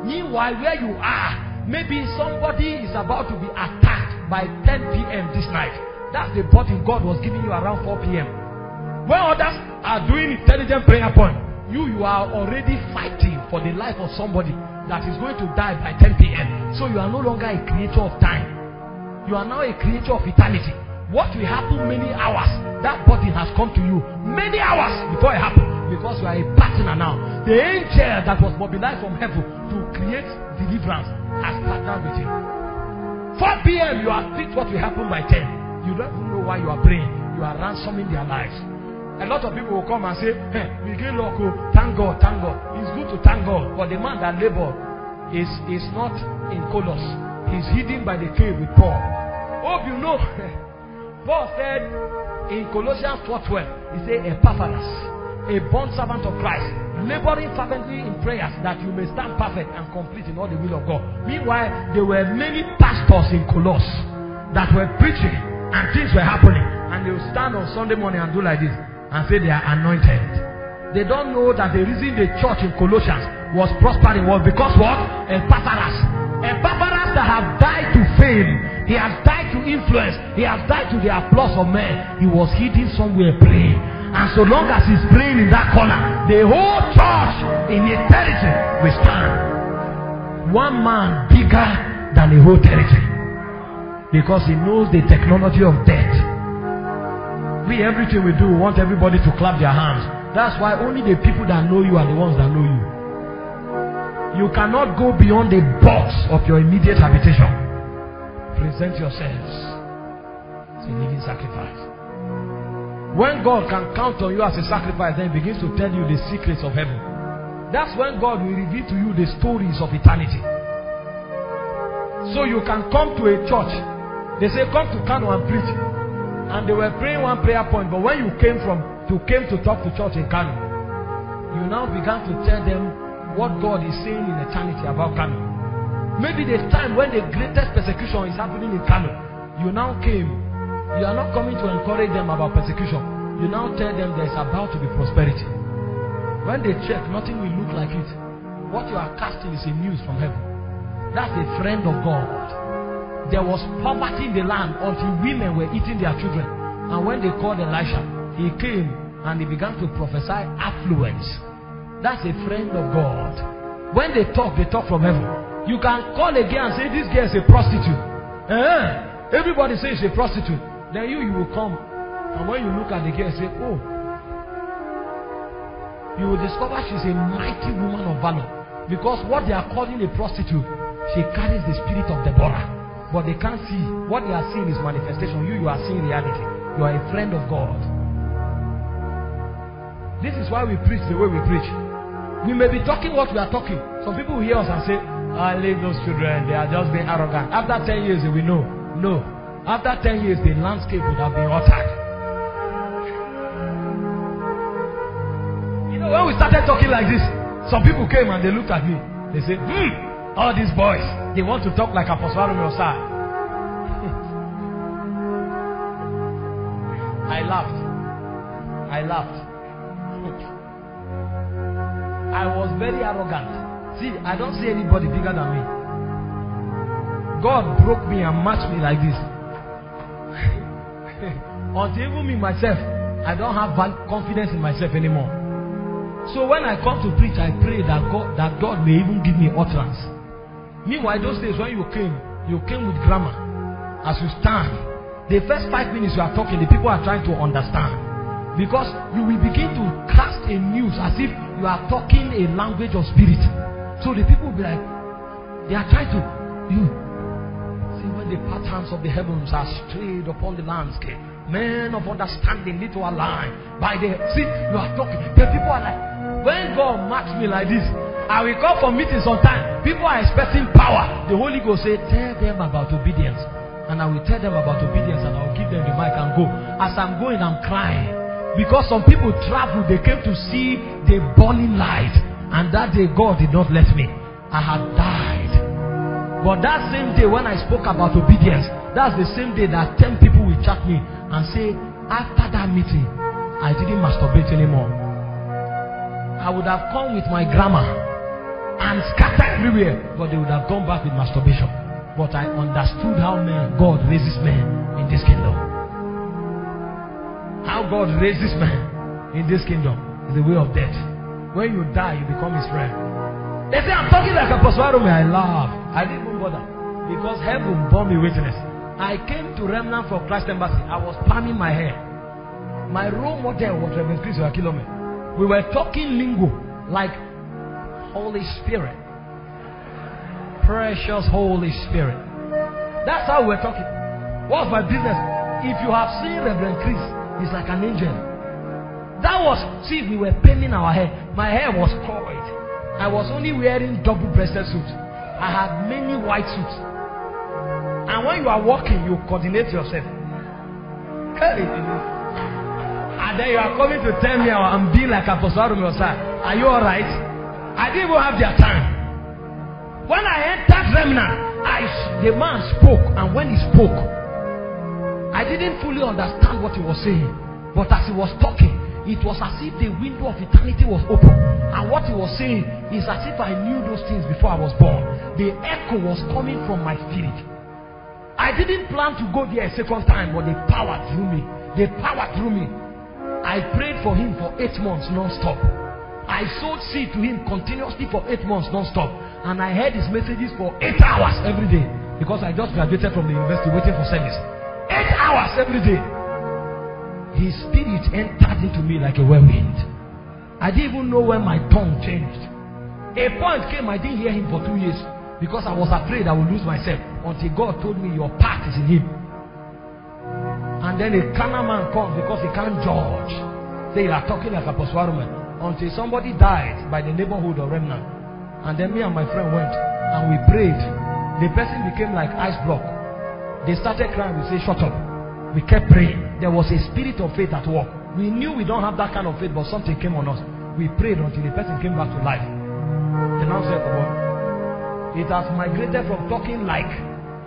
Meanwhile, where you are, maybe somebody is about to be attacked by 10 p.m. this night. That's the burden God was giving you around 4 p.m. When others are doing intelligent prayer point, you you are already fighting for the life of somebody that is going to die by 10 p.m. So you are no longer a creator of time. You are now a creator of eternity. What will happen many hours, that burden has come to you many hours before it happens because you are a partner now. The angel that was mobilized from heaven to create deliverance has partnered with him. 4 p.m. you are picked what will happen by 10. You don't even know why you are praying. You are ransoming their lives. A lot of people will come and say, hey, we get local, oh. thank God, thank God. It's good to thank God. But the man that labored is, is not in Colossae. He's hidden by the cave with Paul. Hope you know. Paul said in Colossians 4.12, he said, Epaphras, a bond servant of Christ, laboring fervently in prayers that you may stand perfect and complete in all the will of God. Meanwhile, there were many pastors in Colossae that were preaching and things were happening. And they will stand on Sunday morning and do like this and say they are anointed. They don't know that the reason the church in Colossians was prospering was because what? Epaphras. Epaphras that have died to fame. He has died to influence. He has died to the applause of men. He was hidden somewhere praying. And so long as he's praying in that corner, the whole church in the territory will stand. One man bigger than the whole territory. Because he knows the technology of death. We, everything we do, we want everybody to clap their hands. That's why only the people that know you are the ones that know you. You cannot go beyond the box of your immediate habitation. Present yourselves as a living sacrifice. When God can count on you as a sacrifice, then he begins to tell you the secrets of heaven. That's when God will reveal to you the stories of eternity. So you can come to a church. They say, Come to Kano and preach. And they were praying one prayer point, but when you came from you came to talk to church in Kano, you now began to tell them what God is saying in eternity about Kano. Maybe the time when the greatest persecution is happening in Kano, you now came. You are not coming to encourage them about persecution. You now tell them there's about to be prosperity. When they check, nothing will look like it. What you are casting is a news from heaven. That's a friend of God. There was poverty in the land until women were eating their children. And when they called Elisha, he came and he began to prophesy affluence. That's a friend of God. When they talk, they talk from heaven. You can call a girl and say, This girl is a prostitute. Eh? Everybody says she's a prostitute. Then you, you will come. And when you look at the girl, say, Oh, you will discover she's a mighty woman of valor. Because what they are calling a prostitute, she carries the spirit of Deborah. But they can't see. What they are seeing is manifestation. You, you are seeing reality. You are a friend of God. This is why we preach the way we preach. We may be talking what we are talking. Some people hear us and say, I leave those children, they are just being arrogant. After 10 years, will know. No. After 10 years, the landscape would have been altered. You know, when we started talking like this, some people came and they looked at me. They said, hmm, all these boys, they want to talk like Apostle Osayi. I laughed. I laughed. I was very arrogant. See, I don't see anybody bigger than me. God broke me and matched me like this. Until even me myself, I don't have confidence in myself anymore. So when I come to preach, I pray that God that God may even give me utterance. Meanwhile, those days when you came, you came with grammar. As you stand, the first five minutes you are talking, the people are trying to understand. Because you will begin to cast a news as if you are talking a language of spirit. So the people will be like, they are trying to you see when the patterns of the heavens are strayed upon the landscape. Men of understanding need to align by the see you are talking. The people are like, when God marks me like this, I will come for meetings sometime. People are expecting power. The Holy Ghost say, tell them about obedience. And I will tell them about obedience and I will give them the mic and go. As I'm going, I'm crying. Because some people traveled, they came to see the burning light. And that day, God did not let me. I had died. But that same day, when I spoke about obedience, that's the same day that 10 people will chat me and say, After that meeting, I didn't masturbate anymore. I would have come with my grammar and scattered everywhere, but they would have gone back with masturbation. But I understood how men, God raises men in this kingdom. How God raises men in this kingdom is the way of death. When you die, you become his friend. They say, I'm talking like Apostle Arome. I laugh. I didn't even bother. Because heaven bore me witness. I came to Remnant for Christ Embassy. I was palming my hair. My role model was Reverend Chris Oyakhilome. We were talking lingo like Holy Spirit. Precious Holy Spirit. That's how we're talking. What's my business? If you have seen Reverend Chris, he's like an angel. That was, see, we were painting our hair. My hair was coiled. I was only wearing double breasted suits. I had many white suits. And when you are walking, you coordinate yourself. Hey. And then you are coming to tell me I'm being like Apostle Osayi. Are you alright? I didn't even have their time. When I entered Remnant, I, the man spoke, and when he spoke, I didn't fully understand what he was saying. But as he was talking, it was as if the window of eternity was open. And what he was saying is as if I knew those things before I was born. The echo was coming from my spirit. I didn't plan to go there a second time, but the power drew me. The power drew me. I prayed for him for eight months non-stop. I sowed seed to him continuously for eight months non-stop. And I heard his messages for eight hours every day. Because I just graduated from the university waiting for service. Eight hours every day. His spirit entered into me like a whirlwind. I didn't even know when my tongue changed. A point came, I didn't hear him for two years because I was afraid I would lose myself until God told me, Your part is in him. And then a carnal man comes because he can't judge. You are talking like a Apostle Arome. Until somebody died by the neighborhood of Remnant. And then me and my friend went and we prayed. The person became like ice block. They started crying. We say, Shut up. We kept praying. There was a spirit of faith at work. We knew we don't have that kind of faith, but something came on us. We prayed until the person came back to life. The now said, oh, It has migrated from talking like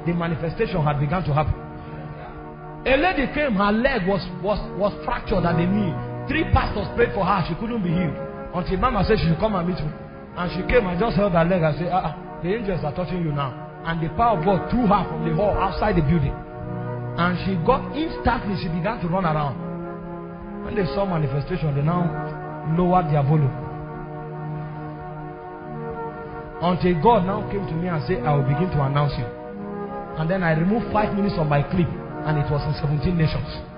the manifestation had begun to happen. A lady came, her leg was, was, was fractured at the knee. Three pastors prayed for her, she couldn't be healed. Until Mama said she should come and meet me. And she came and just held her leg and said, ah, ah, the angels are touching you now. And the power of God threw her from the hall outside the building. And she got instantly, she began to run around. When they saw manifestation, they now lowered their volume. Until God now came to me and said, I will begin to announce you. And then I removed five minutes of my clip, and it was in 17 nations.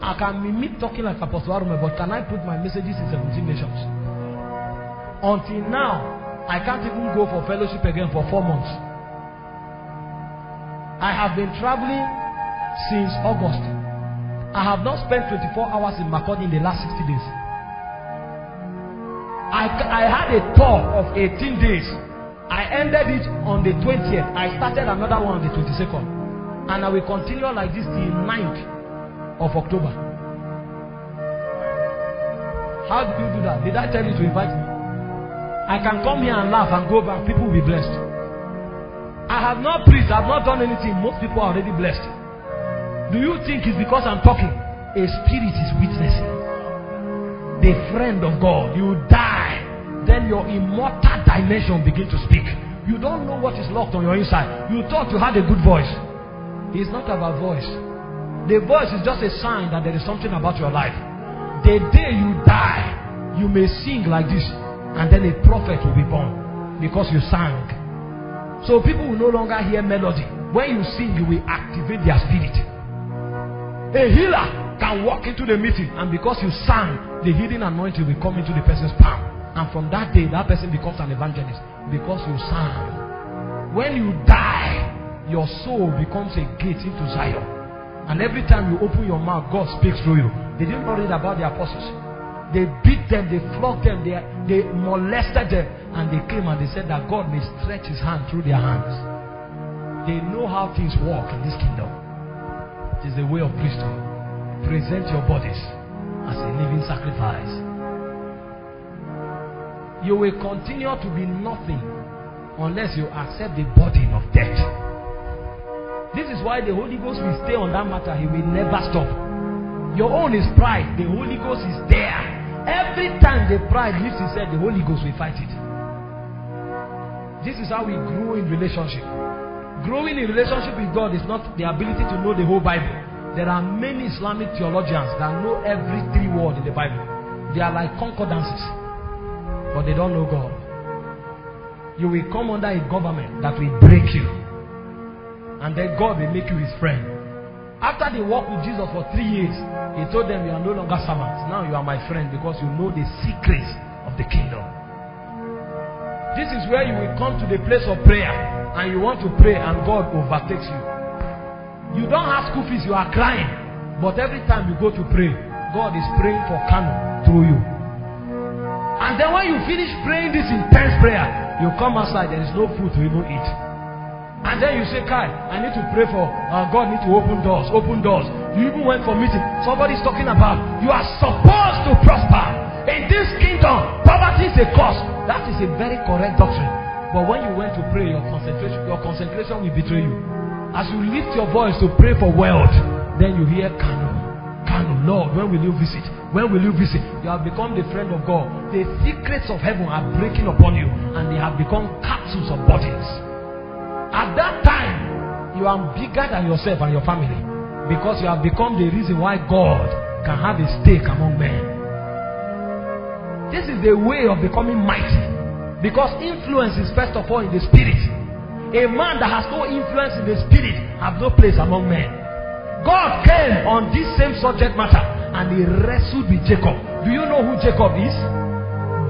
I can mimic talking like Apostle Arome, but can I put my messages in 17 nations? Until now, I can't even go for fellowship again for four months. I have been traveling since August. I have not spent 24 hours in Makurdi in the last 60 days. I, I had a tour of 18 days. I ended it on the 20th. I started another one on the 22nd. And I will continue like this till 9th of October. How did you do that? Did I tell you to invite me? I can come here and laugh and go back. People will be blessed. I have not preached, I have not done anything. Most people are already blessed. Do you think it's because I'm talking? A spirit is witnessing. The friend of God. You die. Then your immortal dimension begin to speak. You don't know what is locked on your inside. You thought you had a good voice. It's not about voice. The voice is just a sign that there is something about your life. The day you die, you may sing like this, and then a prophet will be born because you sang. So people will no longer hear melody. When you sing, you will activate their spirit. A healer can walk into the meeting, and because you sang, the healing anointing will come into the person's palm. And from that day, that person becomes an evangelist because you sang. When you die, your soul becomes a gate into Zion. And every time you open your mouth, God speaks through you. They didn't read about the apostles. They beat them, they flogged them, they, they molested them, and they came and they said that God may stretch his hand through their hands. They know how things work in this kingdom. It is the way of priesthood. Present your bodies as a living sacrifice. You will continue to be nothing unless you accept the burden of death. This is why the Holy Ghost will stay on that matter. He will never stop. Your own is pride. The Holy Ghost is there. Every time the pride lifts head, the Holy Ghost will fight it. This is how we grow in relationship. Growing in relationship with God is not the ability to know the whole Bible. There are many Islamic theologians that know every three word in the Bible. They are like concordances, but they don't know God. You will come under a government that will break you and then God will make you his friend. After they walked with Jesus for three years, he told them, You are no longer servants. Now you are my friend because you know the secrets of the kingdom. This is where you will come to the place of prayer and you want to pray and God overtakes you. You don't have school fees, you are crying. But every time you go to pray, God is praying for Kano through you. And then when you finish praying this intense prayer, you come outside, there is no food to even eat. And then you say, Kai, I need to pray for uh, God need to open doors, open doors. You even went for meeting. Somebody's talking about you are supposed to prosper. In this kingdom, poverty is a cost. That is a very correct doctrine. But when you went to pray, your concentration, your concentration will betray you. As you lift your voice to pray for wealth, then you hear Kano. Kano, Lord, when will you visit? When will you visit? You have become the friend of God. The secrets of heaven are breaking upon you, and they have become capsules of bodies. At that time, you are bigger than yourself and your family because you have become the reason why God can have a stake among men. This is the way of becoming mighty because influence is first of all in the spirit. A man that has no influence in the spirit have no place among men. God came on this same subject matter and he wrestled with Jacob. Do you know who Jacob is?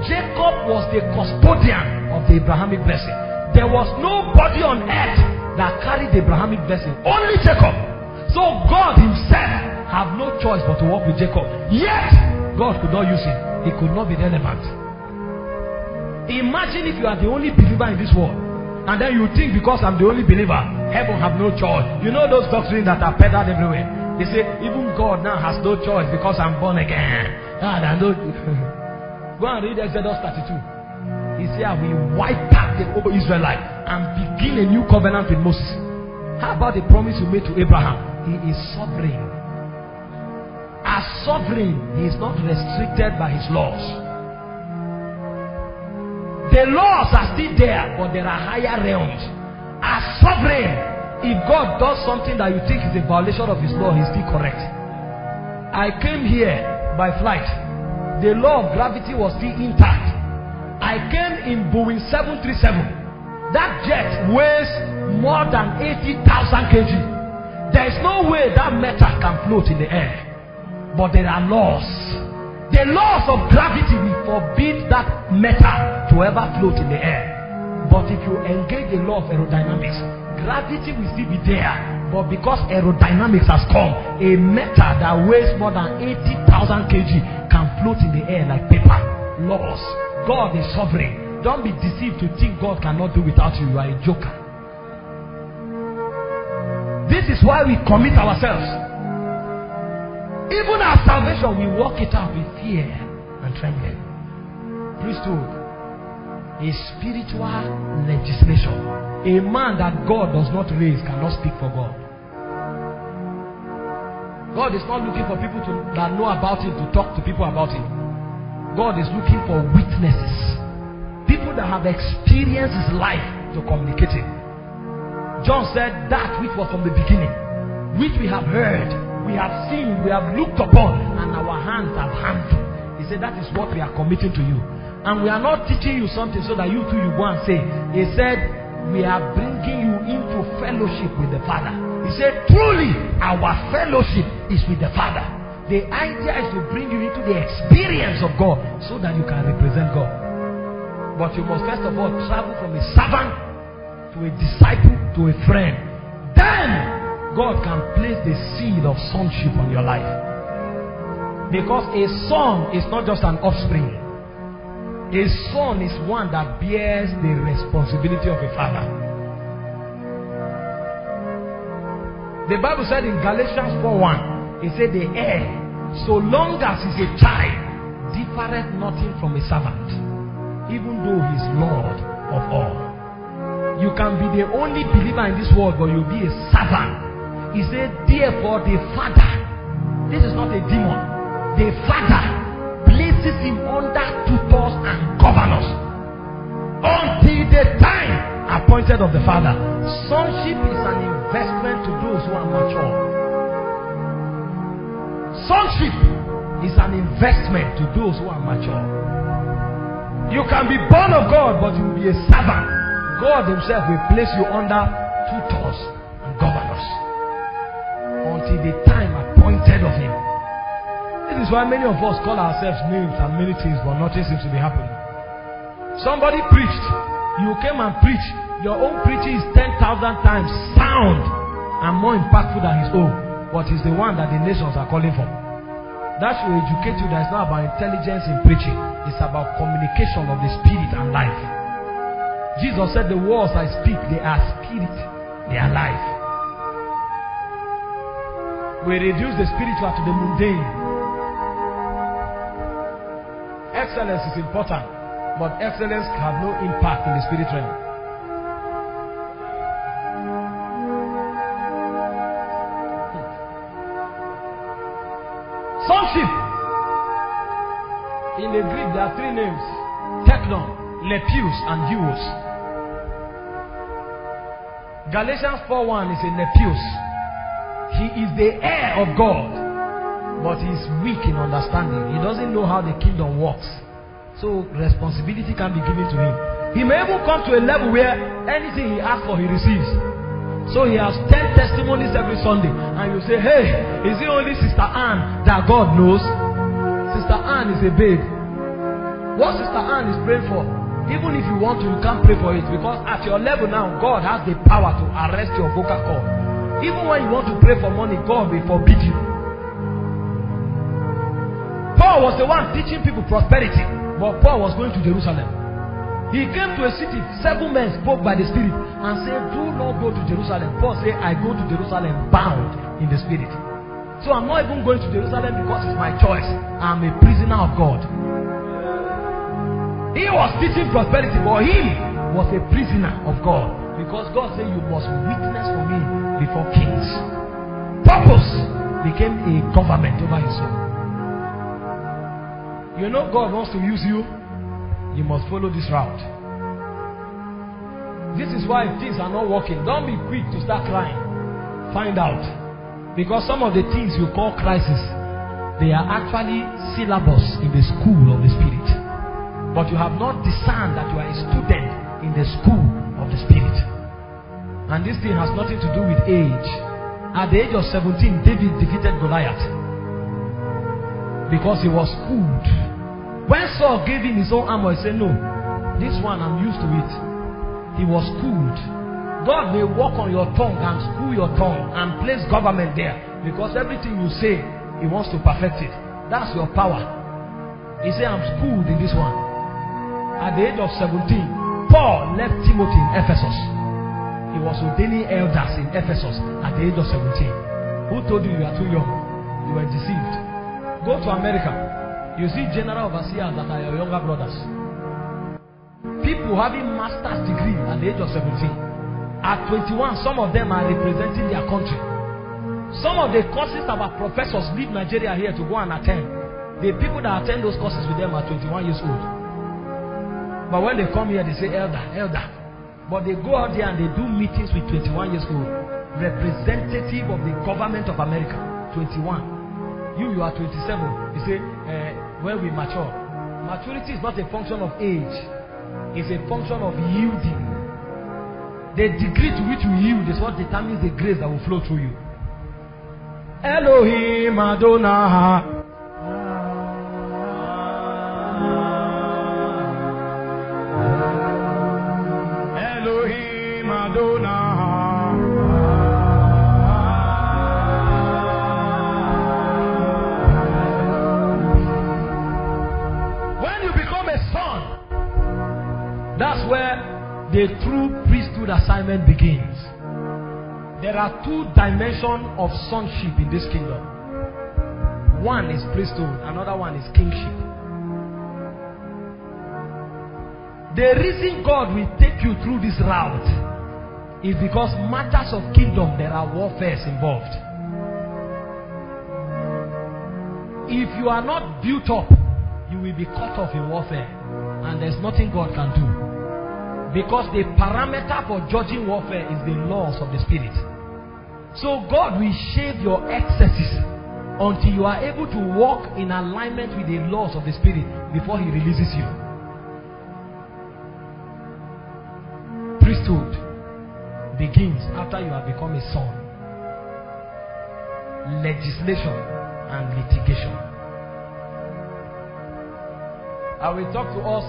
Jacob was the custodian of the Abrahamic blessing. There was nobody on earth that carried the Abrahamic blessing, only Jacob. So God Himself have no choice but to walk with Jacob. Yet God could not use him, he could not be relevant. Imagine if you are the only believer in this world, and then you think because I'm the only believer, heaven have no choice. You know those doctrines that are peddled everywhere. They say even God now has no choice because I'm born again. Ah, no. Go and read Exodus 32. He said, I will wipe out the whole Israelite and begin a new covenant with Moses. How about the promise you made to Abraham? He is sovereign. As sovereign, he is not restricted by his laws. The laws are still there, but there are higher realms. As sovereign, If God does something that you think is a violation of His law, He's still correct. I came here by flight. The law of gravity was still intact. I came in Boeing 737. That jet weighs more than 80,000 kg. There is no way that metal can float in the air. But there are laws. The laws of gravity will forbid that metal to ever float in the air. But if you engage the law of aerodynamics, gravity will still be there. But because aerodynamics has come, a metal that weighs more than 80,000 kg can float in the air like paper. Laws. God is sovereign. Don't be deceived to think God cannot do without you. You are a joker. This is why we commit ourselves. Even our salvation, we walk it out with fear and trembling. Priesthood a spiritual legislation. A man that God does not raise cannot speak for God. God is not looking for people to, that know about Him to talk to people about Him. God is looking for witnesses. People that have experienced His life to communicate it. John said, That which was from the beginning, which we have heard, we have seen, we have looked upon, and our hands have handled. He said, That is what we are committing to you. And we are not teaching you something so that you too you go and say. He said, We are bringing you into fellowship with the Father. He said, Truly, our fellowship is with the Father. The idea is to bring you into the experience of God so that you can represent God. But you must first of all travel from a servant to a disciple to a friend. Then God can place the seed of sonship on your life. Because a son is not just an offspring. A son is one that bears the responsibility of a father. The Bible said in Galatians 4:1, it said the heir, so long as he's a child, differeth nothing from a servant, even though he's Lord of all. You can be the only believer in this world, but you'll be a servant. He said, therefore, the father, this is not a demon, the father places him under tutors and governors until the time appointed of the father. Sonship is an investment to those who are mature. Sonship is an investment to those who are mature. You can be born of God, but you will be a servant. God Himself will place you under tutors and governors until the time appointed of Him. This is why many of us call ourselves names and many things, but nothing seems to be happening. Somebody preached, you came and preached. Your own preaching is 10,000 times sound and more impactful than his own, but he's the one that the nations are calling for. That should educate you that it's not about intelligence in preaching, it's about communication of the spirit and life. Jesus said, The words I speak, they are spirit, they are life. We reduce the spiritual to the mundane. Excellence is important, but excellence have no impact in the spirit realm. In the Greek, there are three names Teknon, Nepios, and Huios. Galatians 4:1 is a Nepios. He is the heir of God, but he is weak in understanding. He doesn't know how the kingdom works. So responsibility can be given to him. He may even come to a level where anything he asks for, he receives. So he has 10 testimonies every Sunday. And you say, hey, is it only Sister Anne that God knows? Sister Anne is a babe. What Sister Anne is praying for, even if you want to, you can't pray for it. Because at your level now, God has the power to arrest your vocal cord. Even when you want to pray for money, God will forbid you. Paul was the one teaching people prosperity. But Paul was going to Jerusalem. He came to a city, seven men spoke by the Spirit and said, Do not go to Jerusalem. Paul said, I go to Jerusalem bound in the Spirit. So I'm not even going to Jerusalem because it's my choice. I'm a prisoner of God. He was teaching prosperity, but he was a prisoner of God. Because God said, You must witness for me before kings. Purpose became a government over his soul. You know, God wants to use you you must follow this route. This is why things are not working. Don't be quick to start crying. Find out. Because some of the things you call crisis, they are actually syllabus in the school of the spirit. But you have not discerned that you are a student in the school of the spirit. And this thing has nothing to do with age. At the age of 17, David defeated Goliath because he was schooled. When Saul gave him his own armor, he said, No, this one I'm used to it. He was schooled. God may walk on your tongue and school your tongue and place government there because everything you say, He wants to perfect it. That's your power. He said, I'm schooled in this one. At the age of 17, Paul left Timothy in Ephesus. He was ordaining elders in Ephesus at the age of 17. Who told you you are too young? You were deceived. Go to America. You see general overseers that are your younger brothers. People having master's degree at the age of 17. At 21, some of them are representing their country. Some of the courses our professors leave Nigeria here to go and attend. The people that attend those courses with them are 21 years old. But when they come here, they say elder, elder. But they go out there and they do meetings with 21 years old, representative of the government of America. 21. You, you are 27. You say, uh, when we mature. Maturity is not a function of age, it's a function of yielding. The degree to which you yield is what determines the grace that will flow through you. Elohim Adonai. Assignment begins. There are two dimensions of sonship in this kingdom. One is priesthood, another one is kingship. The reason God will take you through this route is because matters of kingdom there are warfares involved. If you are not built up, you will be cut off in warfare, and there's nothing God can do. Because the parameter for judging warfare is the laws of the spirit. So God will shave your excesses until you are able to walk in alignment with the laws of the spirit before he releases you. Priesthood begins after you have become a son. Legislation and litigation. I will talk to us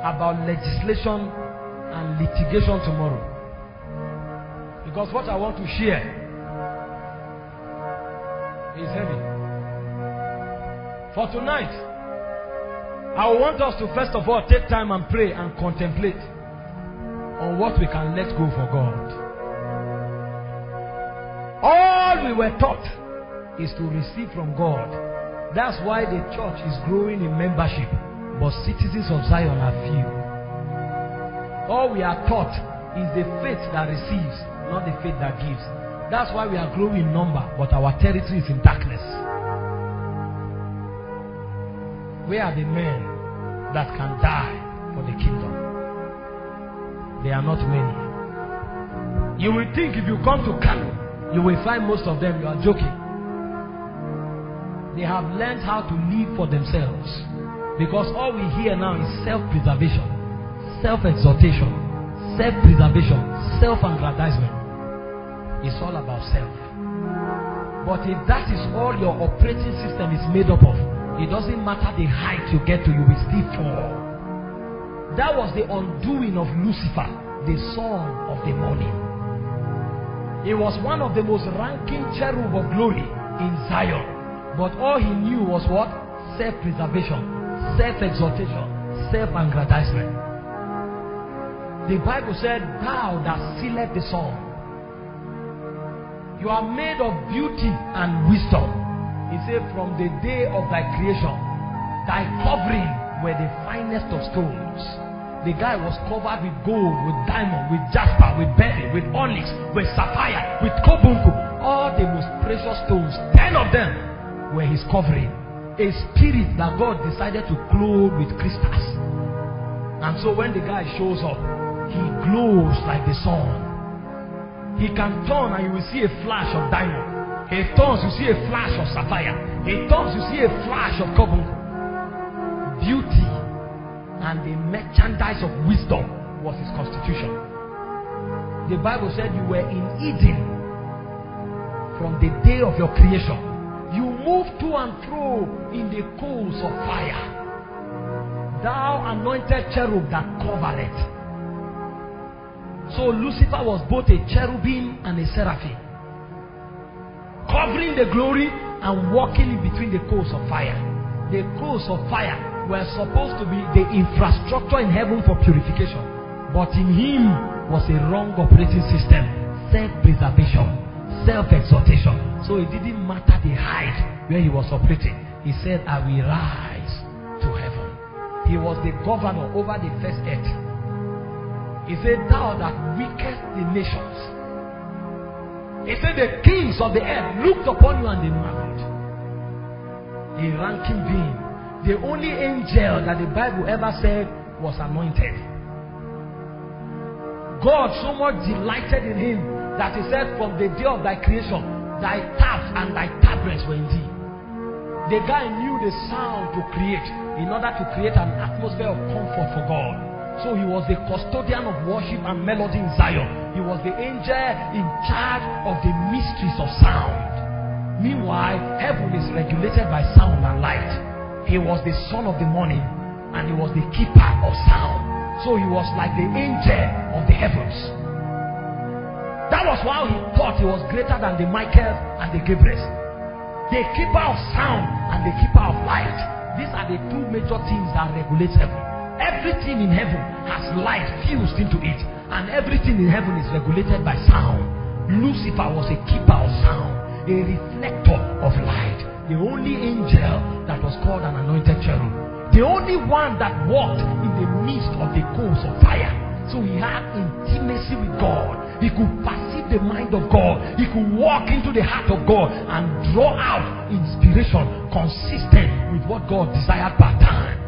about legislation and litigation tomorrow. Because what I want to share is heavy. For tonight, I want us to first of all take time and pray and contemplate on what we can let go for God. All we were taught is to receive from God. That's why the church is growing in membership, but citizens of Zion are few. All we are taught is the faith that receives, not the faith that gives. That's why we are growing in number, but our territory is in darkness. Where are the men that can die for the kingdom? They are not many. You will think if you come to Kano, you will find most of them, you are joking. They have learned how to live for themselves. Because all we hear now is self preservation, self exhortation, self preservation, self aggrandizement. It's all about self. But if that is all your operating system is made up of, it doesn't matter the height you get to, you will still fall. That was the undoing of Lucifer, the son of the morning. He was one of the most ranking cherub of glory in Zion. But all he knew was what? Self preservation, self exaltation, self aggrandizement. The Bible said, Thou that sealeth the song. You are made of beauty and wisdom. He said, From the day of thy creation, thy covering were the finest of stones. The guy was covered with gold, with diamond, with jasper, with beryl, with onyx, with sapphire, with carbuncle. All the most precious stones, ten of them were his covering. A spirit that God decided to clothe with crystals. And so when the guy shows up, he glows like the sun. He can turn and you will see a flash of diamond. He turns, you see a flash of sapphire. He turns, you see a flash of carbuncle. Beauty and the merchandise of wisdom was his constitution. The Bible said you were in Eden from the day of your creation. You moved to and fro in the coals of fire. Thou anointed cherub that covered it. So Lucifer was both a cherubim and a seraphim, covering the glory and walking in between the coals of fire. The coals of fire were supposed to be the infrastructure in heaven for purification, but in him was a wrong operating system, self preservation, self exaltation. So it didn't matter the height where he was operating. He said, I will rise to heaven. He was the governor over the first earth. He said, Thou that weakest the nations. He said, The kings of the earth looked upon you and they marveled. A ranking being. The only angel that the Bible ever said was anointed. God so much delighted in him that he said, From the day of thy creation, thy taps and thy tabrets were in thee. The guy knew the sound to create in order to create an atmosphere of comfort for God. So he was the custodian of worship and melody in Zion. He was the angel in charge of the mysteries of sound. Meanwhile, heaven is regulated by sound and light. He was the son of the morning and he was the keeper of sound. So he was like the angel of the heavens. That was why he thought he was greater than the Michael and the Gabriel. The keeper of sound and the keeper of light. These are the two major things that regulate heaven. Everything in heaven has light fused into it, and everything in heaven is regulated by sound. Lucifer was a keeper of sound, a reflector of light, the only angel that was called an anointed cherub. The only one that walked in the midst of the coals of fire. So he had intimacy with God. He could perceive the mind of God. He could walk into the heart of God and draw out inspiration consistent with what God desired per time.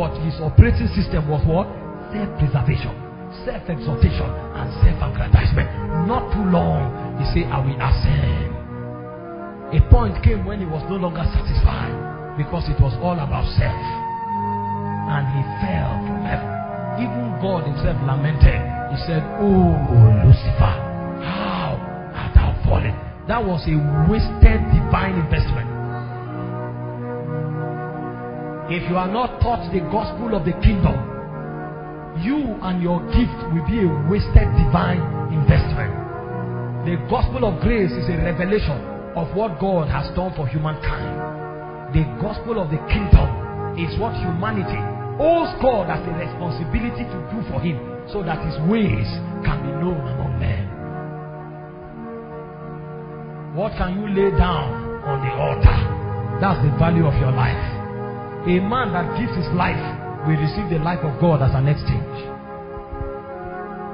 But his operating system was what? Self preservation, self exaltation, and self aggrandizement. Not too long, he said, I will ascend. A point came when he was no longer satisfied because it was all about self and he fell from heaven. Even God himself lamented. He said, Oh, Lucifer, how art thou fallen? That was a wasted divine investment. If you are not taught the gospel of the kingdom, you and your gift will be a wasted divine investment. The gospel of grace is a revelation of what God has done for humankind. The gospel of the kingdom is what humanity owes God as a responsibility to do for him so that his ways can be known among men. What can you lay down on the altar? That's the value of your life. A man that gives his life will receive the life of God as an exchange.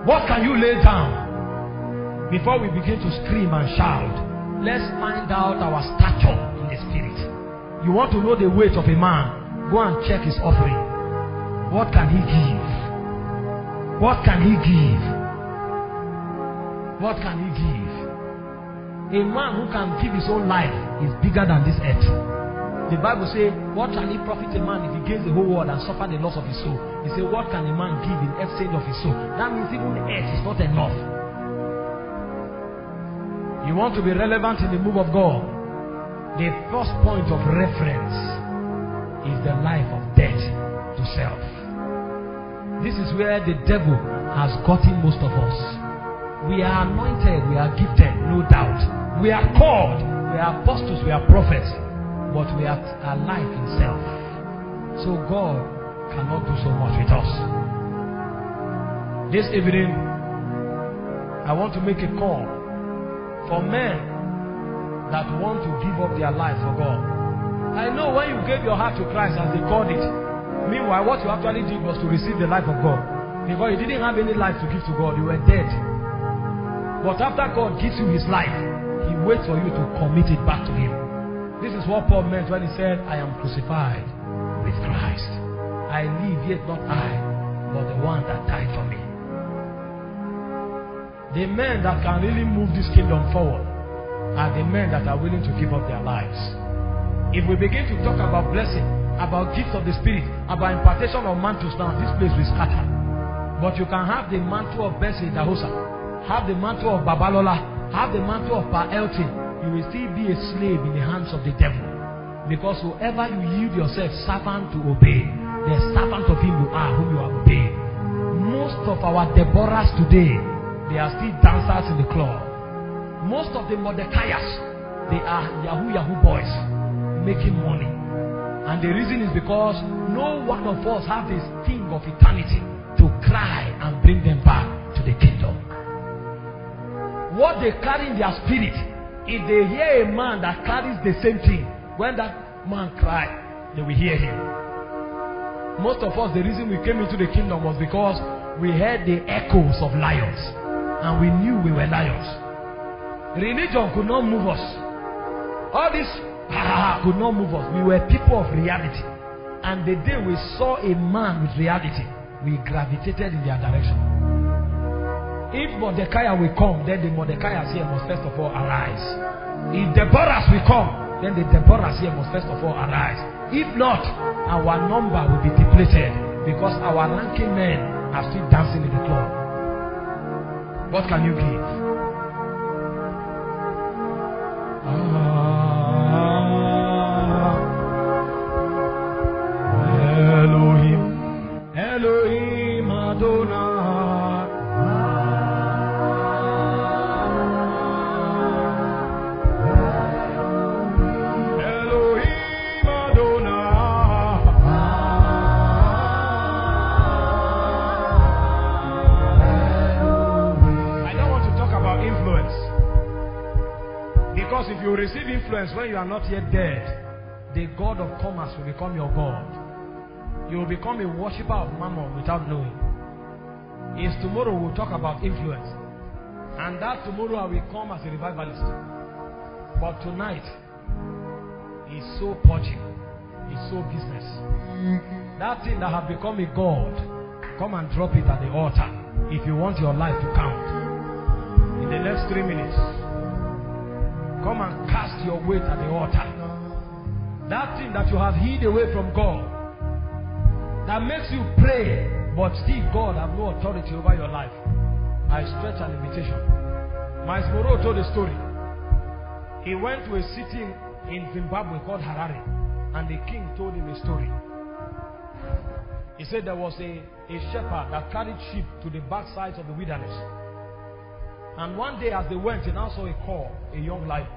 What can you lay down? Before we begin to scream and shout, let's find out our stature in the spirit. You want to know the weight of a man? Go and check his offering. What can he give? What can he give? What can he give? A man who can give his own life is bigger than this earth. The Bible says, What shall he profit a man if he gains the whole world and suffer the loss of his soul? He said, What can a man give in exchange of his soul? That means even earth is not enough. You want to be relevant in the move of God. The first point of reference is the life of death to self. This is where the devil has gotten most of us. We are anointed, we are gifted, no doubt. We are called, we are apostles, we are prophets, but we are alive in self. So God cannot do so much with us. This evening, I want to make a call for men that want to give up their life for God. I know when you gave your heart to Christ, as they called it, Meanwhile, what you actually did was to receive the life of God. Because you didn't have any life to give to God, you were dead. But after God gives you his life, he waits for you to commit it back to him. What Paul meant when he said, I am crucified with Christ. I live, yet not I, but the one that died for me. The men that can really move this kingdom forward are the men that are willing to give up their lives. If we begin to talk about blessing, about gifts of the Spirit, about impartation of mantles now, this place will scatter. But you can have the mantle of Benson Idahosa, have the mantle of Babalola, have the mantle of Pa Elton. You will still be a slave in the hands of the devil. Because whoever you yield yourself servant to obey, the servant of him you are whom you are obeying. Most of our Deborahs today, they are still dancers in the club. Most of the Mordecai's, they are Yahoo Yahoo boys making money. And the reason is because no one of us have this thing of eternity to cry and bring them back to the kingdom. What they carry in their spirit, if they hear a man that carries the same thing, when that man cry, they will hear him. Most of us, the reason we came into the kingdom was because we heard the echoes of lions and we knew we were lions. Religion could not move us. All this could not move us. We were people of reality. And the day we saw a man with reality, we gravitated in their direction. If Mordecai will come, then the Mordecai here must first of all arise. If Deborah will come, then the Deborah here must first of all arise. If not, our number will be depleted because our ranking men are still dancing in the club. What can you give? Elohim, you are not yet dead, the God of commerce will become your God. You will become a worshiper of mammon without knowing. Is tomorrow we'll talk about influence. And that tomorrow I will come as a revivalist. But tonight is so purging. It's so business. That thing that have become a God, come and drop it at the altar if you want your life to count. In the next three minutes, come and cast your weight at the altar. That thing that you have hid away from God, that makes you pray, but still God have no authority over your life. I stretch an invitation. Moreau told a story. He went to a city in Zimbabwe called Harare, and the king told him a story. He said there was a, a shepherd that carried sheep to the backsides of the wilderness. And one day, as they went, he now saw a call, a young lion.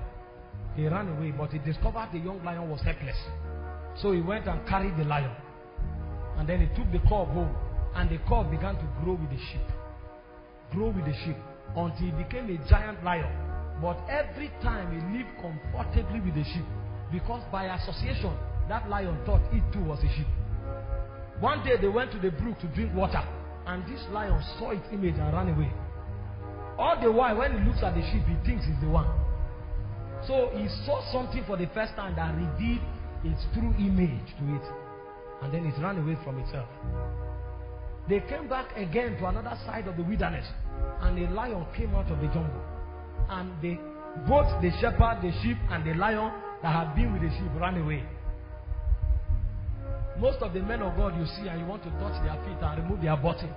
He ran away, but he discovered the young lion was helpless. So he went and carried the lion. And then he took the cub home. And the cub began to grow with the sheep. Grow with the sheep. Until he became a giant lion. But every time he lived comfortably with the sheep. Because by association, that lion thought it too was a sheep. One day they went to the brook to drink water. And this lion saw its image and ran away. All the while, when he looks at the sheep, he thinks he's the one. So he saw something for the first time that revealed its true image to it. And then it ran away from itself. They came back again to another side of the wilderness. And a lion came out of the jungle. And they, both the shepherd, the sheep, and the lion that had been with the sheep ran away. Most of the men of God you see and you want to touch their feet and remove their bottom,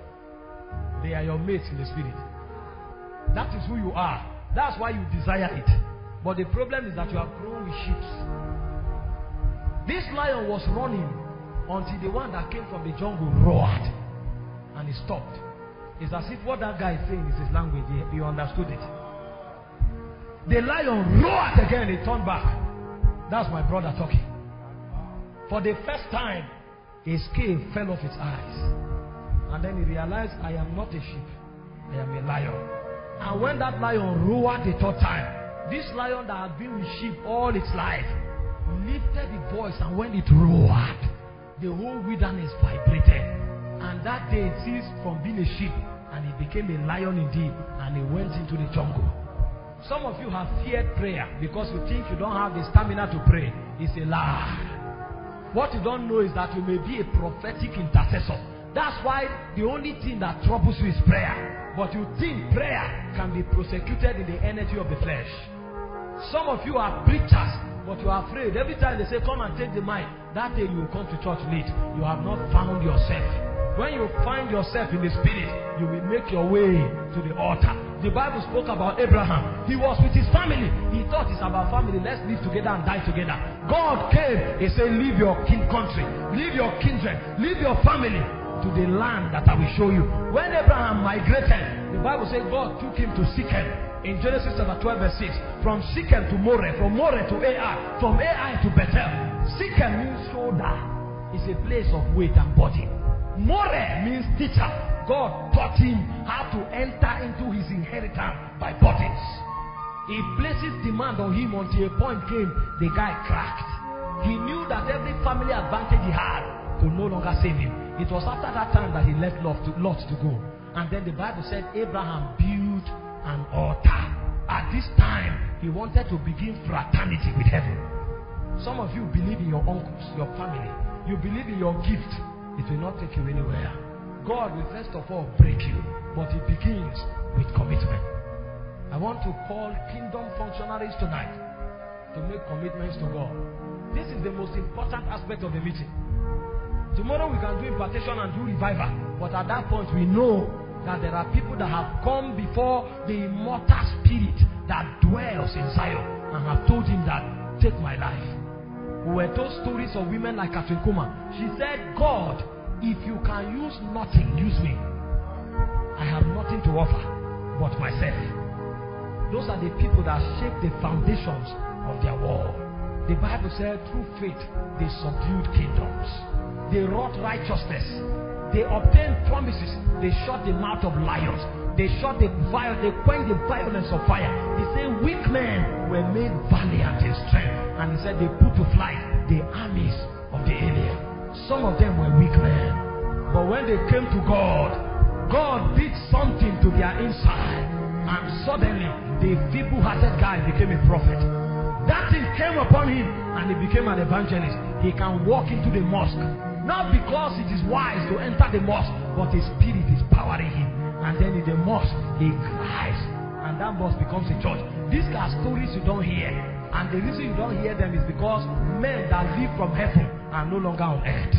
they are your mates in the spirit. That is who you are. That's why you desire it. But the problem is that you are grown with sheep. This lion was running until the one that came from the jungle roared and he stopped. It's as if what that guy is saying is his language. He, understood it. The lion roared again, he turned back. That's my brother talking. For the first time, a scale fell off his eyes. And then he realized, I am not a sheep, I am a lion. And when that lion roared the third time, this lion that had been with sheep all its life lifted the voice, and when it roared, the whole wilderness vibrated. And that day it ceased from being a sheep and it became a lion indeed, and it went into the jungle. Some of you have feared prayer because you think you don't have the stamina to pray. It's a lie. What you don't know is that you may be a prophetic intercessor That's why the only thing that troubles you is prayer. But you think prayer can be prosecuted in the energy of the flesh. Some of you are preachers, but you are afraid. Every time they say, Come and take the mic, that day you will come to church late. You have not found yourself. When you find yourself in the spirit, you will make your way to the altar. The Bible spoke about Abraham. He was with his family. He thought it's about family. Let's live together and die together. God came. He said, Leave your kin country, leave your kindred, leave your family to the land that I will show you. When Abraham migrated, the Bible says God took him to Shechem in Genesis chapter 12, verse 6. From Shechem to Moreh, from Moreh to Ai, from Ai to Bethel. Shechem means shoulder, it's a place of weight and body. Moreh means teacher. God taught him how to enter into his inheritance by bodies. He places demand on him until a point came, the guy cracked. He knew that every family advantage he had could no longer save him. It was after that time that he left Lot to, Lot to go. And then the Bible said Abraham built an altar. At this time, he wanted to begin fraternity with heaven. Some of you believe in your uncles, your family. You believe in your gift. It will not take you anywhere. God will first of all break you, but it begins with commitment. I want to call kingdom functionaries tonight to make commitments to God. This is the most important aspect of the meeting. Tomorrow we can do impartation and do revival. But at that point, we know that there are people that have come before the immortal spirit that dwells in Zion and have told him that, take my life. We were told stories of women like Kathryn Kuhlman. She said, God, if you can use nothing, use me. I have nothing to offer but myself. Those are the people that shape the foundations of their world. The Bible said, through faith, they subdued kingdoms they wrought righteousness. They obtained promises. They shut the mouth of lions. They shut the fire. They quenched the violence of fire. He said, weak men were made valiant in strength. And he said, they put to flight the armies of the alien. Some of them were weak men. But when they came to God, God did something to their inside. And suddenly, the feeble-hearted guy became a prophet. That thing came upon him and he became an evangelist. He can walk into the mosque not because it is wise to enter the mosque, but his spirit is powering him. And then in the mosque, he cries. And that mosque becomes a church. These are stories you don't hear. And the reason you don't hear them is because men that live from heaven are no longer on earth.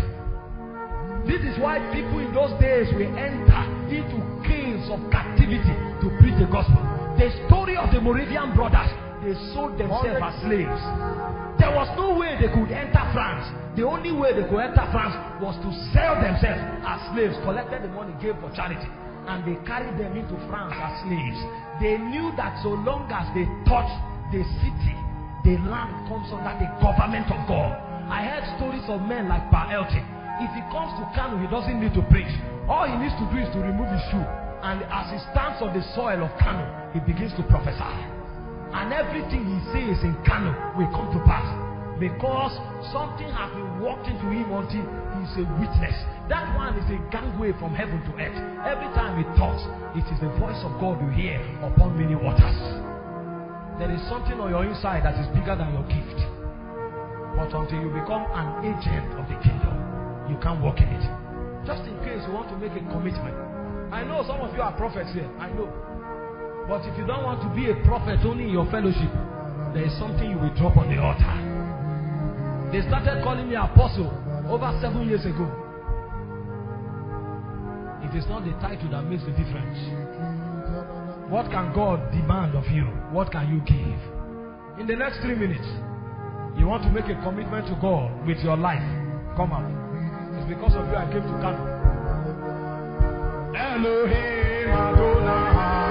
This is why people in those days will enter into caves of captivity to preach the gospel. The story of the Moravian brothers, they sold themselves as slaves. There was no way they could enter France. The only way they could enter France was to sell themselves as slaves, collected the money, gave for charity, and they carried them into France as slaves. They knew that so long as they touched the city, the land comes under the government of God. I heard stories of men like Elton. If he comes to Kano, he doesn't need to preach. All he needs to do is to remove his shoe. And as he stands on the soil of Kano, he begins to prophesy. And everything he says in Kano will come to pass. Because something has been walked into him until he is a witness. That one is a gangway from heaven to earth. Every time he talks, it is the voice of God you hear upon many waters. There is something on your inside that is bigger than your gift. But until you become an agent of the kingdom, you can't walk in it. Just in case you want to make a commitment. I know some of you are prophets here. I know. But if you don't want to be a prophet only in your fellowship, there is something you will drop on the altar. They started calling me apostle over seven years ago. It is not the title that makes the difference. What can God demand of you? What can you give? In the next three minutes, you want to make a commitment to God with your life. Come out. It's because of you I came to Kano. Elohim Adonai.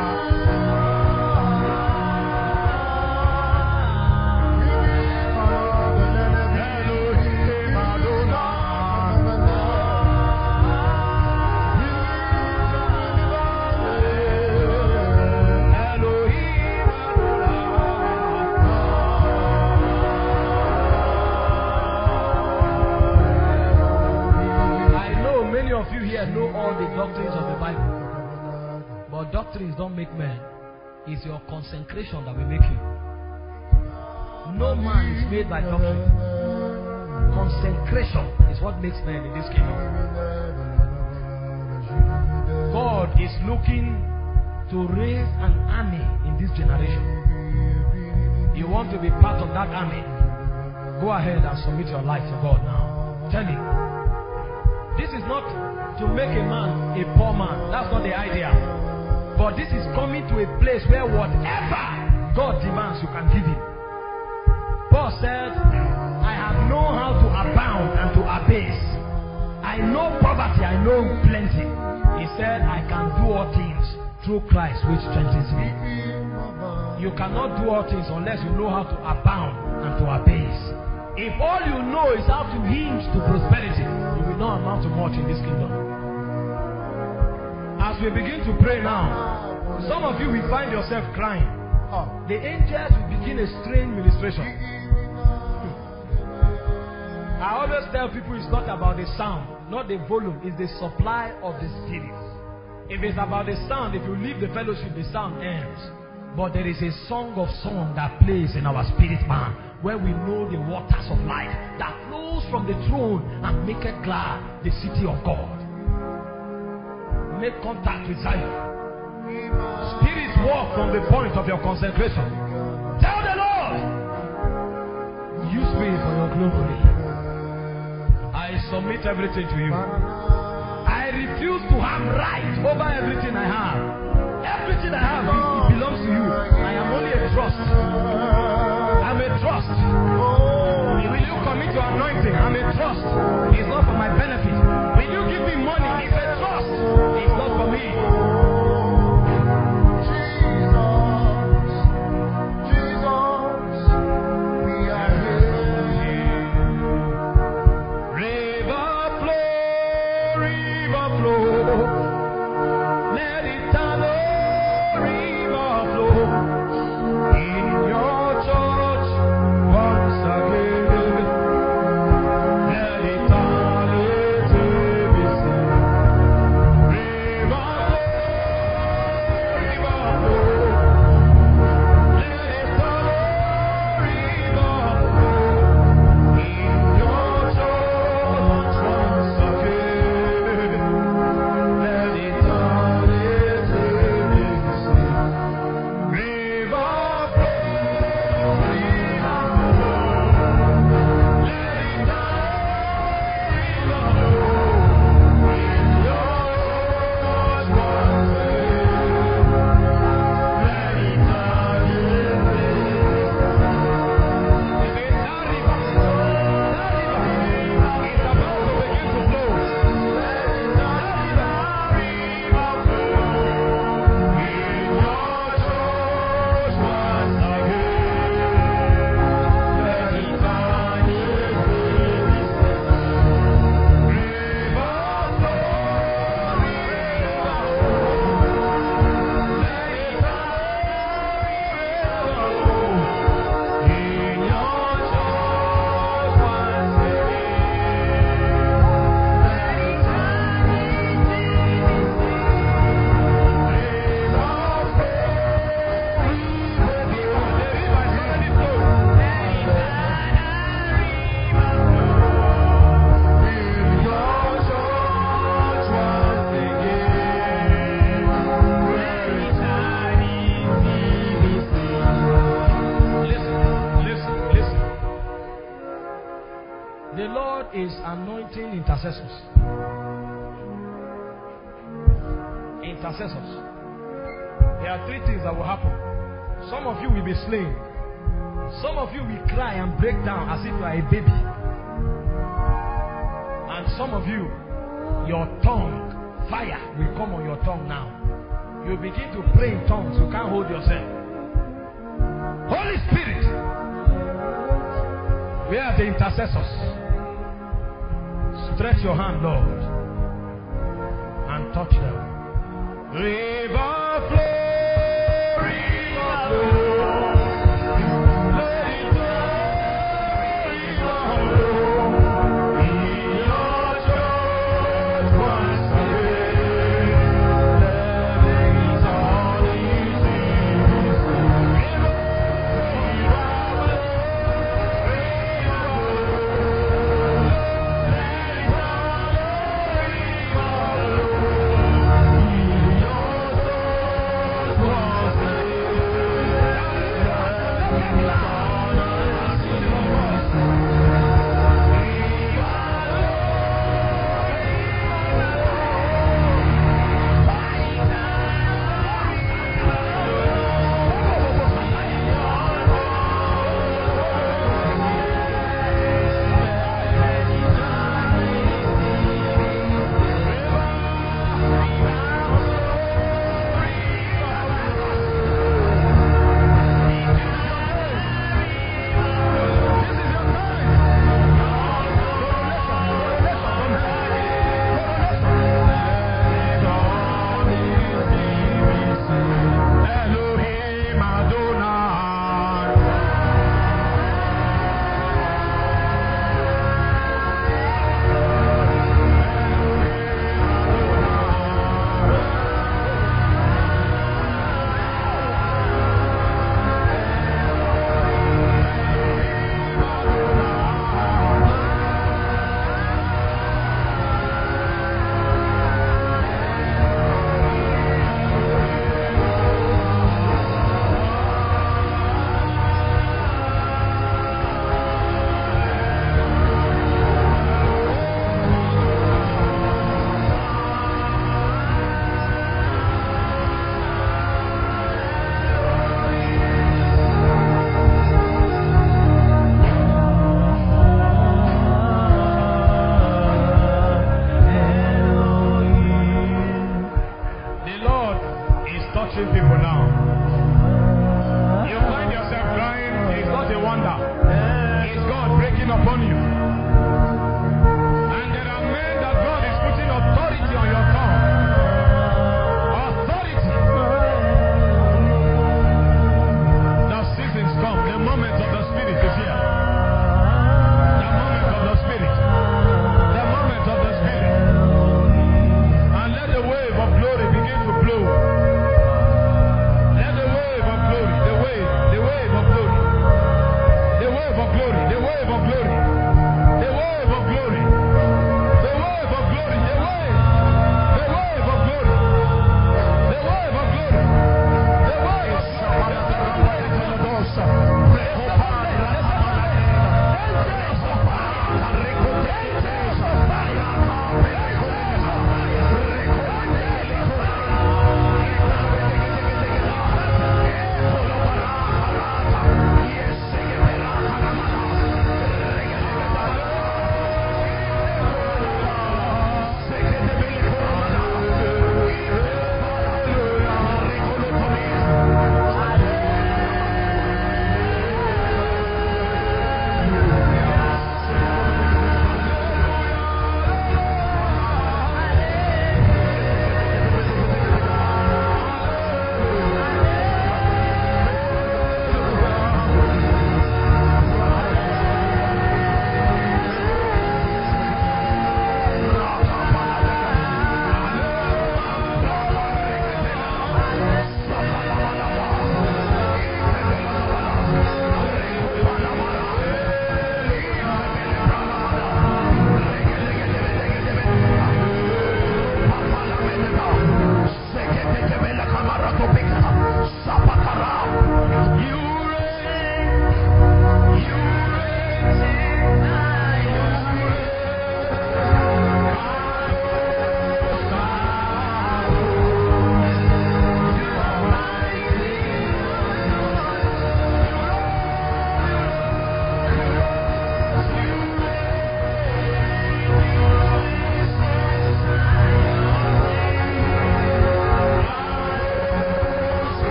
Doctrines don't make men. It's your consecration that will make you. No man is made by doctrine. Consecration is what makes men in this kingdom. God is looking to raise an army in this generation. You want to be part of that army? Go ahead and submit your life to God now. Tell him. This is not to make a man a poor man. That's not the idea. But this is coming to a place where whatever God demands, you can give him. Paul said, I have known how to abound and to abase. I know poverty, I know plenty. He said, I can do all things through Christ which strengthens me. You cannot do all things unless you know how to abound and to abase. If all you know is how to hinge to prosperity, you will not amount to much in this kingdom. As we begin to pray now, some of you will find yourself crying. Oh. The angels will begin a strange ministration. I always tell people it's not about the sound, not the volume, it's the supply of the spirit. If it's about the sound, if you leave the fellowship, the sound ends. But there is a song of song that plays in our spirit man where we know the waters of life that flows from the throne and make it glad the city of God. Make contact with Zion. Spirits walk from the point of your concentration. Tell the Lord, use me for your glory. I submit everything to you. I refuse to have right over everything I have. Everything I have, it, belongs to you. I am only a trust. I'm a trust. Will you commit your anointing? I'm a trust. It's not for my benefit. Will you give me money? It's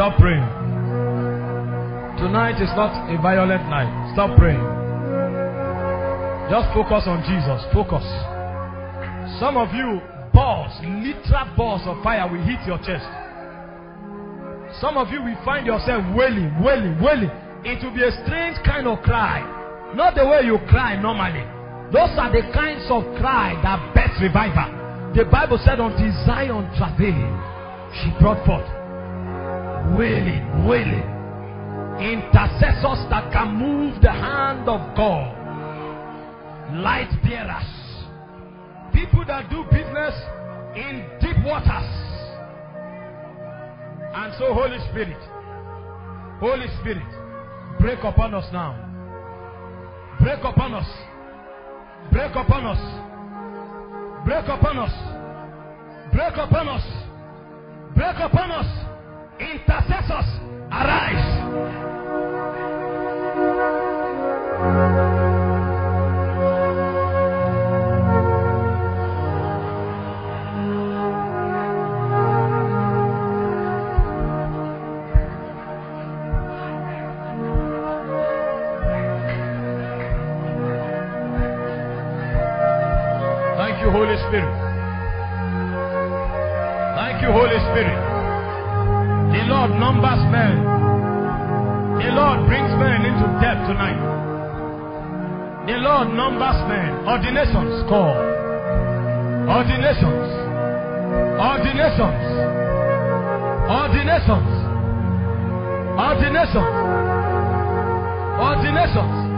Stop praying. Tonight is not a violent night. Stop praying. Just focus on Jesus. Focus. Some of you, balls, literal balls of fire will hit your chest. Some of you will find yourself wailing, wailing, wailing. It will be a strange kind of cry. Not the way you cry normally. Those are the kinds of cry that best revival. The Bible said, Until Zion travail, she brought forth. Willing, willing, Intercessors that can move the hand of God. Light bearers. People that do business in deep waters. And so, Holy Spirit, Holy Spirit, break upon us now. Break upon us. Break upon us. Break upon us. Break upon us. Break upon us. Intercessors, arise. Numbers men. Ordinations call. Ordinations. Ordinations. Ordinations. Ordinations. Ordinations.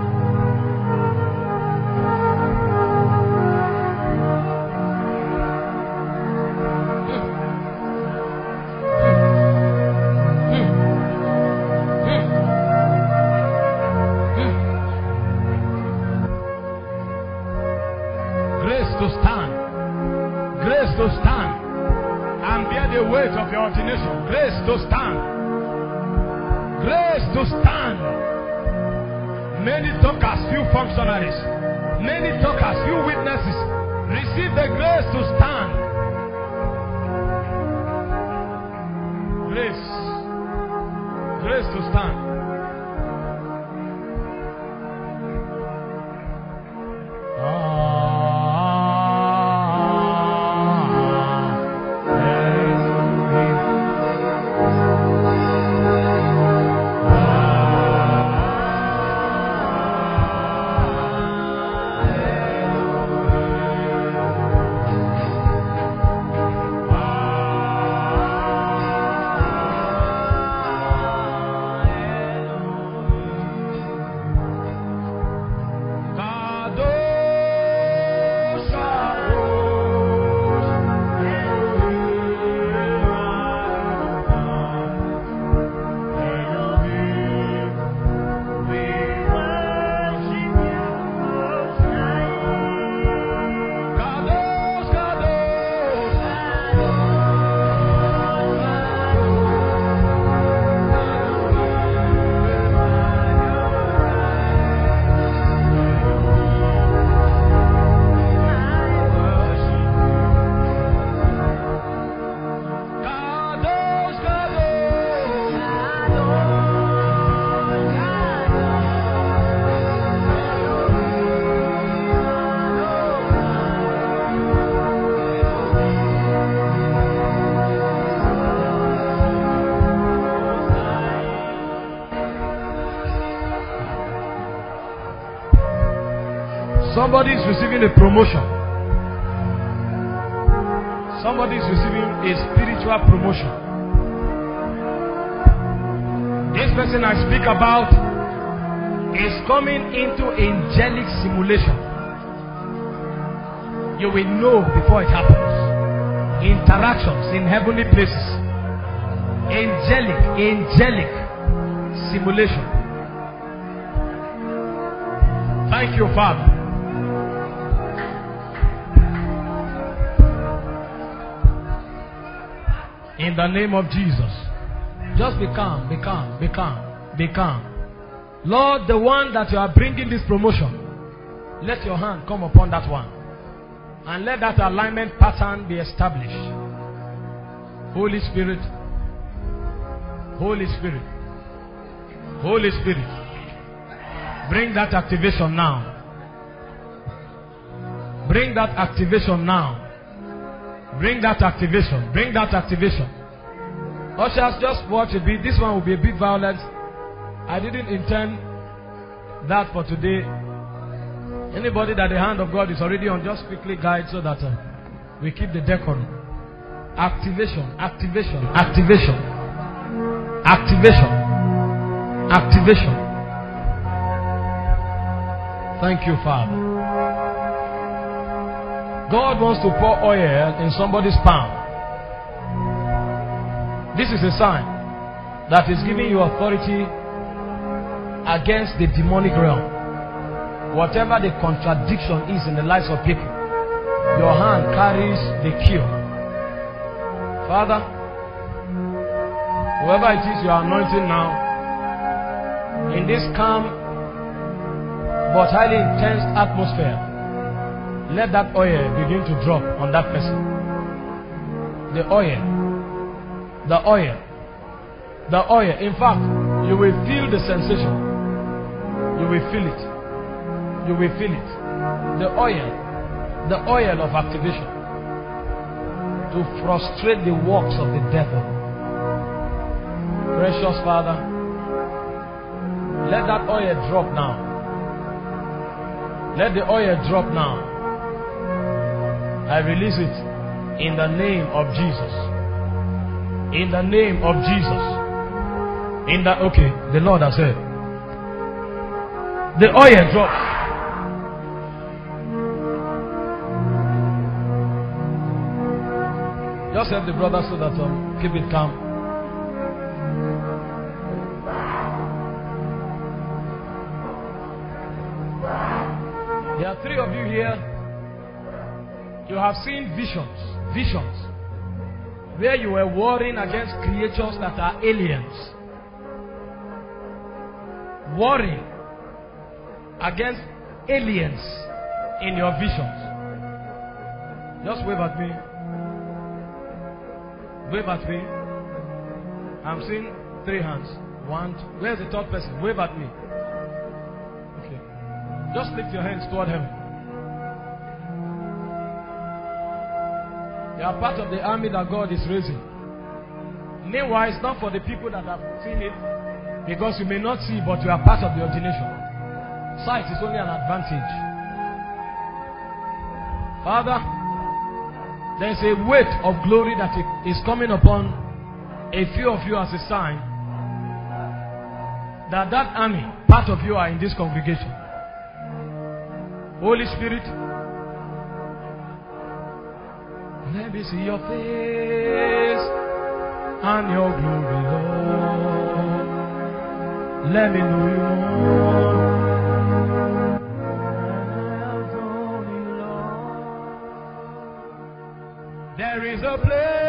Promotion. Somebody is receiving a spiritual promotion. This person I speak about is coming into angelic simulation. You will know before it happens. Interactions in heavenly places. Angelic, angelic simulation. Thank you, Father. In the name of Jesus. Just be calm, be calm, be calm, be calm. Lord, the one that you are bringing this promotion, let your hand come upon that one. And let that alignment pattern be established. Holy Spirit, Holy Spirit, Holy Spirit, bring that activation now. Bring that activation now. Bring that activation. Bring that activation. Ushers, just watch a bit. This one will be a bit violent. I didn't intend that for today. Anybody that the hand of God is already on, just quickly guide so that uh, we keep the decorum. Activation, activation, activation, activation, activation. Thank you, Father. God wants to pour oil in somebody's palm. This is a sign that is giving you authority against the demonic realm. Whatever the contradiction is in the lives of people, your hand carries the cure. Father, whoever it is you are anointing now, in this calm but highly intense atmosphere, let that oil begin to drop on that person. The oil, the oil, the oil. In fact, you will feel the sensation. You will feel it. You will feel it. The oil, the oil of activation to frustrate the works of the devil. Precious Father, let that oil drop now. Let the oil drop now. I release it in the name of Jesus. In the name of Jesus. In the okay, the Lord has said. The oil drops. Just help the brother so that um, keep it calm. There are three of you here. You have seen visions, visions, where you were warring against creatures that are aliens. Warring against aliens in your visions. Just wave at me. Wave at me. I'm seeing three hands. One, two. Where's the third person? Wave at me. Okay. Just lift your hands toward heaven. You are part of the army that God is raising. Meanwhile, it's not for the people that have seen it, because you may not see, but you are part of the ordination. Sight is only an advantage. Father, there is a weight of glory that is coming upon a few of you as a sign that that army, part of you are in this congregation. Holy Spirit, let me see your face and your glory, Lord. Let me know you more. There is a place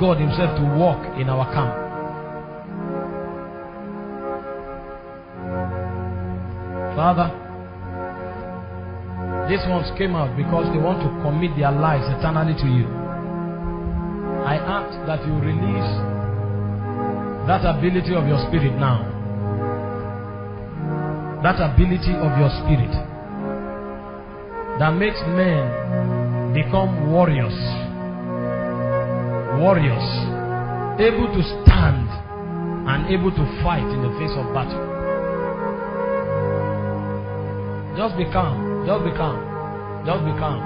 God Himself to walk in our camp. Father, these ones came out because they want to commit their lives eternally to you. I ask that you release that ability of your spirit now. That ability of your spirit that makes men become warriors. Warriors. Able to stand and able to fight in the face of battle. Just be calm. Just be calm. Just be calm.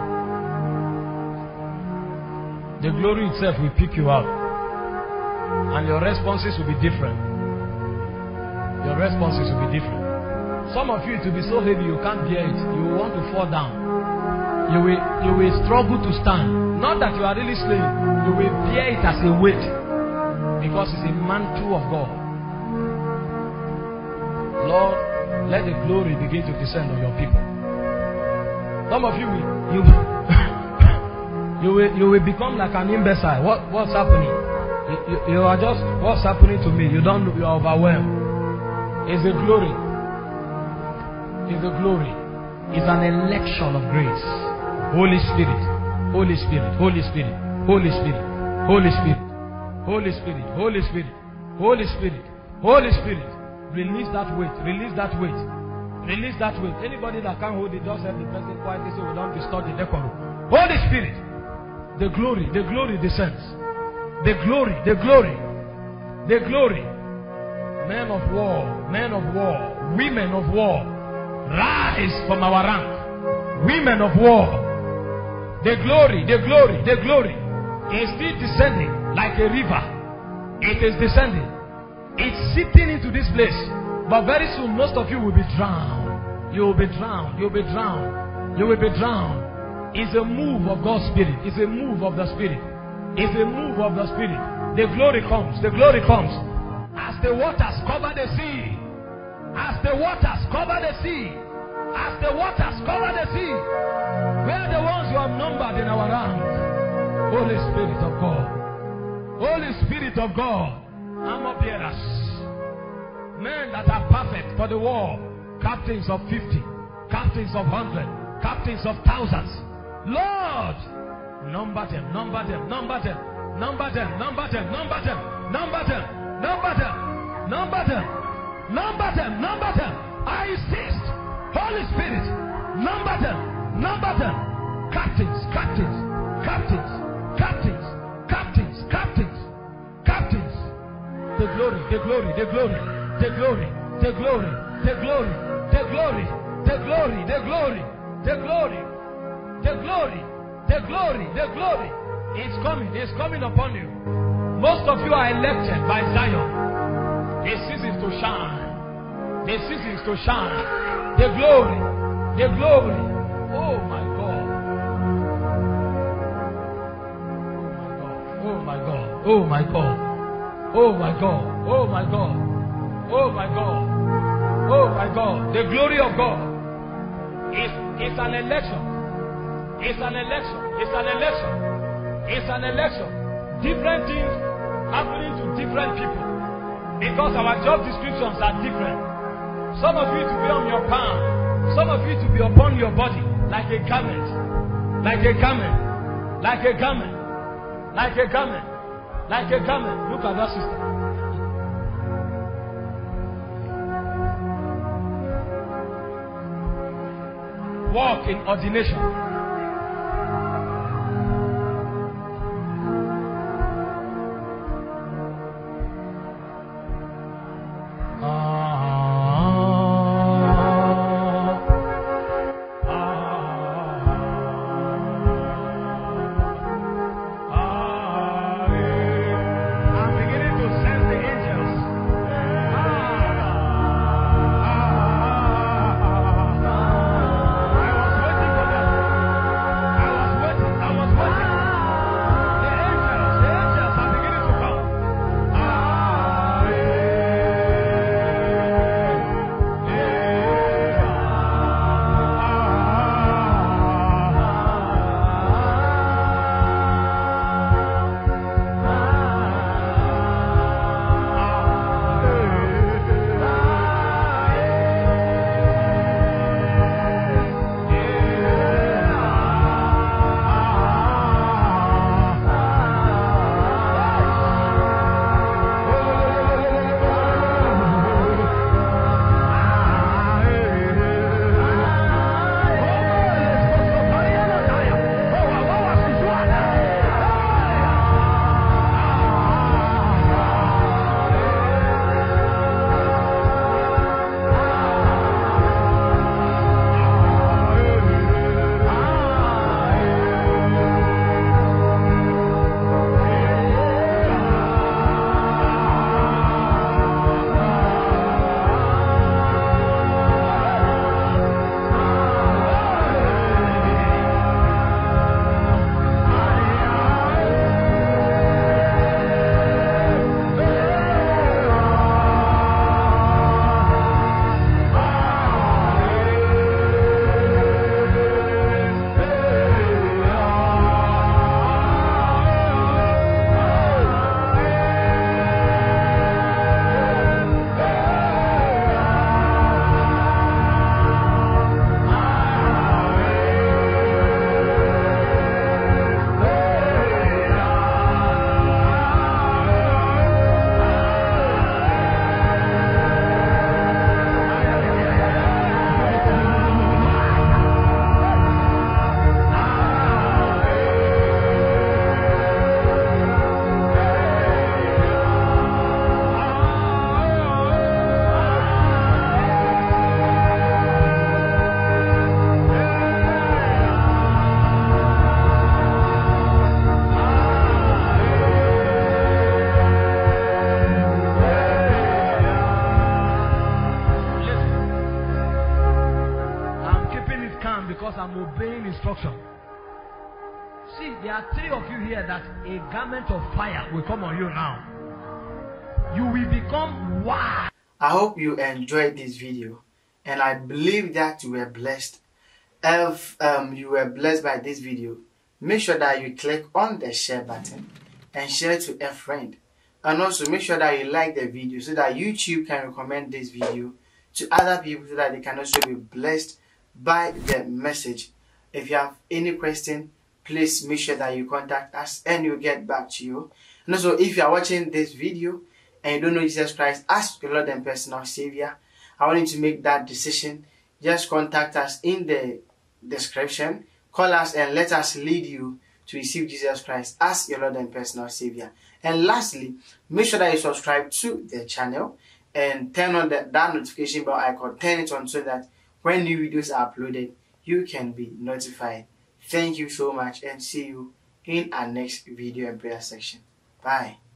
The glory itself will pick you up. And your responses will be different. Your responses will be different. Some of you, it will be so heavy you can't bear it. You want to fall down. You will, you will struggle to stand. Not that you are really slain. You will bear it as a weight. Because it's a mantle of God. Lord, let the glory begin to descend on your people. Some of you will, you, you will, you will become like an imbecile. What, what's happening? You, you, you are just, what's happening to me? You don't, you are overwhelmed. It's the glory. It's the glory. It's an election of grace. Holy Spirit, Holy Spirit, Holy Spirit, Holy Spirit, Holy Spirit, Holy Spirit, Holy Spirit, Holy Spirit, Holy Spirit. Release that weight, release that weight, release that weight. Anybody that can't hold it, just help the person quietly so we don't disturb the decorum. Holy Spirit, the glory, the glory descends. The glory, the glory, the glory. Men of war, men of war, women of war, rise from our rank. Women of war, the glory, the glory, the glory is still descending like a river. It is descending. It's seeping into this place. But very soon, most of you will be drowned. You will be drowned. You will be drowned. You will be drowned. It's a move of God's Spirit. It's a move of the Spirit. It's a move of the Spirit. The glory comes. The glory comes. As the waters cover the sea. As the waters cover the sea. As the waters cover the sea. We are the ones who have numbered in our rank. Holy Spirit of God. Holy Spirit of God. Armor bearers. Men that are perfect for the war. Captains of 50. Captains of 100. Captains of thousands. Lord. Number them, number them, number them, number them, number them, number them, number them, number them, number them, number them, number them. I insist. Holy Spirit, number them, number them. Captains, captains, captains, captains, captains, captains, captains. The glory, the glory, the glory, the glory, the glory, the glory, the glory, the glory, the glory, the glory, the glory, the glory, the glory. It's coming, it's coming upon you. Most of you are elected by Zion. The seasons to shine. The seasons to shine. The glory, the glory. Oh my God. Oh my God. Oh my God. Oh my God. Oh my God. Oh my God. Oh my God. The glory of God is, is an election. It's an election. It's an election. It's an election. Different things happening to different people. Because our job descriptions are different. Some of you to be on your palm. Some of you to be upon your body like a garment. Like a garment. Like a garment. Like a garment. Like a garment. Look at that sister. Walk in ordination. Blessed. If um, you were blessed by this video, make sure that you click on the share button and share to a friend. And also make sure that you like the video so that YouTube can recommend this video to other people so that they can also be blessed by the message. If you have any question, please make sure that you contact us and we'll get back to you. And also if you are watching this video and you don't know Jesus Christ as your Lord and personal Savior, I want you to make that decision. Just contact us in the description. Call us and let us lead you to receive Jesus Christ as your Lord and personal Savior. And lastly, make sure that you subscribe to the channel and turn on the, that notification bell icon. Turn it on so that when new videos are uploaded, you can be notified. Thank you so much and see you in our next video and prayer section. Bye.